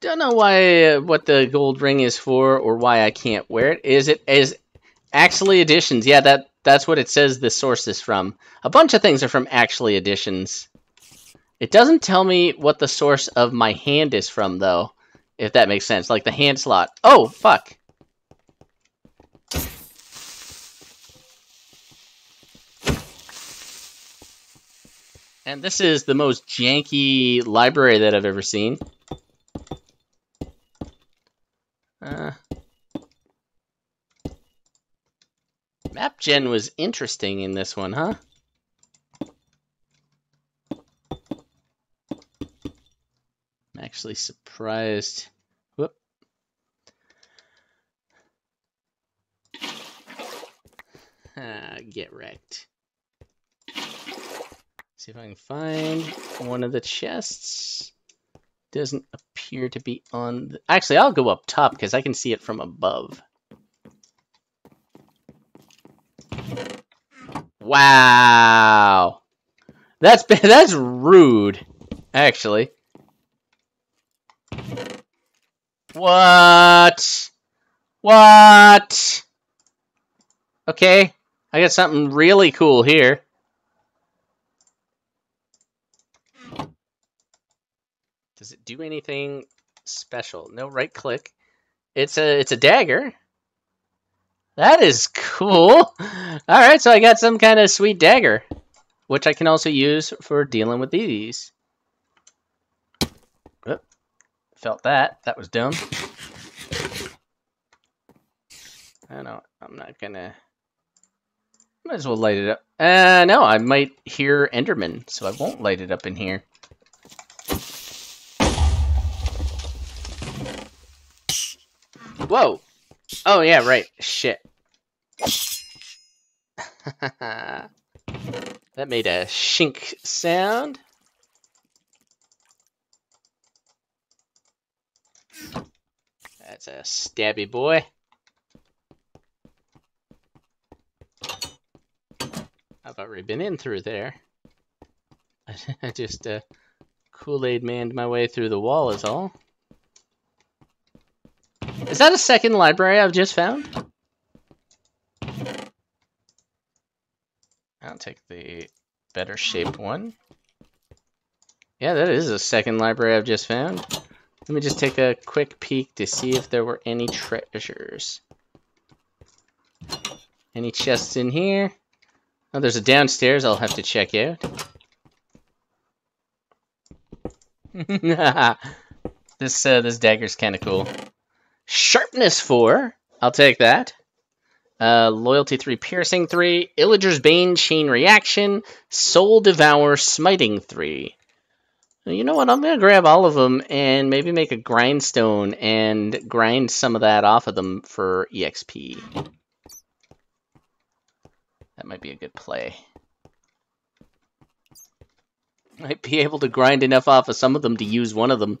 Don't know why uh, what the gold ring is for or why I can't wear it. Is it is Actually Additions? Yeah, that that's what it says the source is from. A bunch of things are from Actually Additions. It doesn't tell me what the source of my hand is from though, if that makes sense. Like the hand slot. Oh, fuck. And this is the most janky library that I've ever seen. Uh, map gen was interesting in this one, huh? Actually surprised. Whoop. Ah, get wrecked. See if I can find one of the chests. Doesn't appear to be on... The... Actually, I'll go up top because I can see it from above. Wow. That's (laughs) that's rude, actually. What? What? Okay, I got something really cool here. Does it do anything special? No right click. It's a it's a dagger. That is cool. All right, so I got some kind of sweet dagger, which I can also use for dealing with these. Oop, felt that. That was dumb. I know. I'm not gonna. Might as well light it up. Uh, no, I might hear Enderman, so I won't light it up in here. Whoa! Oh, yeah, right. Shit. (laughs) that made a shink sound. That's a stabby boy. I've already been in through there. (laughs) I just uh, Kool-Aid manned my way through the wall is all. Is that a second library I've just found? I'll take the better shaped one. Yeah, that is a second library I've just found. Let me just take a quick peek to see if there were any treasures. Any chests in here? Oh, there's a downstairs I'll have to check out. (laughs) this uh, this dagger's kind of cool. Sharpness 4. I'll take that. Uh, Loyalty 3, Piercing 3, Illager's Bane, Chain Reaction, Soul Devour, Smiting 3. You know what? I'm going to grab all of them and maybe make a grindstone and grind some of that off of them for EXP. That might be a good play. (laughs) Might be able to grind enough off of some of them to use one of them.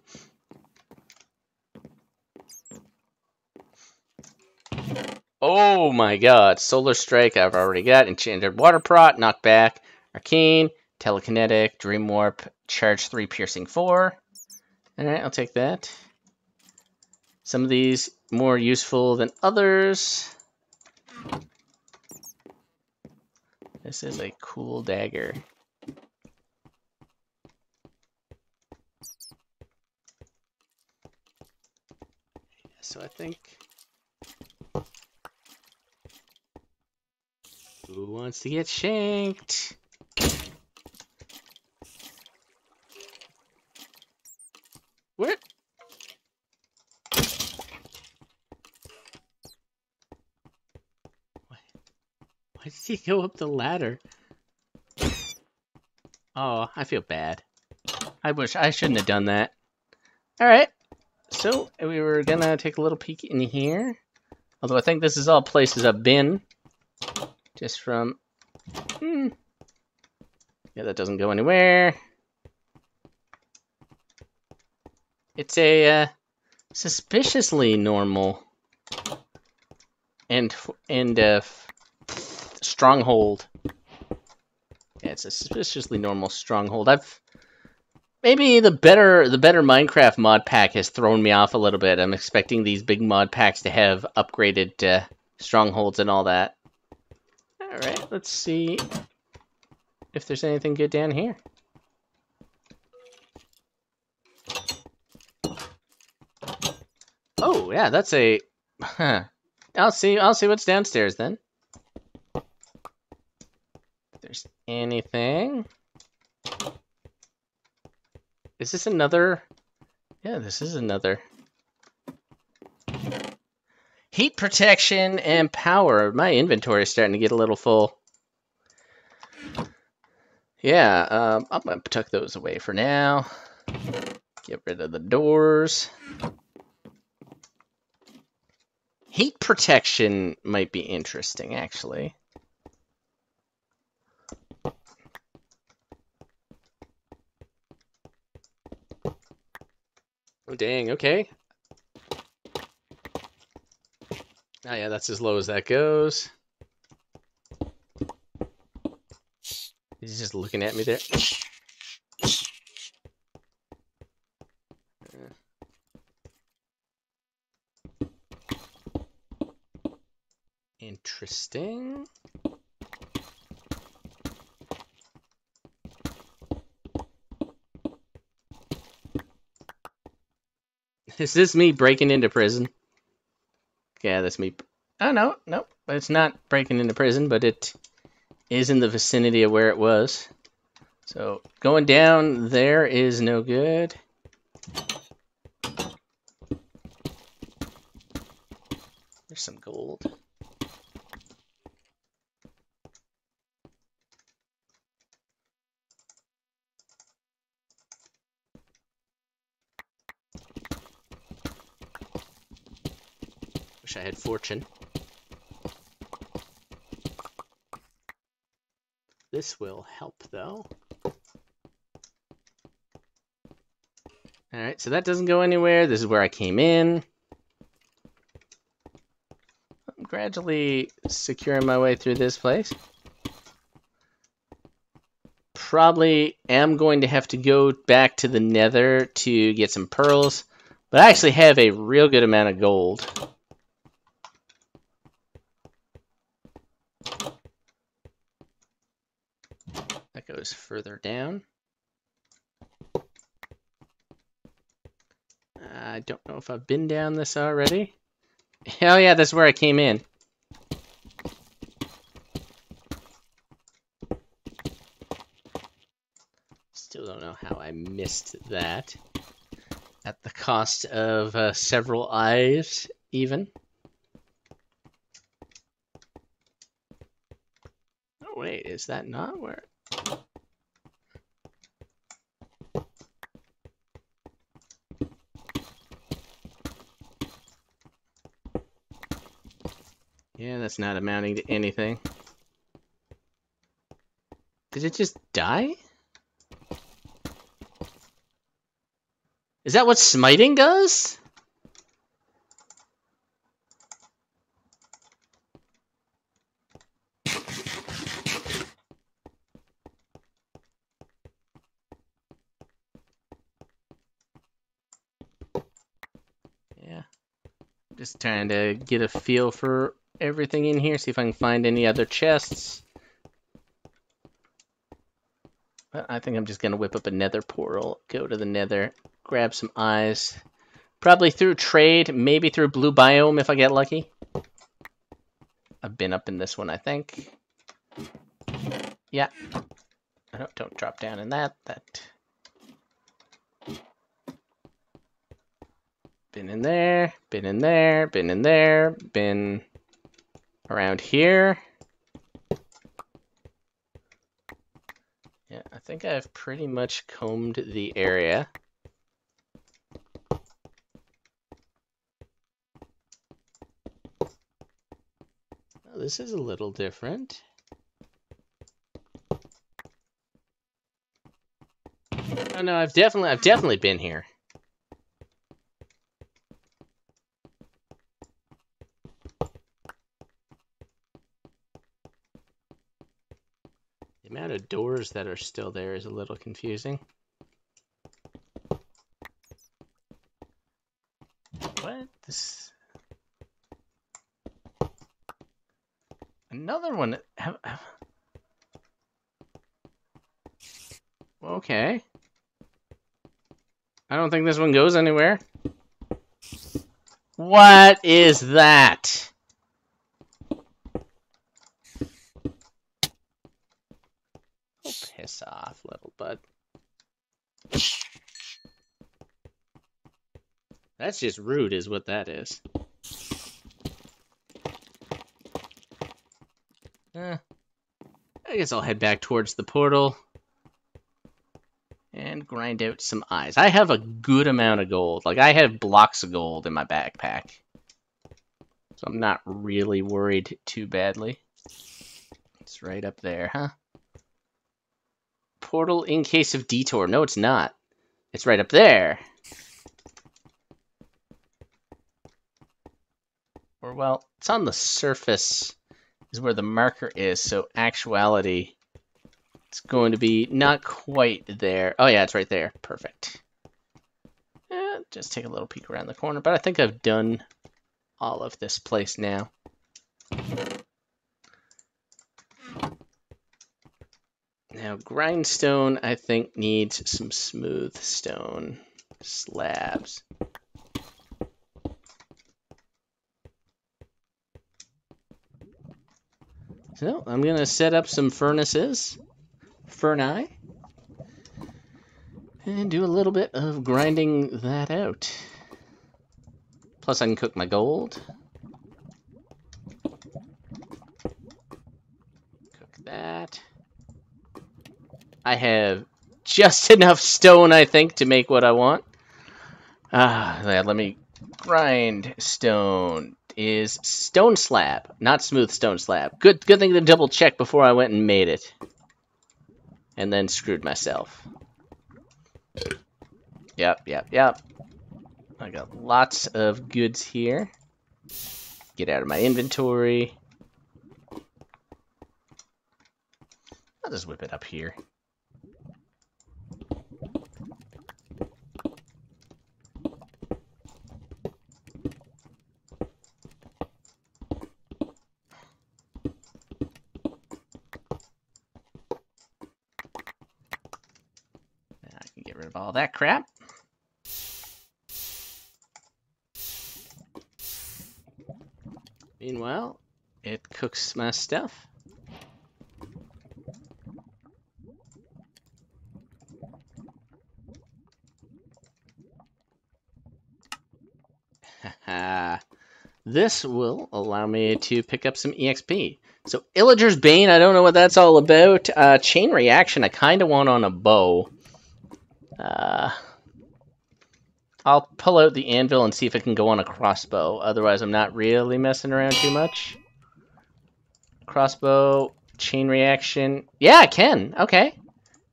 Oh my god. Solar Strike I've already got. Enchanted Water Prot, Knockback, Arcane, Telekinetic, Dream Warp, Charge 3, Piercing 4. Alright, I'll take that. Some of these more useful than others. This is a cool dagger. So I think... Who wants to get shanked? What? Why did he go up the ladder? Oh, I feel bad. I wish I shouldn't have done that. Alright. So, we were gonna take a little peek in here. Although I think this is all places I've been. Just from... Hmm. Yeah, that doesn't go anywhere. It's a uh, suspiciously normal and and uh, stronghold. Yeah, it's a suspiciously normal stronghold. I've maybe the better the better Minecraft mod pack has thrown me off a little bit. I'm expecting these big mod packs to have upgraded uh, strongholds and all that. All right, let's see if there's anything good down here. Yeah, that's a... Huh. I'll see, I'll see what's downstairs then. If there's anything... Is this another... Yeah, this is another... Heat protection and power. My inventory is starting to get a little full. Yeah, um, I'm going to tuck those away for now. Get rid of the doors. Heat protection might be interesting, actually. Oh, dang, okay. Oh, yeah, that's as low as that goes. He's just looking at me there. Interesting. Is this me breaking into prison? Yeah, that's me. Oh, no, no. It's not breaking into prison, but it is in the vicinity of where it was. So going down there is no good. There's some gold. Wish I had fortune. This will help, though. Alright, so that doesn't go anywhere. This is where I came in. I'm gradually securing my way through this place. Probably am going to have to go back to the nether to get some pearls. But I actually have a real good amount of gold. Further down. I don't know if I've been down this already. Oh yeah, that's where I came in. Still don't know how I missed that. At the cost of uh, several eyes, even. Oh wait, is that not where... Yeah, that's not amounting to anything. Did it just die? Is that what smiting does? Yeah. Just trying to get a feel for everything in here, see if I can find any other chests. I think I'm just going to whip up a nether portal, go to the nether, grab some eyes. Probably through trade, maybe through blue biome if I get lucky. I've been up in this one, I think. Yeah. Oh, don't drop down in that. That. Been in there, been in there, been in there, been around here. Yeah, I think I've pretty much combed the area. Well, this is a little different. Oh no, I've definitely I've definitely been here. Amount of doors that are still there is a little confusing. What? This... Another one. Okay. I don't think this one goes anywhere. What is that? Off, little bud. That's just rude, is what that is. Eh. I guess I'll head back towards the portal and grind out some eyes. I have a good amount of gold. Like, I have blocks of gold in my backpack. So I'm not really worried too badly. It's right up there, huh? Portal in case of detour. No, it's not. It's right up there. Or, well, it's on the surface is where the marker is, so actuality it's going to be not quite there. Oh yeah, it's right there. Perfect. Yeah, just take a little peek around the corner, but I think I've done all of this place now. Now, grindstone, I think, needs some smooth stone slabs. So, I'm going to set up some furnaces furni. And do a little bit of grinding that out. Plus I can cook my gold. Cook that. I have just (laughs) enough stone, I think, to make what I want. Ah, let me grind stone is stone slab, not smooth stone slab. Good good thing to double check before I went and made it and then screwed myself. Yep, yep, yep. I got lots of goods here. Get out of my inventory. I'll just whip it up here. all that crap. Meanwhile, it cooks my stuff. this will allow me to pick up some EXP. So Illager's Bane, I don't know what that's all about. Uh, chain Reaction, I kind of want on a bow. Uh, I'll pull out the anvil and see if it can go on a crossbow. Otherwise, I'm not really messing around too much. Crossbow, chain reaction. Yeah, I can. Okay.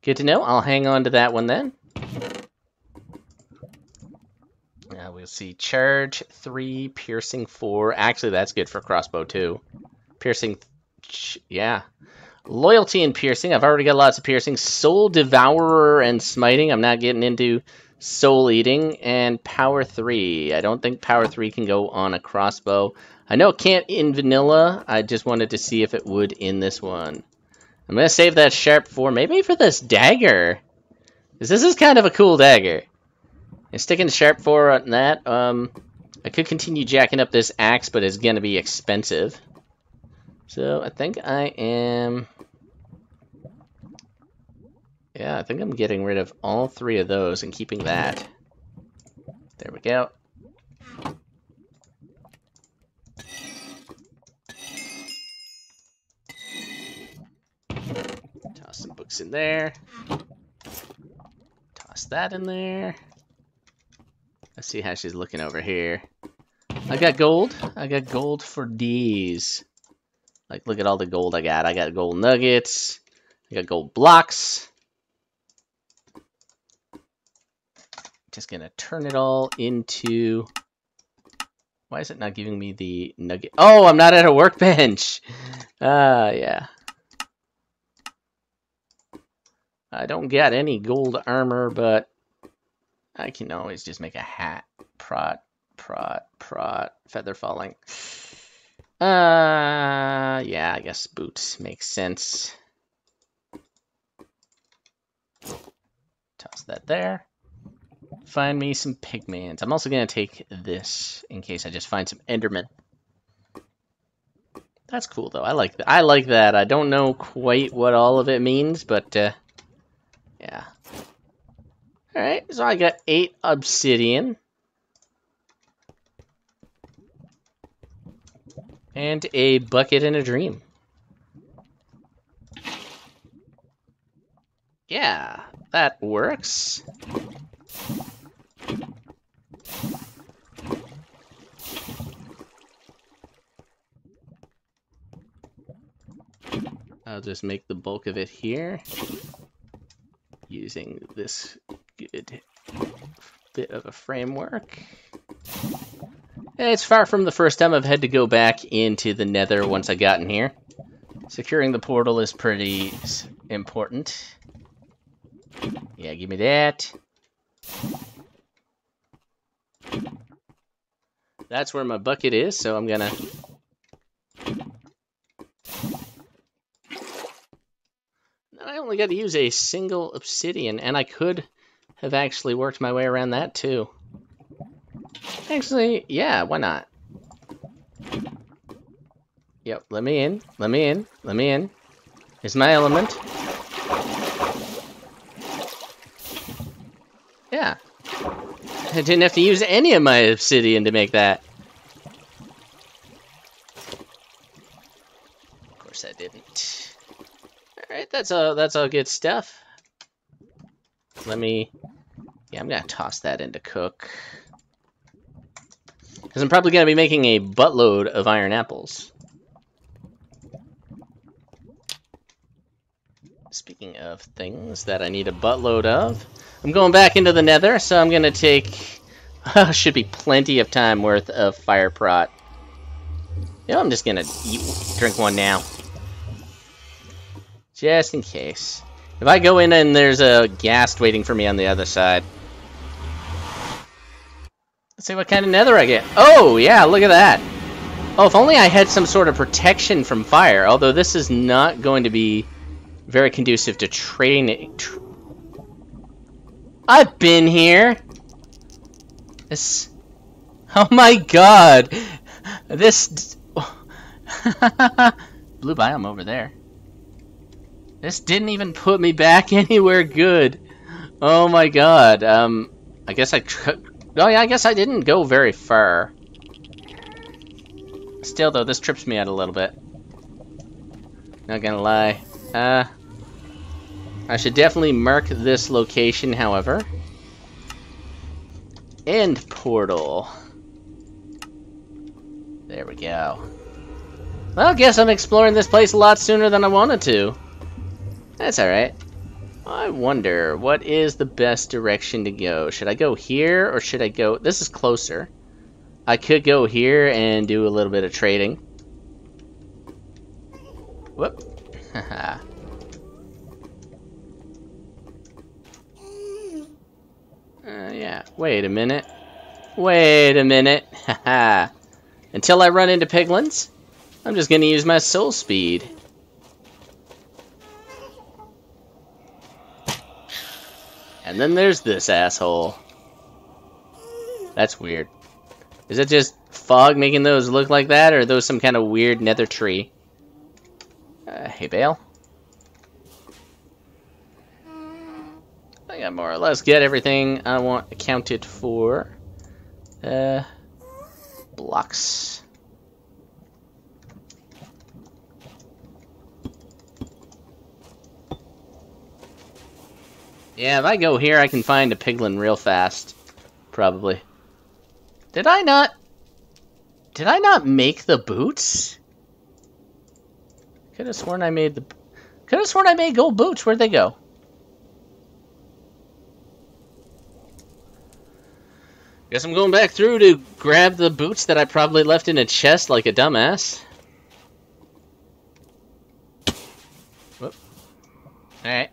Good to know. I'll hang on to that one then. Now we'll see charge 3, piercing 4. Actually, that's good for crossbow too. Piercing, yeah. Loyalty and piercing. I've already got lots of piercing. Soul Devourer and smiting. I'm not getting into soul eating. And power 3. I don't think power 3 can go on a crossbow. I know it can't in vanilla. I just wanted to see if it would in this one. I'm going to save that sharp 4. Maybe for this dagger. Because this is kind of a cool dagger. And sticking sharp 4 on that. Um, I could continue jacking up this axe, but it's going to be expensive. So I think I am... Yeah, I think I'm getting rid of all three of those and keeping that. There we go. Toss some books in there. Toss that in there. Let's see how she's looking over here. I got gold. I got gold for these. Like, look at all the gold I got. I got gold nuggets. I got gold blocks. Just gonna turn it all into... Why is it not giving me the nugget? Oh, I'm not at a workbench! (laughs) Ah, uh, yeah. I don't get any gold armor, but I can always just make a hat. Prot, prot, prot, feather falling. Uh, yeah, I guess boots makes sense. Toss that there. Find me some pigments. I'm also going to take this in case I just find some enderman. That's cool, though. I like that. I like that. I don't know quite what all of it means, but, uh, yeah. Alright, so I got eight obsidian. And a bucket and a dream. Yeah, that works. I'll just make the bulk of it here using this good bit of a framework. Eh, it's far from the first time I've had to go back into the nether once I got in here. Securing the portal is pretty important. Yeah, give me that. That's where my bucket is, so I'm gonna... I only got to use a single obsidian, and I could have actually worked my way around that too. Actually, yeah, why not? Yep, let me in, let me in, let me in. Here's my element. Yeah. I didn't have to use any of my obsidian to make that. Of course I didn't. Alright, that's all that's all good stuff. Let me yeah, I'm gonna toss that into cook. Because I'm probably going to be making a buttload of iron apples. Speaking of things that I need a buttload of, I'm going back into the nether, so I'm going to take... (laughs) Oh, should be plenty of time worth of fire prot. You know, I'm just going to drink one now. Just in case. If I go in and there's a ghast waiting for me on the other side, Let's see what kind of nether I get. Oh, yeah, look at that. Oh, if only I had some sort of protection from fire. Although this is not going to be very conducive to trading. Tr I've been here. This. Oh my god. This. (laughs) Blue biome over there. This didn't even put me back (laughs) anywhere good. Oh my god. Um, I guess I Oh yeah, I guess I didn't go very far. Still though, this trips me out a little bit. Not gonna lie. Uh, I should definitely mark this location, however. End portal. There we go. Well, I guess I'm exploring this place a lot sooner than I wanted to. That's alright. I wonder, what is the best direction to go? Should I go here, or should I go... This is closer. I could go here and do a little bit of trading. Whoop. (laughs) uh, yeah, wait a minute. Wait a minute. (laughs) Until I run into piglins, I'm just going to use my soul speed. And then there's this asshole. That's weird. Is it just fog making those look like that, or are those some kind of weird nether tree? Uh, hey, Bale. I got more or less get everything I want accounted for. Uh, blocks. Yeah, if I go here, I can find a piglin real fast. Probably. Did I not... Did I not make the boots? Could have sworn I made the... Could have sworn I made gold boots. Where'd they go? Guess I'm going back through to grab the boots that I probably left in a chest like a dumbass. Alright.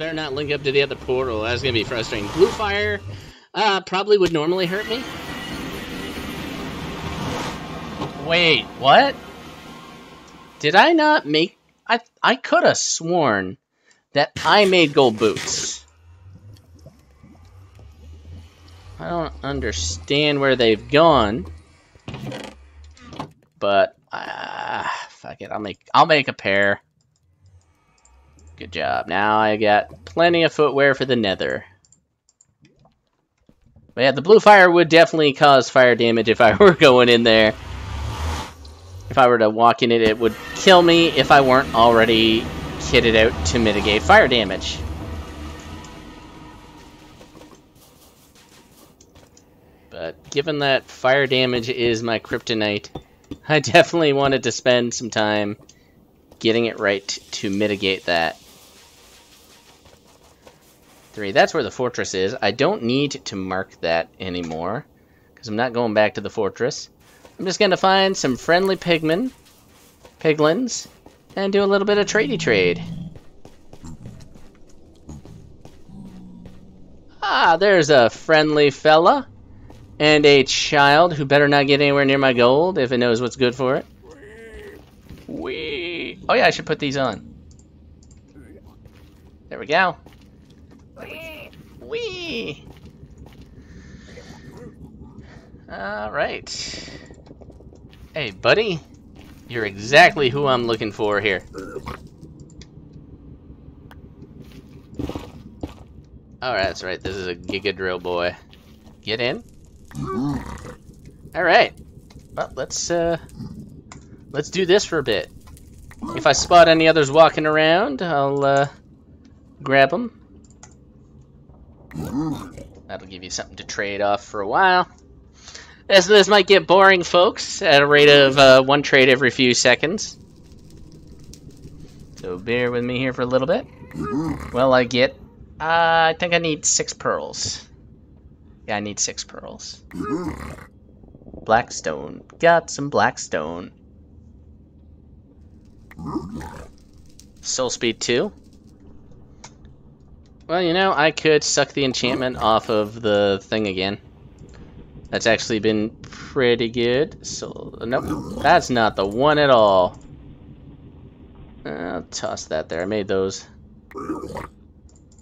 Better not link up to the other portal. That's gonna be frustrating. Blue fire uh, probably would normally hurt me. Wait, what? Did I not make... I, I could have sworn that I made gold boots. I don't understand where they've gone. But, ah, uh, fuck it. I'll make, I'll make a pair. Good job. Now I got plenty of footwear for the nether. But yeah, the blue fire would definitely cause fire damage if I (laughs) were going in there. If I were to walk in it, it would kill me if I weren't already kitted out to mitigate fire damage. But given that fire damage is my kryptonite, I (laughs) definitely wanted to spend some time getting it right to mitigate that. Three, that's where the fortress is. I don't need to mark that anymore, because I'm not going back to the fortress. I'm just going to find some friendly pigmen, piglins, and do a little bit of tradey trade. Ah, there's a friendly fella. And a child who better not get anywhere near my gold if it knows what's good for it. Wee. Oh yeah, I should put these on. There we go. Wee. Alright. Hey, buddy. You're exactly who I'm looking for here. Alright, that's right. This is a Giga Drill boy. Get in. Alright. Well, let's, uh... Let's do this for a bit. If I spot any others walking around, I'll, uh... Grab them. That'll give you something to trade off for a while. This, this might get boring, folks, at a rate of uh, one trade every few seconds. So bear with me here for a little bit. Well, I get... Uh, I think I need six pearls. Yeah, I need six pearls. Blackstone. Got some blackstone. Soul speed 2. Well, you know, I could suck the enchantment off of the thing again. That's actually been pretty good. So, nope, that's not the one at all. I'll toss that there. I made those.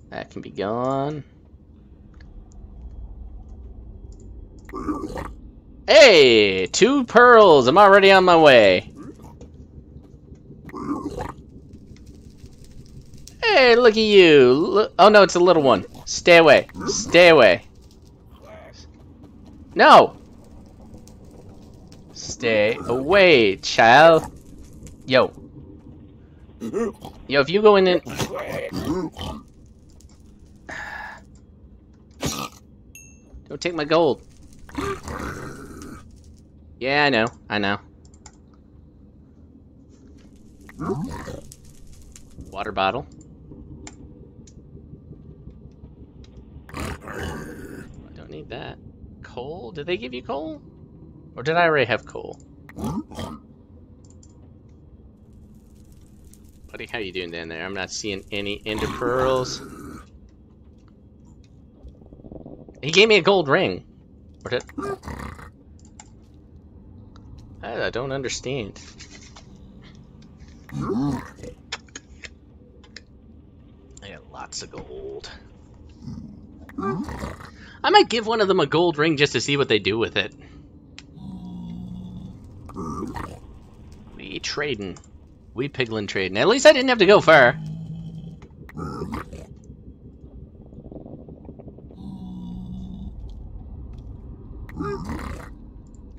That can be gone. Hey! Two pearls! I'm already on my way. Hey, look at you. Look oh no, it's a little one. Stay away. Stay away. No! Stay away, child. Yo. Yo, if you go in and... Don't take my gold. Yeah, I know. I know. Water bottle. I don't need that. Coal? Did they give you coal? Or did I already have coal? Buddy, how you doing down there? I'm not seeing any ender pearls. He gave me a gold ring. Or did... I don't understand. I got lots of gold. I might give one of them a gold ring just to see what they do with it. We trading. We piglin trading. At least I didn't have to go far.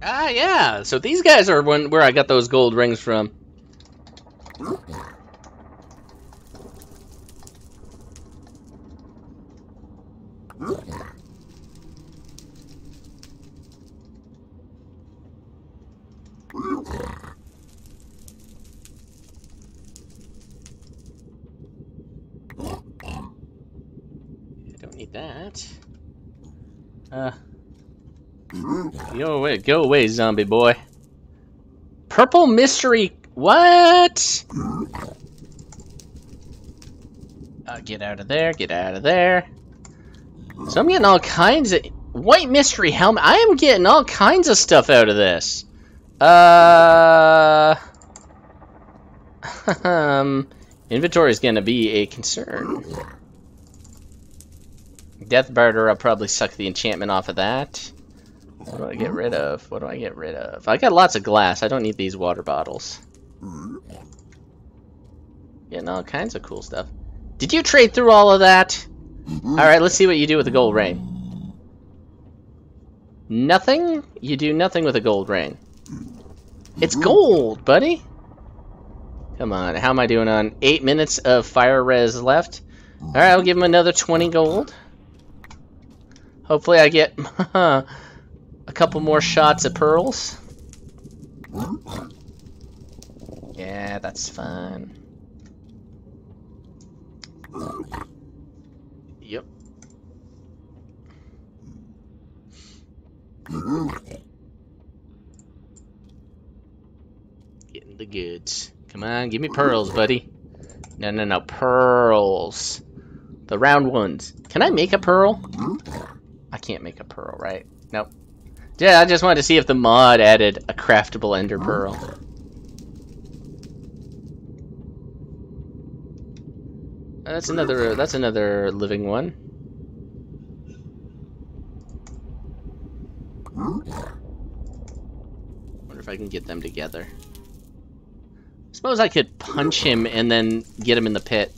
Ah, yeah. So these guys are when, where I got those gold rings from. Don't need that. Uh. Go away, go away, zombie boy. Purple mystery. What? Uh, get out of there, get out of there. So I'm getting all kinds of... White mystery helmet. I am getting all kinds of stuff out of this. Uh... (laughs) um... Inventory is going to be a concern. Death Barter, I'll probably suck the enchantment off of that. What do I get rid of? What do I get rid of? I got lots of glass. I don't need these water bottles. Getting all kinds of cool stuff. Did you trade through all of that? Alright, let's see what you do with the gold ring. Nothing? You do nothing with a gold ring. It's gold, buddy! Come on, how am I doing on 8 minutes of fire res left? Alright, I'll give him another 20 gold. Hopefully I get (laughs) a couple more shots of pearls. Yeah, that's fine. Getting the goods. Come on, give me pearls, buddy. No, no, no, pearls. The round ones. Can I make a pearl? I can't make a pearl, right? Nope. Yeah, I just wanted to see if the mod added a craftable ender pearl. That's another. That's another living one. Wonder if I can get them together. Suppose I could punch him and then get him in the pit.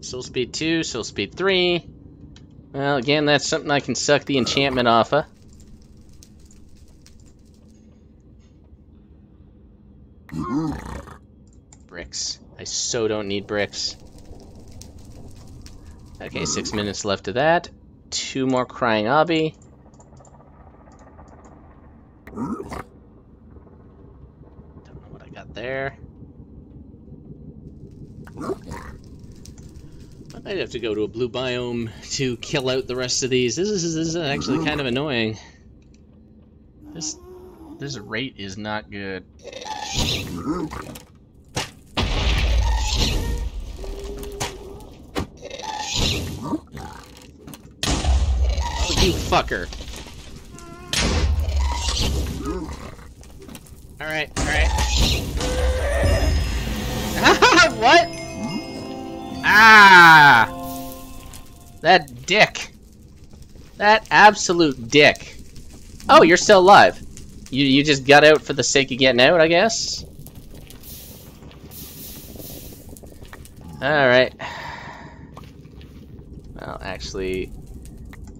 Soul speed 2, soul speed 3. Well, again, that's something I can suck the enchantment off of. Bricks. I so don't need bricks. Okay, six minutes left of that. Two more crying obby. Don't know what I got there. I might have to go to a blue biome to kill out the rest of these. This is, this is actually kind of annoying. This this rate is not good. You fucker. Alright, alright. (laughs) what? Ah! That dick. That absolute dick. Oh, you're still alive. You, you just got out for the sake of getting out, I guess? Alright. Well, actually,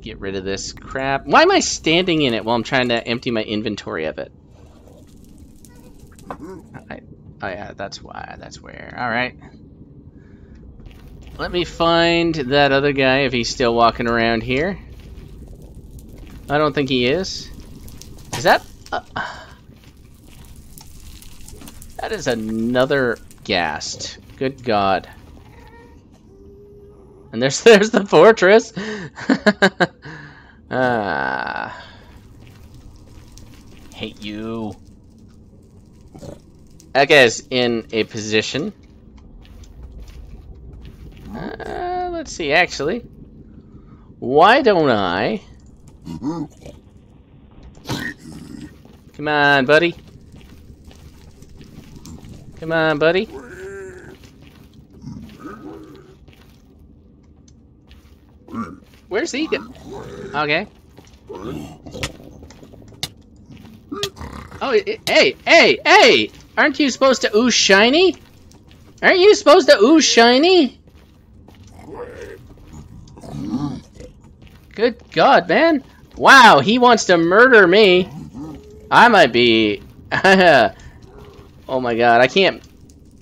get rid of this crap. Why am I standing in it while I'm trying to empty my inventory of it? I, oh yeah, that's why, that's where. Alright. Let me find that other guy if he's still walking around here. I don't think he is. Is that... (sighs) That is another ghast. Good God. And there's (laughs) there's the fortress. (laughs) ah. Hate you. That guy's in a position uh, let's see, actually. Why don't I... Come on, buddy. Come on, buddy. Where's he? Okay. Oh, hey, hey, hey! Aren't you supposed to ooze shiny? Aren't you supposed to ooh shiny? Good God, man. Wow, he wants to murder me. I might be... (laughs) oh my god, I can't...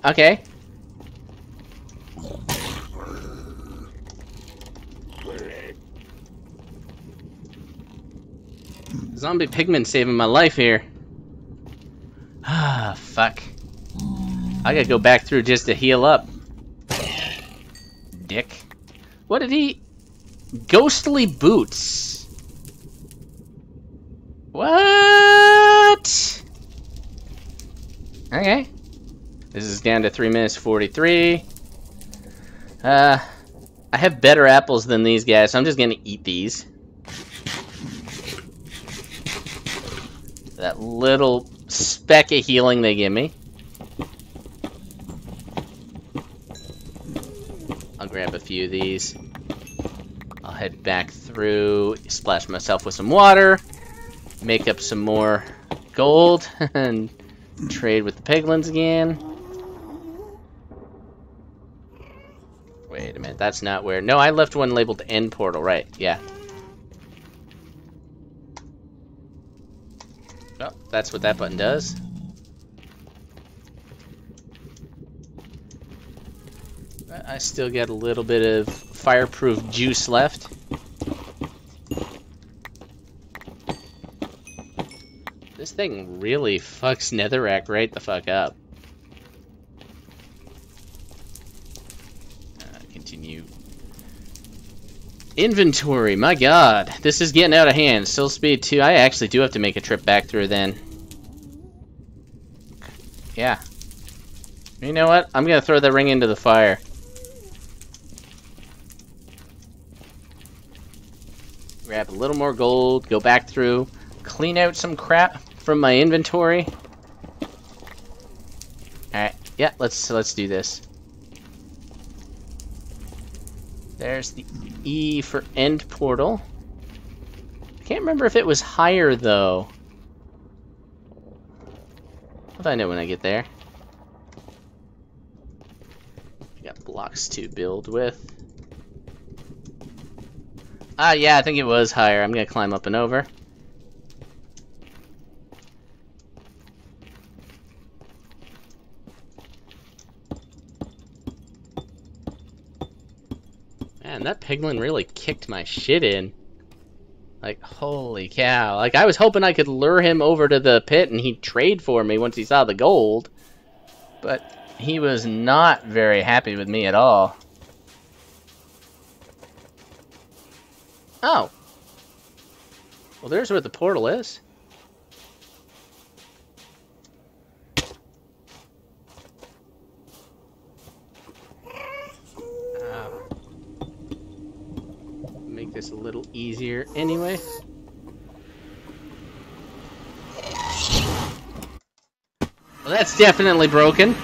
Okay. Zombie pigman saving my life here. (sighs) Ah, fuck. I gotta go back through just to heal up. Dick. What did he... Ghostly boots. What? Okay. This is down to 3 minutes 43. Uh, I have better apples than these guys, so I'm just gonna eat these. That little speck of healing they give me. I'll grab a few of these. I'll head back through, splash myself with some water, make up some more gold, (laughs) and trade with the piglins again. Wait a minute, that's not where... No, I left one labeled end portal, right, yeah. Oh, that's what that button does. I still got a little bit of fireproof juice left. Thing really fucks Netherrack right the fuck up. Uh, continue. Inventory, my god. This is getting out of hand. Still speed 2. I actually do have to make a trip back through then. Yeah. You know what? I'm gonna throw that ring into the fire. grab a little more gold, go back through, clean out some crap from my inventory. Alright, yeah, let's let's do this. There's the E for end portal. I can't remember if it was higher though. I'll find out when I get there. got blocks to build with. Ah, yeah, I think it was higher. I'm gonna climb up and over. Man, that piglin really kicked my shit in. Like, holy cow. Like, I was hoping I could lure him over to the pit and he'd trade for me once he saw the gold. But he was not very happy with me at all. Oh. Well, there's where the portal is. This a little easier anyway. Well, that's definitely broken.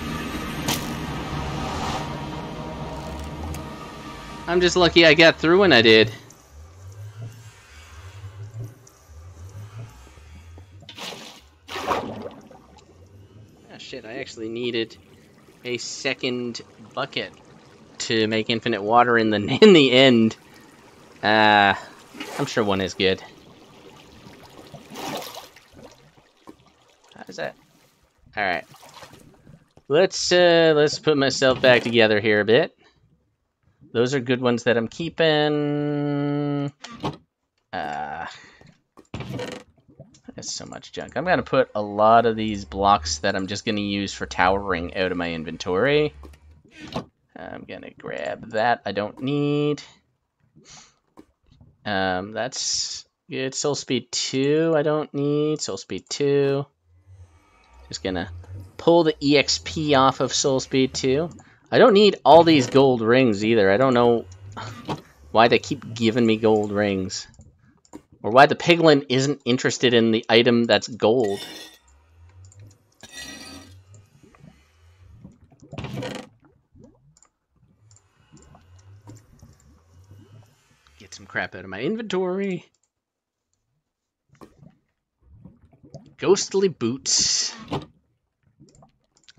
I'm just lucky I got through when I did. Ah, shit, I actually needed a second bucket to make infinite water in the (laughs) in the end. Uh, I'm sure one is good. How's that? All right. Let's uh, let's put myself back together here a bit. Those are good ones that I'm keeping. Uh, that's so much junk. I'm going to put a lot of these blocks that I'm just going to use for towering out of my inventory. I'm going to grab that I don't need. Um, that's good. Soul Speed 2 I don't need. Soul Speed 2. Just to pull the EXP off of Soul Speed 2. I don't need all these gold rings either. I don't know why they keep giving me gold rings. Or why the piglin isn't interested in the item that's gold. Crap out of my inventory. Ghostly boots.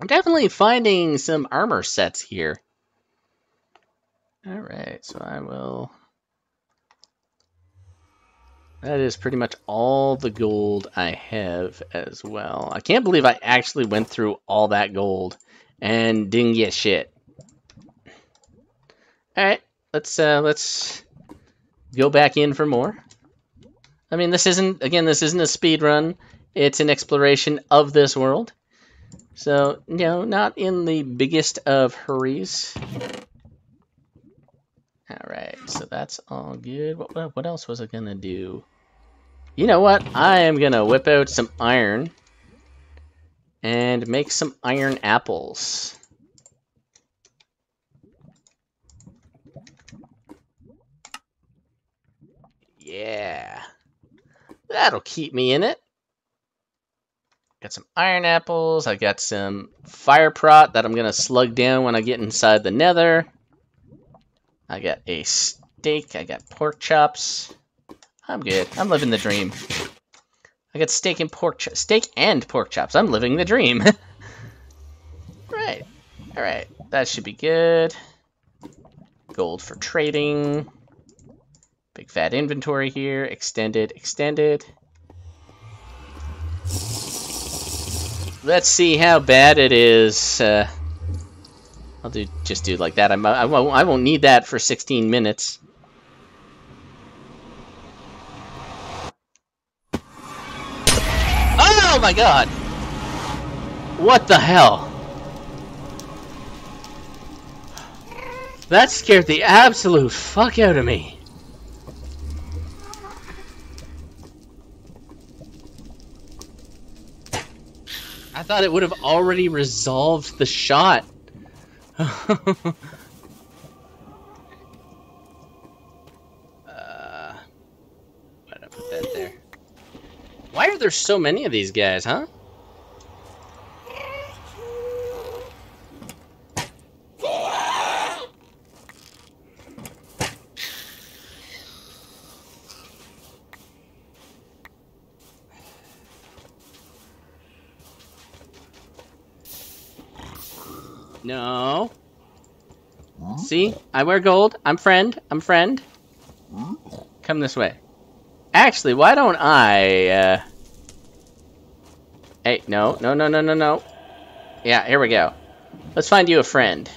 I'm definitely finding some armor sets here. Alright, so I will... That is pretty much all the gold I have as well. I can't believe I actually went through all that gold and didn't get shit. Alright, let's uh let's go back in for more. I mean this isn't again this isn't a speed run. It's an exploration of this world. So, no, not in the biggest of hurries. Alright, so that's all good. What, what else was I gonna do? You know what? I am gonna whip out some iron and make some iron apples. Yeah. That'll keep me in it. Got some iron apples. I got some fire prot that I'm going to slug down when I get inside the nether. I got a steak. I got pork chops. I'm good. I'm living the dream. I got steak and pork chops. Steak and pork chops. I'm living the dream. (laughs) right. Alright. That should be good. Gold for trading. Big fat inventory here. Extended, extended. Let's see how bad it is. Uh, I'll do just do like that. I'm, I, won't, I won't need that for 16 minutes. Oh my god! What the hell? That scared the absolute fuck out of me. Thought it would have already resolved the shot. (laughs) uh? Why are there so many of these guys, huh? No. See? I wear gold. I'm friend. I'm friend. Come this way. Actually, why don't I, uh... Hey, no, no, no, no, no, no. Yeah, here we go. Let's find you a friend.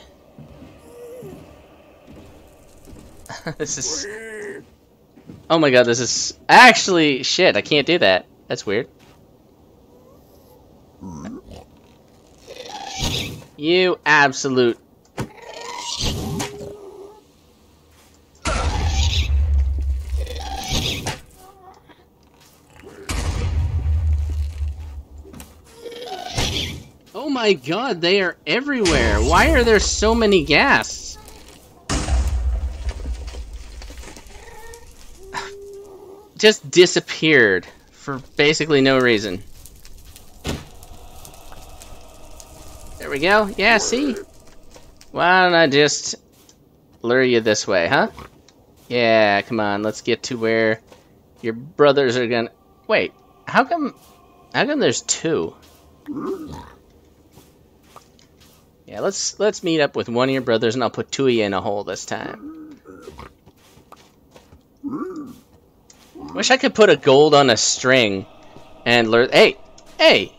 (laughs) this is... Oh my god, this is... Actually, shit, I can't do that. That's weird. You absolute... Oh my god, they are everywhere. Why are there so many ghasts? (sighs) Just disappeared for basically no reason. We go. Yeah, see? Why don't I just lure you this way, huh? Yeah, come on, let's get to where your brothers are gonna... Wait, how come... How come there's two? Yeah, let's let's meet up with one of your brothers and I'll put two of you in a hole this time. Wish I could put a gold on a string and lure... Hey! Hey!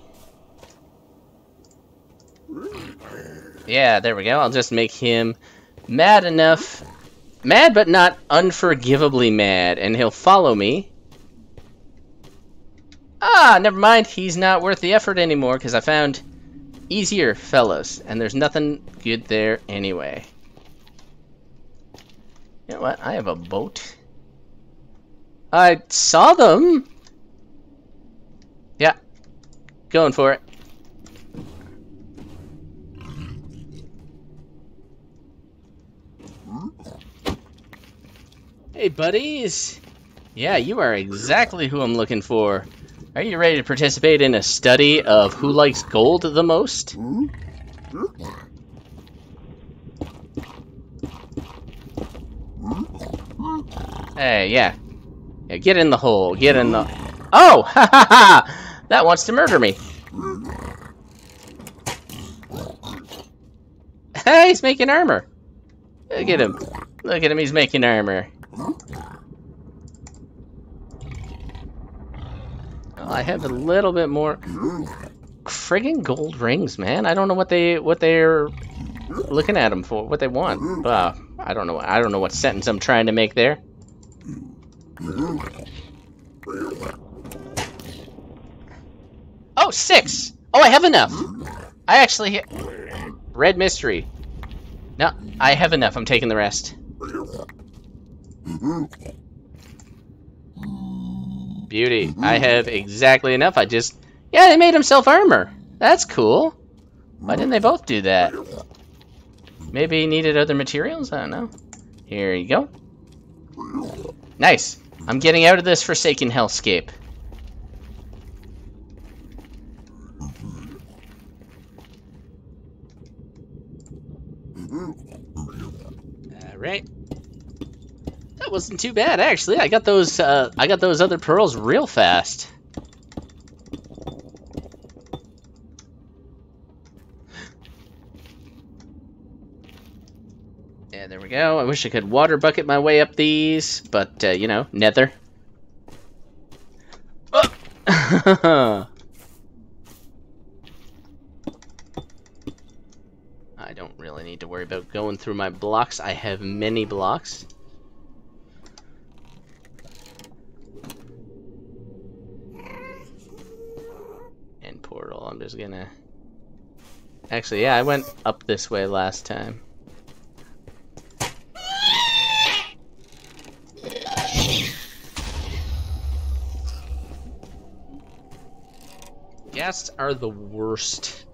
Yeah, there we go. I'll just make him mad enough. Mad, but not unforgivably mad. And he'll follow me. Ah, never mind. He's not worth the effort anymore because I found easier fellows. And there's nothing good there anyway. You know what? I have a boat. I saw them. Yeah. Going for it. Hey, buddies! Yeah, you are exactly who I'm looking for. Are you ready to participate in a study of who likes gold the most? Hey, yeah. Yeah, get in the hole. Get in the... Oh! (laughs) Ha ha ha! That wants to murder me. Hey, he's making armor. Look at him. Look at him, he's making armor. I have a little bit more friggin' gold rings, man. I don't know what they what they're looking at them for, what they want. Uh, I don't know. I don't know what sentence I'm trying to make there. Oh, six! Oh, I have enough! I actually... Red Mystery. No, I have enough. I'm taking the rest. Beauty. I have exactly enough. I just... Yeah, they made himself armor. That's cool. Why didn't they both do that? Maybe he needed other materials? I don't know. Here you go. Nice. I'm getting out of this Forsaken Hellscape. Alright. That wasn't too bad, actually. I got those, uh, I got those other pearls real fast. Yeah, there we go. I wish I could water bucket my way up these, but, uh, you know, nether. (laughs) I don't really need to worry about going through my blocks. I have many blocks. And portal, I'm just gonna... Actually, yeah, I went up this way last time. Ghasts are the worst.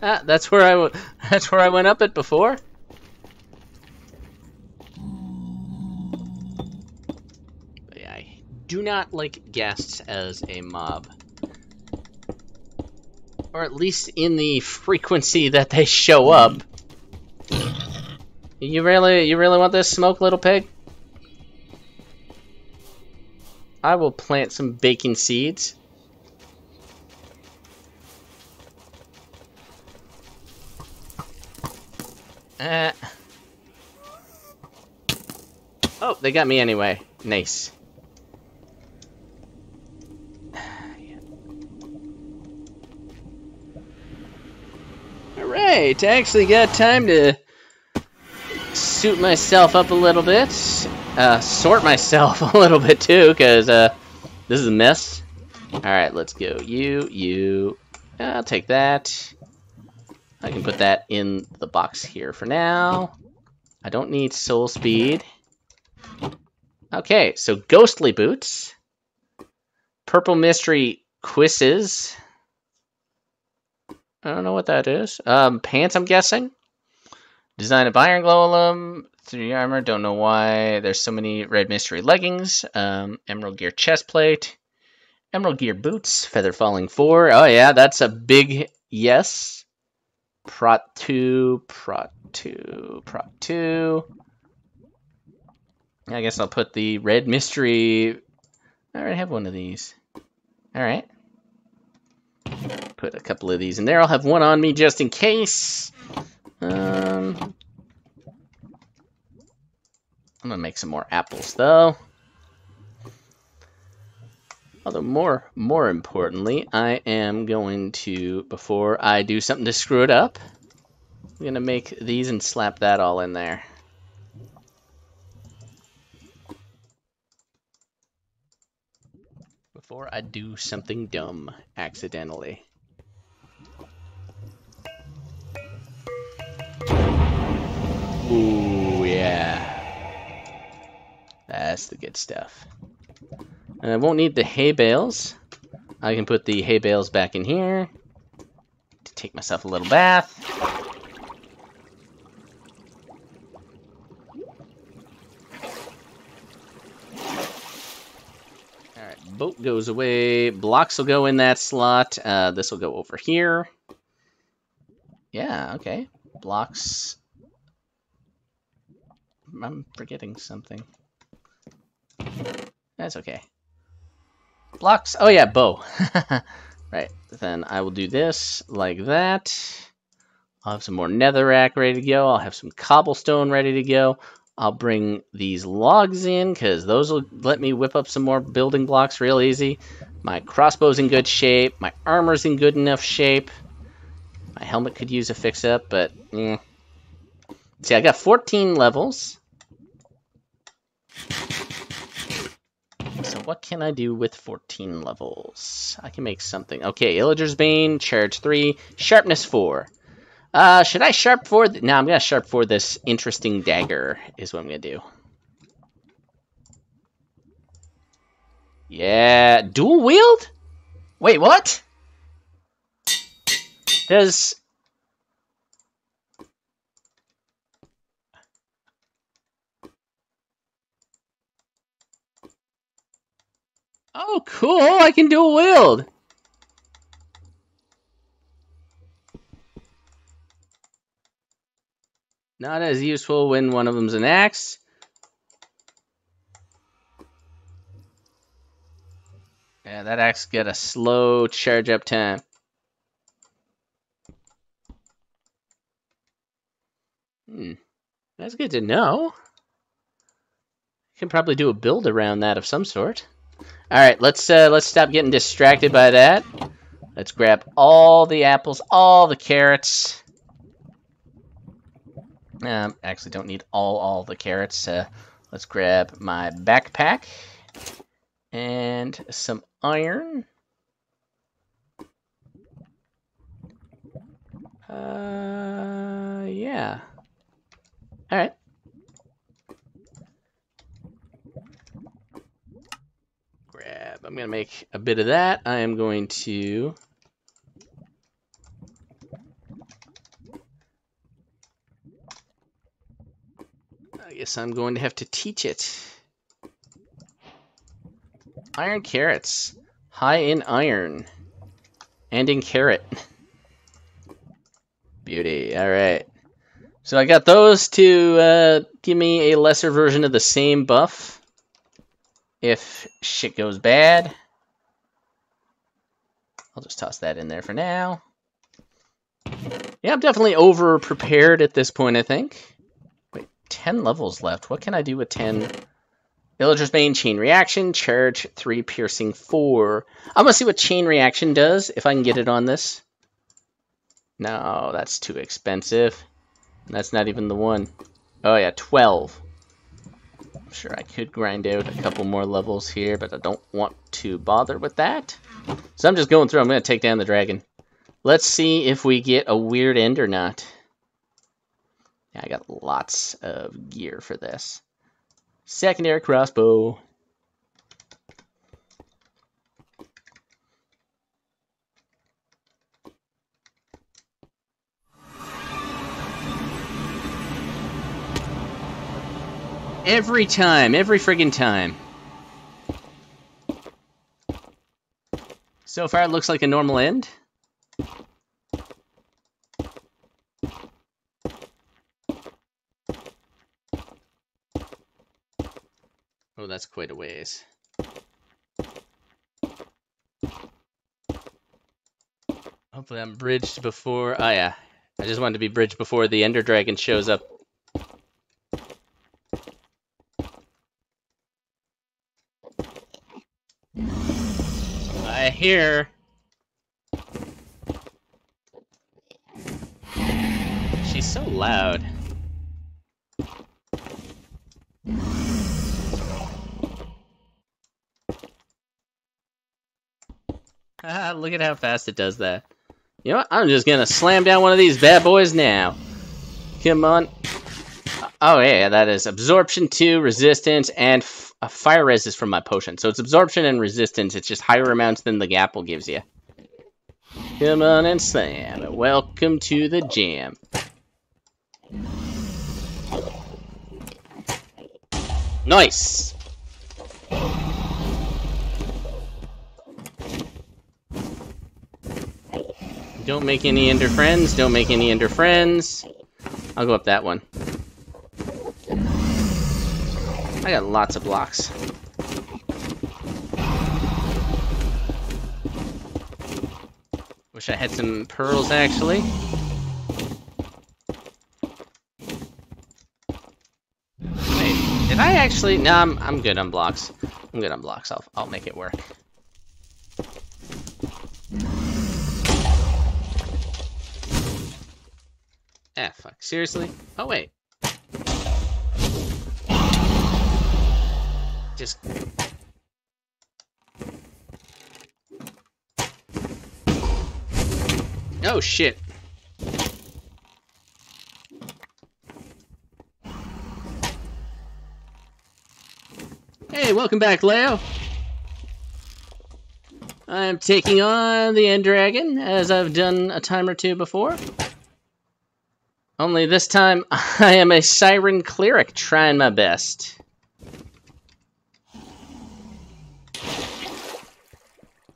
Ah, that's where I (laughs) that's where I went up it before. But yeah, I do not like ghasts as a mob. Or at least in the frequency that they show up. You really you really want this smoke, little pig? I will plant some bacon seeds. Uh. Oh, they got me anyway. Nice. Alright, I actually got time to suit myself up a little bit. Uh, sort myself (laughs) a little bit too, because uh, this is a mess. Alright, let's go. You, you. I'll take that. I can put that in the box here for now. I don't need soul speed. Okay, so ghostly boots. Purple mystery cuisses. I don't know what that is. Um, pants, I'm guessing. Design of iron golem. 3 armor. Don't know why there's so many red mystery leggings. Um, emerald gear chest plate. Emerald gear boots. Feather falling 4. Oh yeah, that's a big yes. Prot 2, Prot 2, Prot 2. I guess I'll put the red mystery. I already have one of these. Alright. Put a couple of these in there. I'll have one on me just in case. Um, I'm to make some more apples, though. Although more more importantly, I am going to, before I do something to screw it up, I'm to make these and slap that all in there. Before I do something dumb accidentally. Ooh, yeah. That's the good stuff. And I won't need the hay bales. I can put the hay bales back in here to take myself a little bath. Alright, boat goes away. Blocks will go in that slot. Uh, this will go over here. Yeah, okay. Blocks. I'm forgetting something. That's okay. Blocks. Oh yeah, bow. (laughs) right. Then I will do this like that. I'll have some more netherrack ready to go. I'll have some cobblestone ready to go. I'll bring these logs in because those will let me whip up some more building blocks real easy. My crossbow's in good shape. My armor's in good enough shape. My helmet could use a fix-up, but... Eh. See, I got 14 levels. So what can I do with 14 levels? I can make something. Okay, Illager's Bane, Charge 3, Sharpness 4. Uh, should I sharp for? No, I'm gonna sharp for this interesting dagger. Is what I'm gonna do. Yeah, dual wield. Wait, what? Does Oh, cool! I can dual wield. Not as useful when one of them's an axe. Yeah, that axe got a slow charge up time. Hmm. That's good to know. Can probably do a build around that of some sort. All right, let's uh, let's stop getting distracted by that. Let's grab all the apples, all the carrots. Um, actually, don't need all all the carrots. Uh, let's grab my backpack and some iron. Uh, yeah. All right. I'm gonna make a bit of that. I am going to I guess I'm going to have to teach it. Iron carrots. High in iron. And in carrot. Beauty. Alright. So I got those to uh, give me a lesser version of the same buff. If shit goes bad. I'll just toss that in there for now. Yeah, I'm definitely over prepared at this point, I think. Wait, 10 levels left. What can I do with 10? Villager's Bane, Chain Reaction, Charge 3, Piercing 4. I'm going to see what Chain Reaction does, if I can get it on this. No, that's too expensive. That's not even the one. Oh yeah, 12. I'm sure I could grind out a couple more levels here, but I don't want to bother with that. So I'm just going through. I'm going to take down the dragon. Let's see if we get a weird end or not. Yeah, I got lots of gear for this. Secondary crossbow. Every time, every friggin' time. So far it looks like a normal end. Oh, that's quite a ways. Hopefully I'm bridged before... Oh, yeah. I just wanted to be bridged before the Ender Dragon shows up. Hear... She's so loud. Ah, Look at how fast it does that. You know what? I'm just gonna slam down one of these bad boys now. Come on. Oh, yeah, that is absorption 2, resistance, and a fire resist from my potion. So it's absorption and resistance. It's just higher amounts than the apple gives you. Come on and slam. Welcome to the jam. Nice! Don't make any ender friends. Don't make any ender friends. I'll go up that one. I got lots of blocks. Wish I had some pearls, actually. Wait, did I actually? No, I'm, I'm good on blocks. I'm good on blocks. I'll, I'll make it work. Ah, fuck. Seriously? Oh, wait. Just... Oh, shit. Hey, welcome back, Leo. I'm taking on the End Dragon, as I've done a time or two before. Only this time, (laughs) I am a Siren Cleric, trying my best.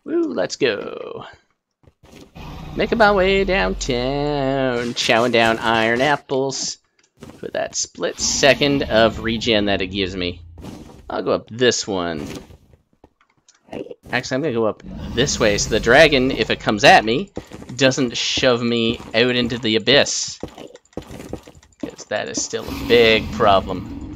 Woo, let's go. Making my way downtown, chowing down iron apples for that split second of regen that it gives me. I'll go up this one. Actually, I'm going to go up this way so the dragon, if it comes at me, doesn't shove me out into the abyss. Because that is still a big problem.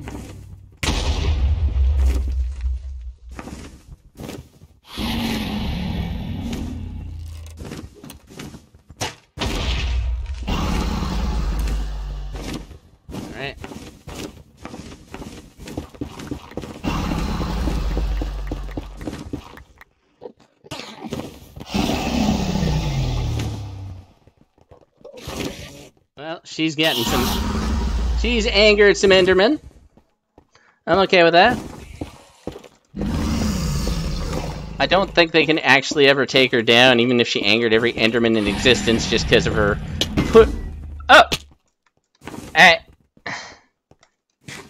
She's getting some... She's angered some Endermen. I'm okay with that. I don't think they can actually ever take her down, even if she angered every Enderman in existence just because of her put... Oh! Alright.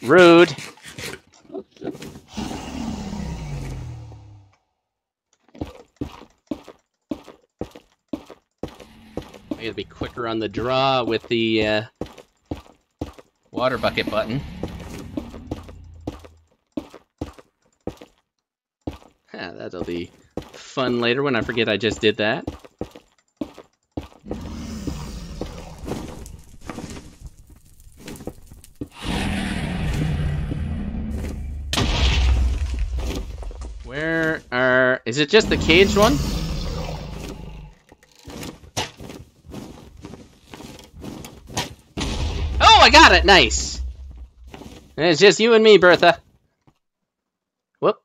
Rude. Gotta be quicker on the draw with the uh, water bucket button. Yeah, that'll be fun later when I forget I just did that. Where are... Is it just the caged one? I got it! Nice! it's just you and me, Bertha. Whoop.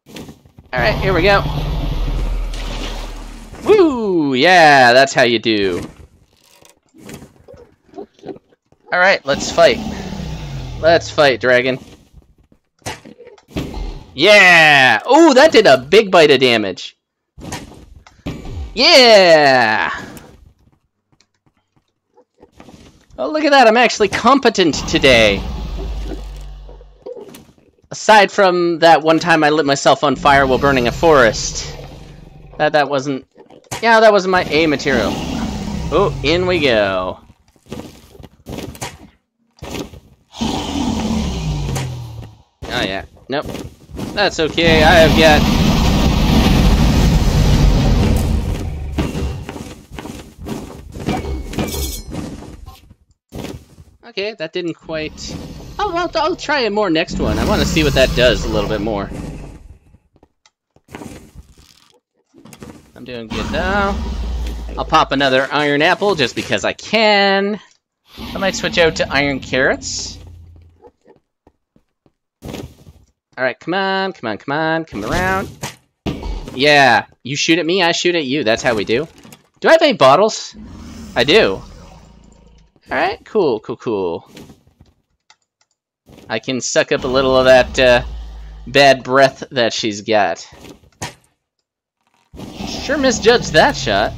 Alright, here we go. Woo! Yeah, that's how you do. Alright, let's fight. Let's fight, dragon. Yeah! Oh, that did a big bite of damage. Yeah! Oh, look at that, I'm actually competent today. Aside from that one time I lit myself on fire while burning a forest. That that wasn't... Yeah, that wasn't my A material. Oh, in we go. Oh yeah, nope. That's okay, I have got Okay, that didn't quite... Oh, I'll, I'll try a more next one. I want to see what that does a little bit more. I'm doing good now. I'll pop another iron apple just because I can. I might switch out to iron carrots. Alright, come on, come on, come on, come around. Yeah, you shoot at me, I shoot at you. That's how we do. Do I have any bottles? I do. Alright, cool, cool, cool. I can suck up a little of that uh, bad breath that she's got. Sure misjudged that shot.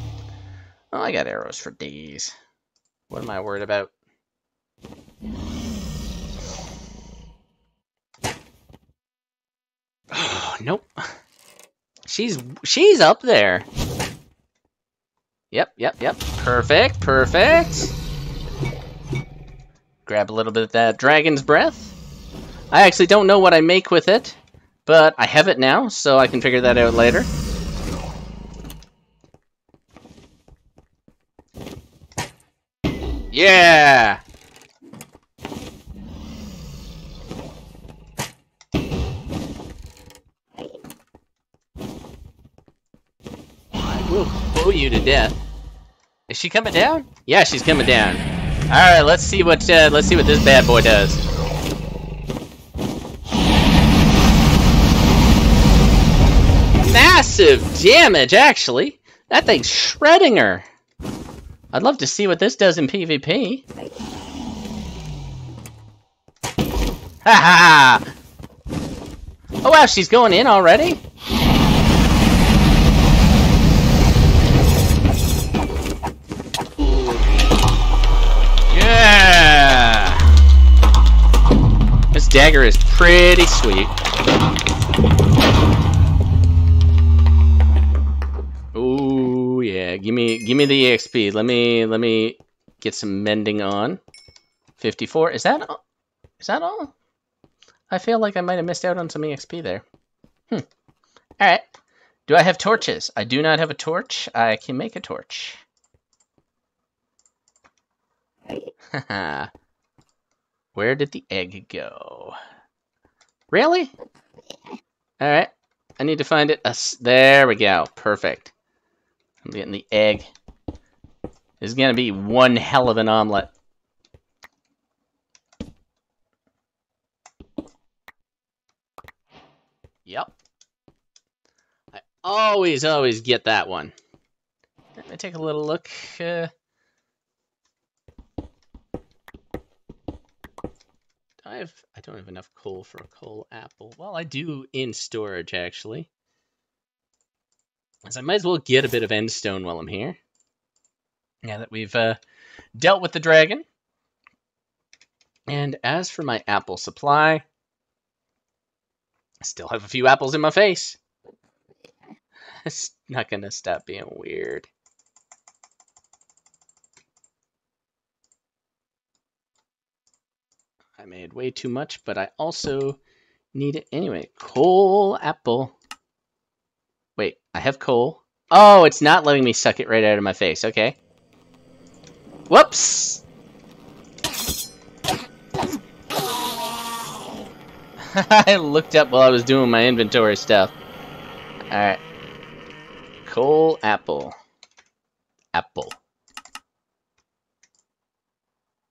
Oh, I got arrows for days. What am I worried about? Oh, (sighs) nope. She's she's up there. Yep, yep, yep. Perfect, perfect. Grab a little bit of that Dragon's Breath. I actually don't know what I make with it, but I have it now, so I can figure that out later. Yeah! I will blow you to death. Is she coming down? Yeah, she's coming down. All right, let's see what uh, let's see what this bad boy does. Massive damage, actually. That thing's shredding her. I'd love to see what this does in PvP. Ha ha! Oh wow, she's going in already? Dagger is pretty sweet. Ooh, yeah. Give me give me the EXP. Let me let me get some mending on. 54. Is that all? Is that all? I feel like I might have missed out on some EXP there. Hmm. Alright. Do I have torches? I do not have a torch. I can make a torch. (laughs) Where did the egg go? Really? Alright. I need to find it. There we go. Perfect. I'm getting the egg. This is going to be one hell of an omelet. Yep. I always, always get that one. Let me take a little look. Uh, I have I don't have enough coal for a coal apple. Well, I do in storage actually. As I might as well get a bit of endstone while I'm here. Now that we've uh, dealt with the dragon. And as for my apple supply, I still have a few apples in my face. (laughs) It's not gonna stop being weird. I made way too much, but I also need it anyway. Coal apple. Wait, I have coal. Oh, it's not letting me suck it right out of my face. Okay. Whoops! (laughs) I looked up while I was doing my inventory stuff. Alright. Coal apple. Apple.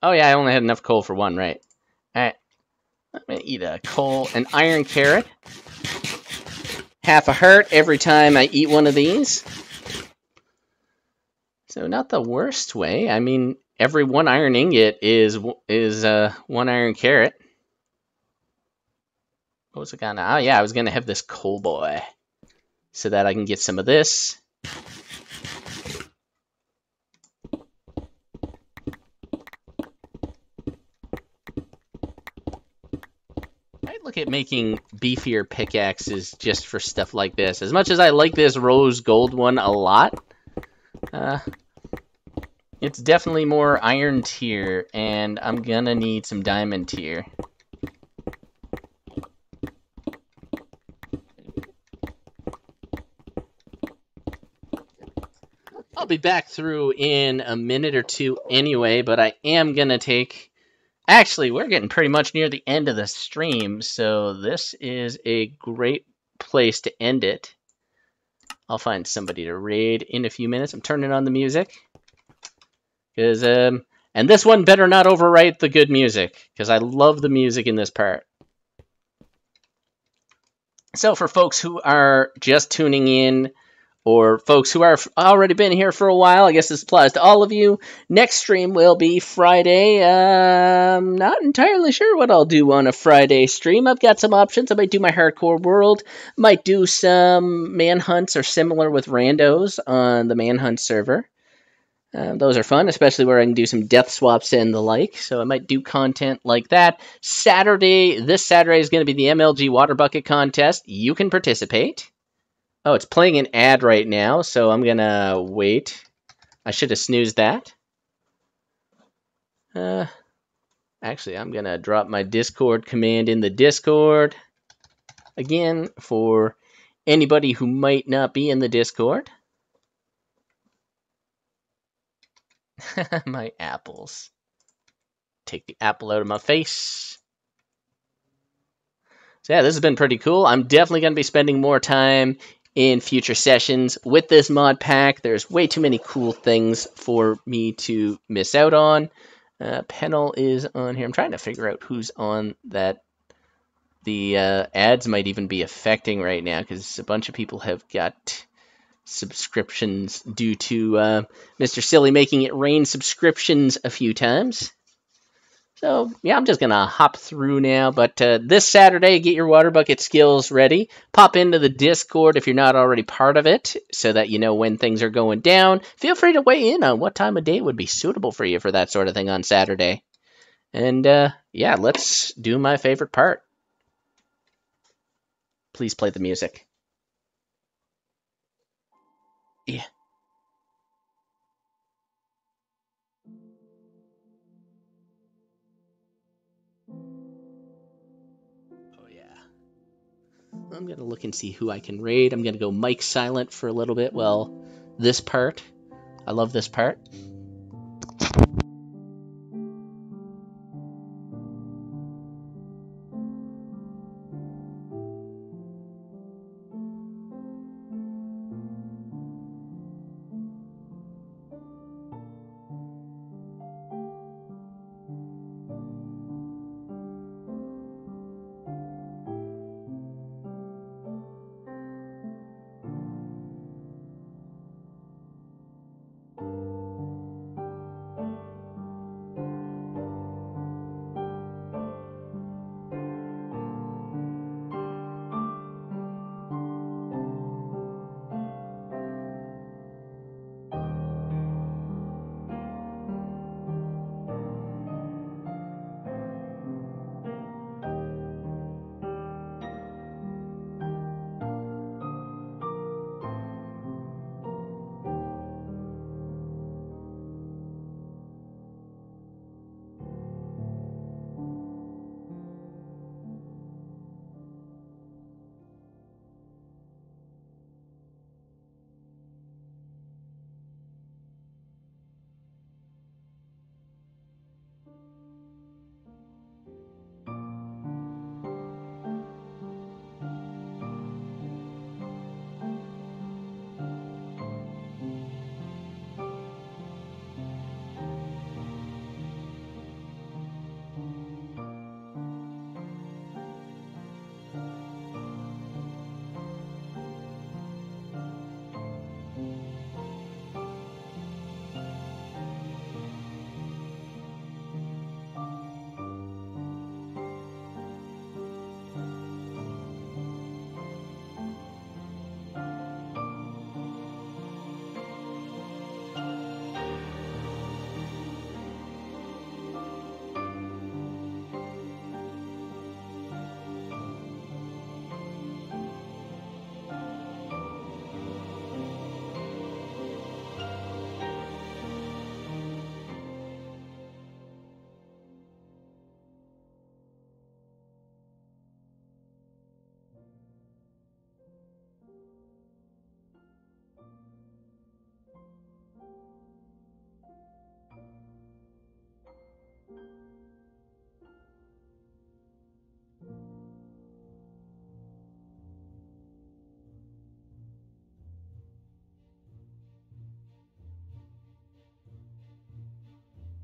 Oh yeah, I only had enough coal for one, right? Alright. I'm gonna eat a coal, an iron carrot. Half a heart every time I eat one of these. So not the worst way. I mean, every one iron ingot is is uh, one iron carrot. What was it gonna? Oh yeah, I was gonna have this coal boy, so that I can get some of this. Look at making beefier pickaxes just for stuff like this. As much as I like this rose gold one a lot, uh, it's definitely more iron tier, and I'm gonna need some diamond tier. I'll be back through in a minute or two anyway, but I am gonna take Actually, we're getting pretty much near the end of the stream, so this is a great place to end it. I'll find somebody to raid in a few minutes. I'm turning on the music. Cause, um, and this one better not overwrite the good music, because I love the music in this part. So for folks who are just tuning in, or folks who are already been here for a while, I guess this applies to all of you. Next stream will be Friday. I'm not entirely sure what I'll do on a Friday stream. I've got some options. I might do my hardcore world, might do some manhunts or similar with randos on the manhunt server. Uh, those are fun, especially where I can do some death swaps and the like. So I might do content like that. Saturday, this Saturday is going to be the MLG Water Bucket Contest. You can participate. Oh, it's playing an ad right now, so I'm gonna wait. I should have snoozed that. Uh, actually, I'm gonna drop my Discord command in the Discord. Again, for anybody who might not be in the Discord. (laughs) my apples. Take the apple out of my face. So yeah, this has been pretty cool. I'm definitely going to be spending more time in future sessions with this mod pack. There's way too many cool things for me to miss out on. Uh, Pennell is on here. I'm trying to figure out who's on that. The uh, ads might even be affecting right now because a bunch of people have got subscriptions due to uh, Mr. Silly making it rain subscriptions a few times. So, yeah, I'm just going to hop through now. But uh, this Saturday, get your water bucket skills ready. Pop into the Discord if you're not already part of it so that you know when things are going down. Feel free to weigh in on what time of day would be suitable for you for that sort of thing on Saturday. And, uh, yeah, let's do my favorite part. Please play the music. Yeah. I'm going to look and see who I can raid. I'm going to go mic Silent for a little bit. Well, this part. I love this part.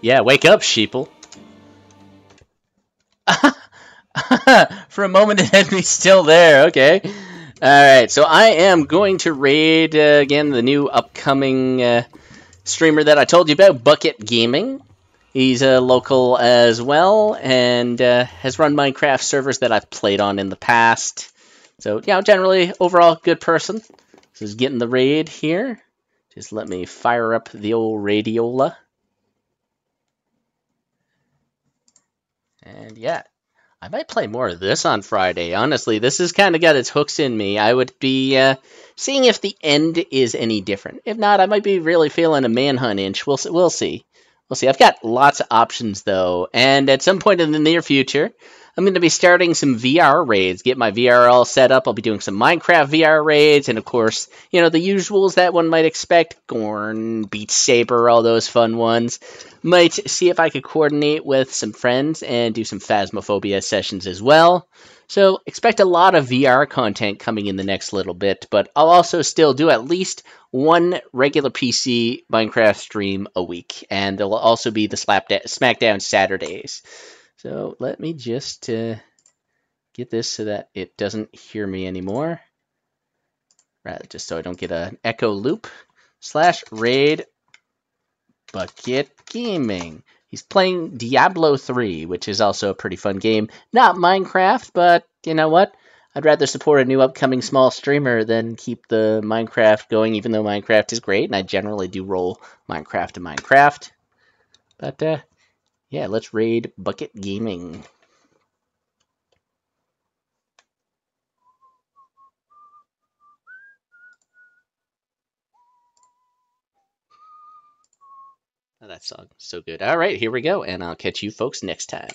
Yeah, wake up, sheeple. (laughs) For a moment, it had me still there. Okay. Alright, so I am going to raid, uh, again, the new upcoming uh, streamer that I told you about, Bucket Gaming. He's a local as well, and uh, has run Minecraft servers that I've played on in the past. So, yeah, generally, overall, good person. This is getting the raid here. Just let me fire up the old radiola. And yeah, I might play more of this on Friday. Honestly, this has kind of got its hooks in me. I would be uh, seeing if the end is any different. If not, I might be really feeling a manhunt inch. We'll we'll see. We'll see. I've got lots of options though, and at some point in the near future, I'm going to be starting some VR raids, get my VR all set up. I'll be doing some Minecraft VR raids, and of course, you know, the usuals that one might expect Gorn, Beat Saber, all those fun ones. Might see if I could coordinate with some friends and do some Phasmophobia sessions as well. So expect a lot of VR content coming in the next little bit, but I'll also still do at least one regular PC Minecraft stream a week, and there'll also be the Smackdown Saturdays. So let me just uh, get this so that it doesn't hear me anymore. Rather, just so I don't get an echo loop. Slash raid bucket gaming. He's playing Diablo 3, which is also a pretty fun game. Not Minecraft, but you know what? I'd rather support a new upcoming small streamer than keep the Minecraft going, even though Minecraft is great, and I generally do roll Minecraft to Minecraft. But uh, yeah, let's raid Bucket Gaming. Oh, that song so good. All right, here we go, and I'll catch you folks next time.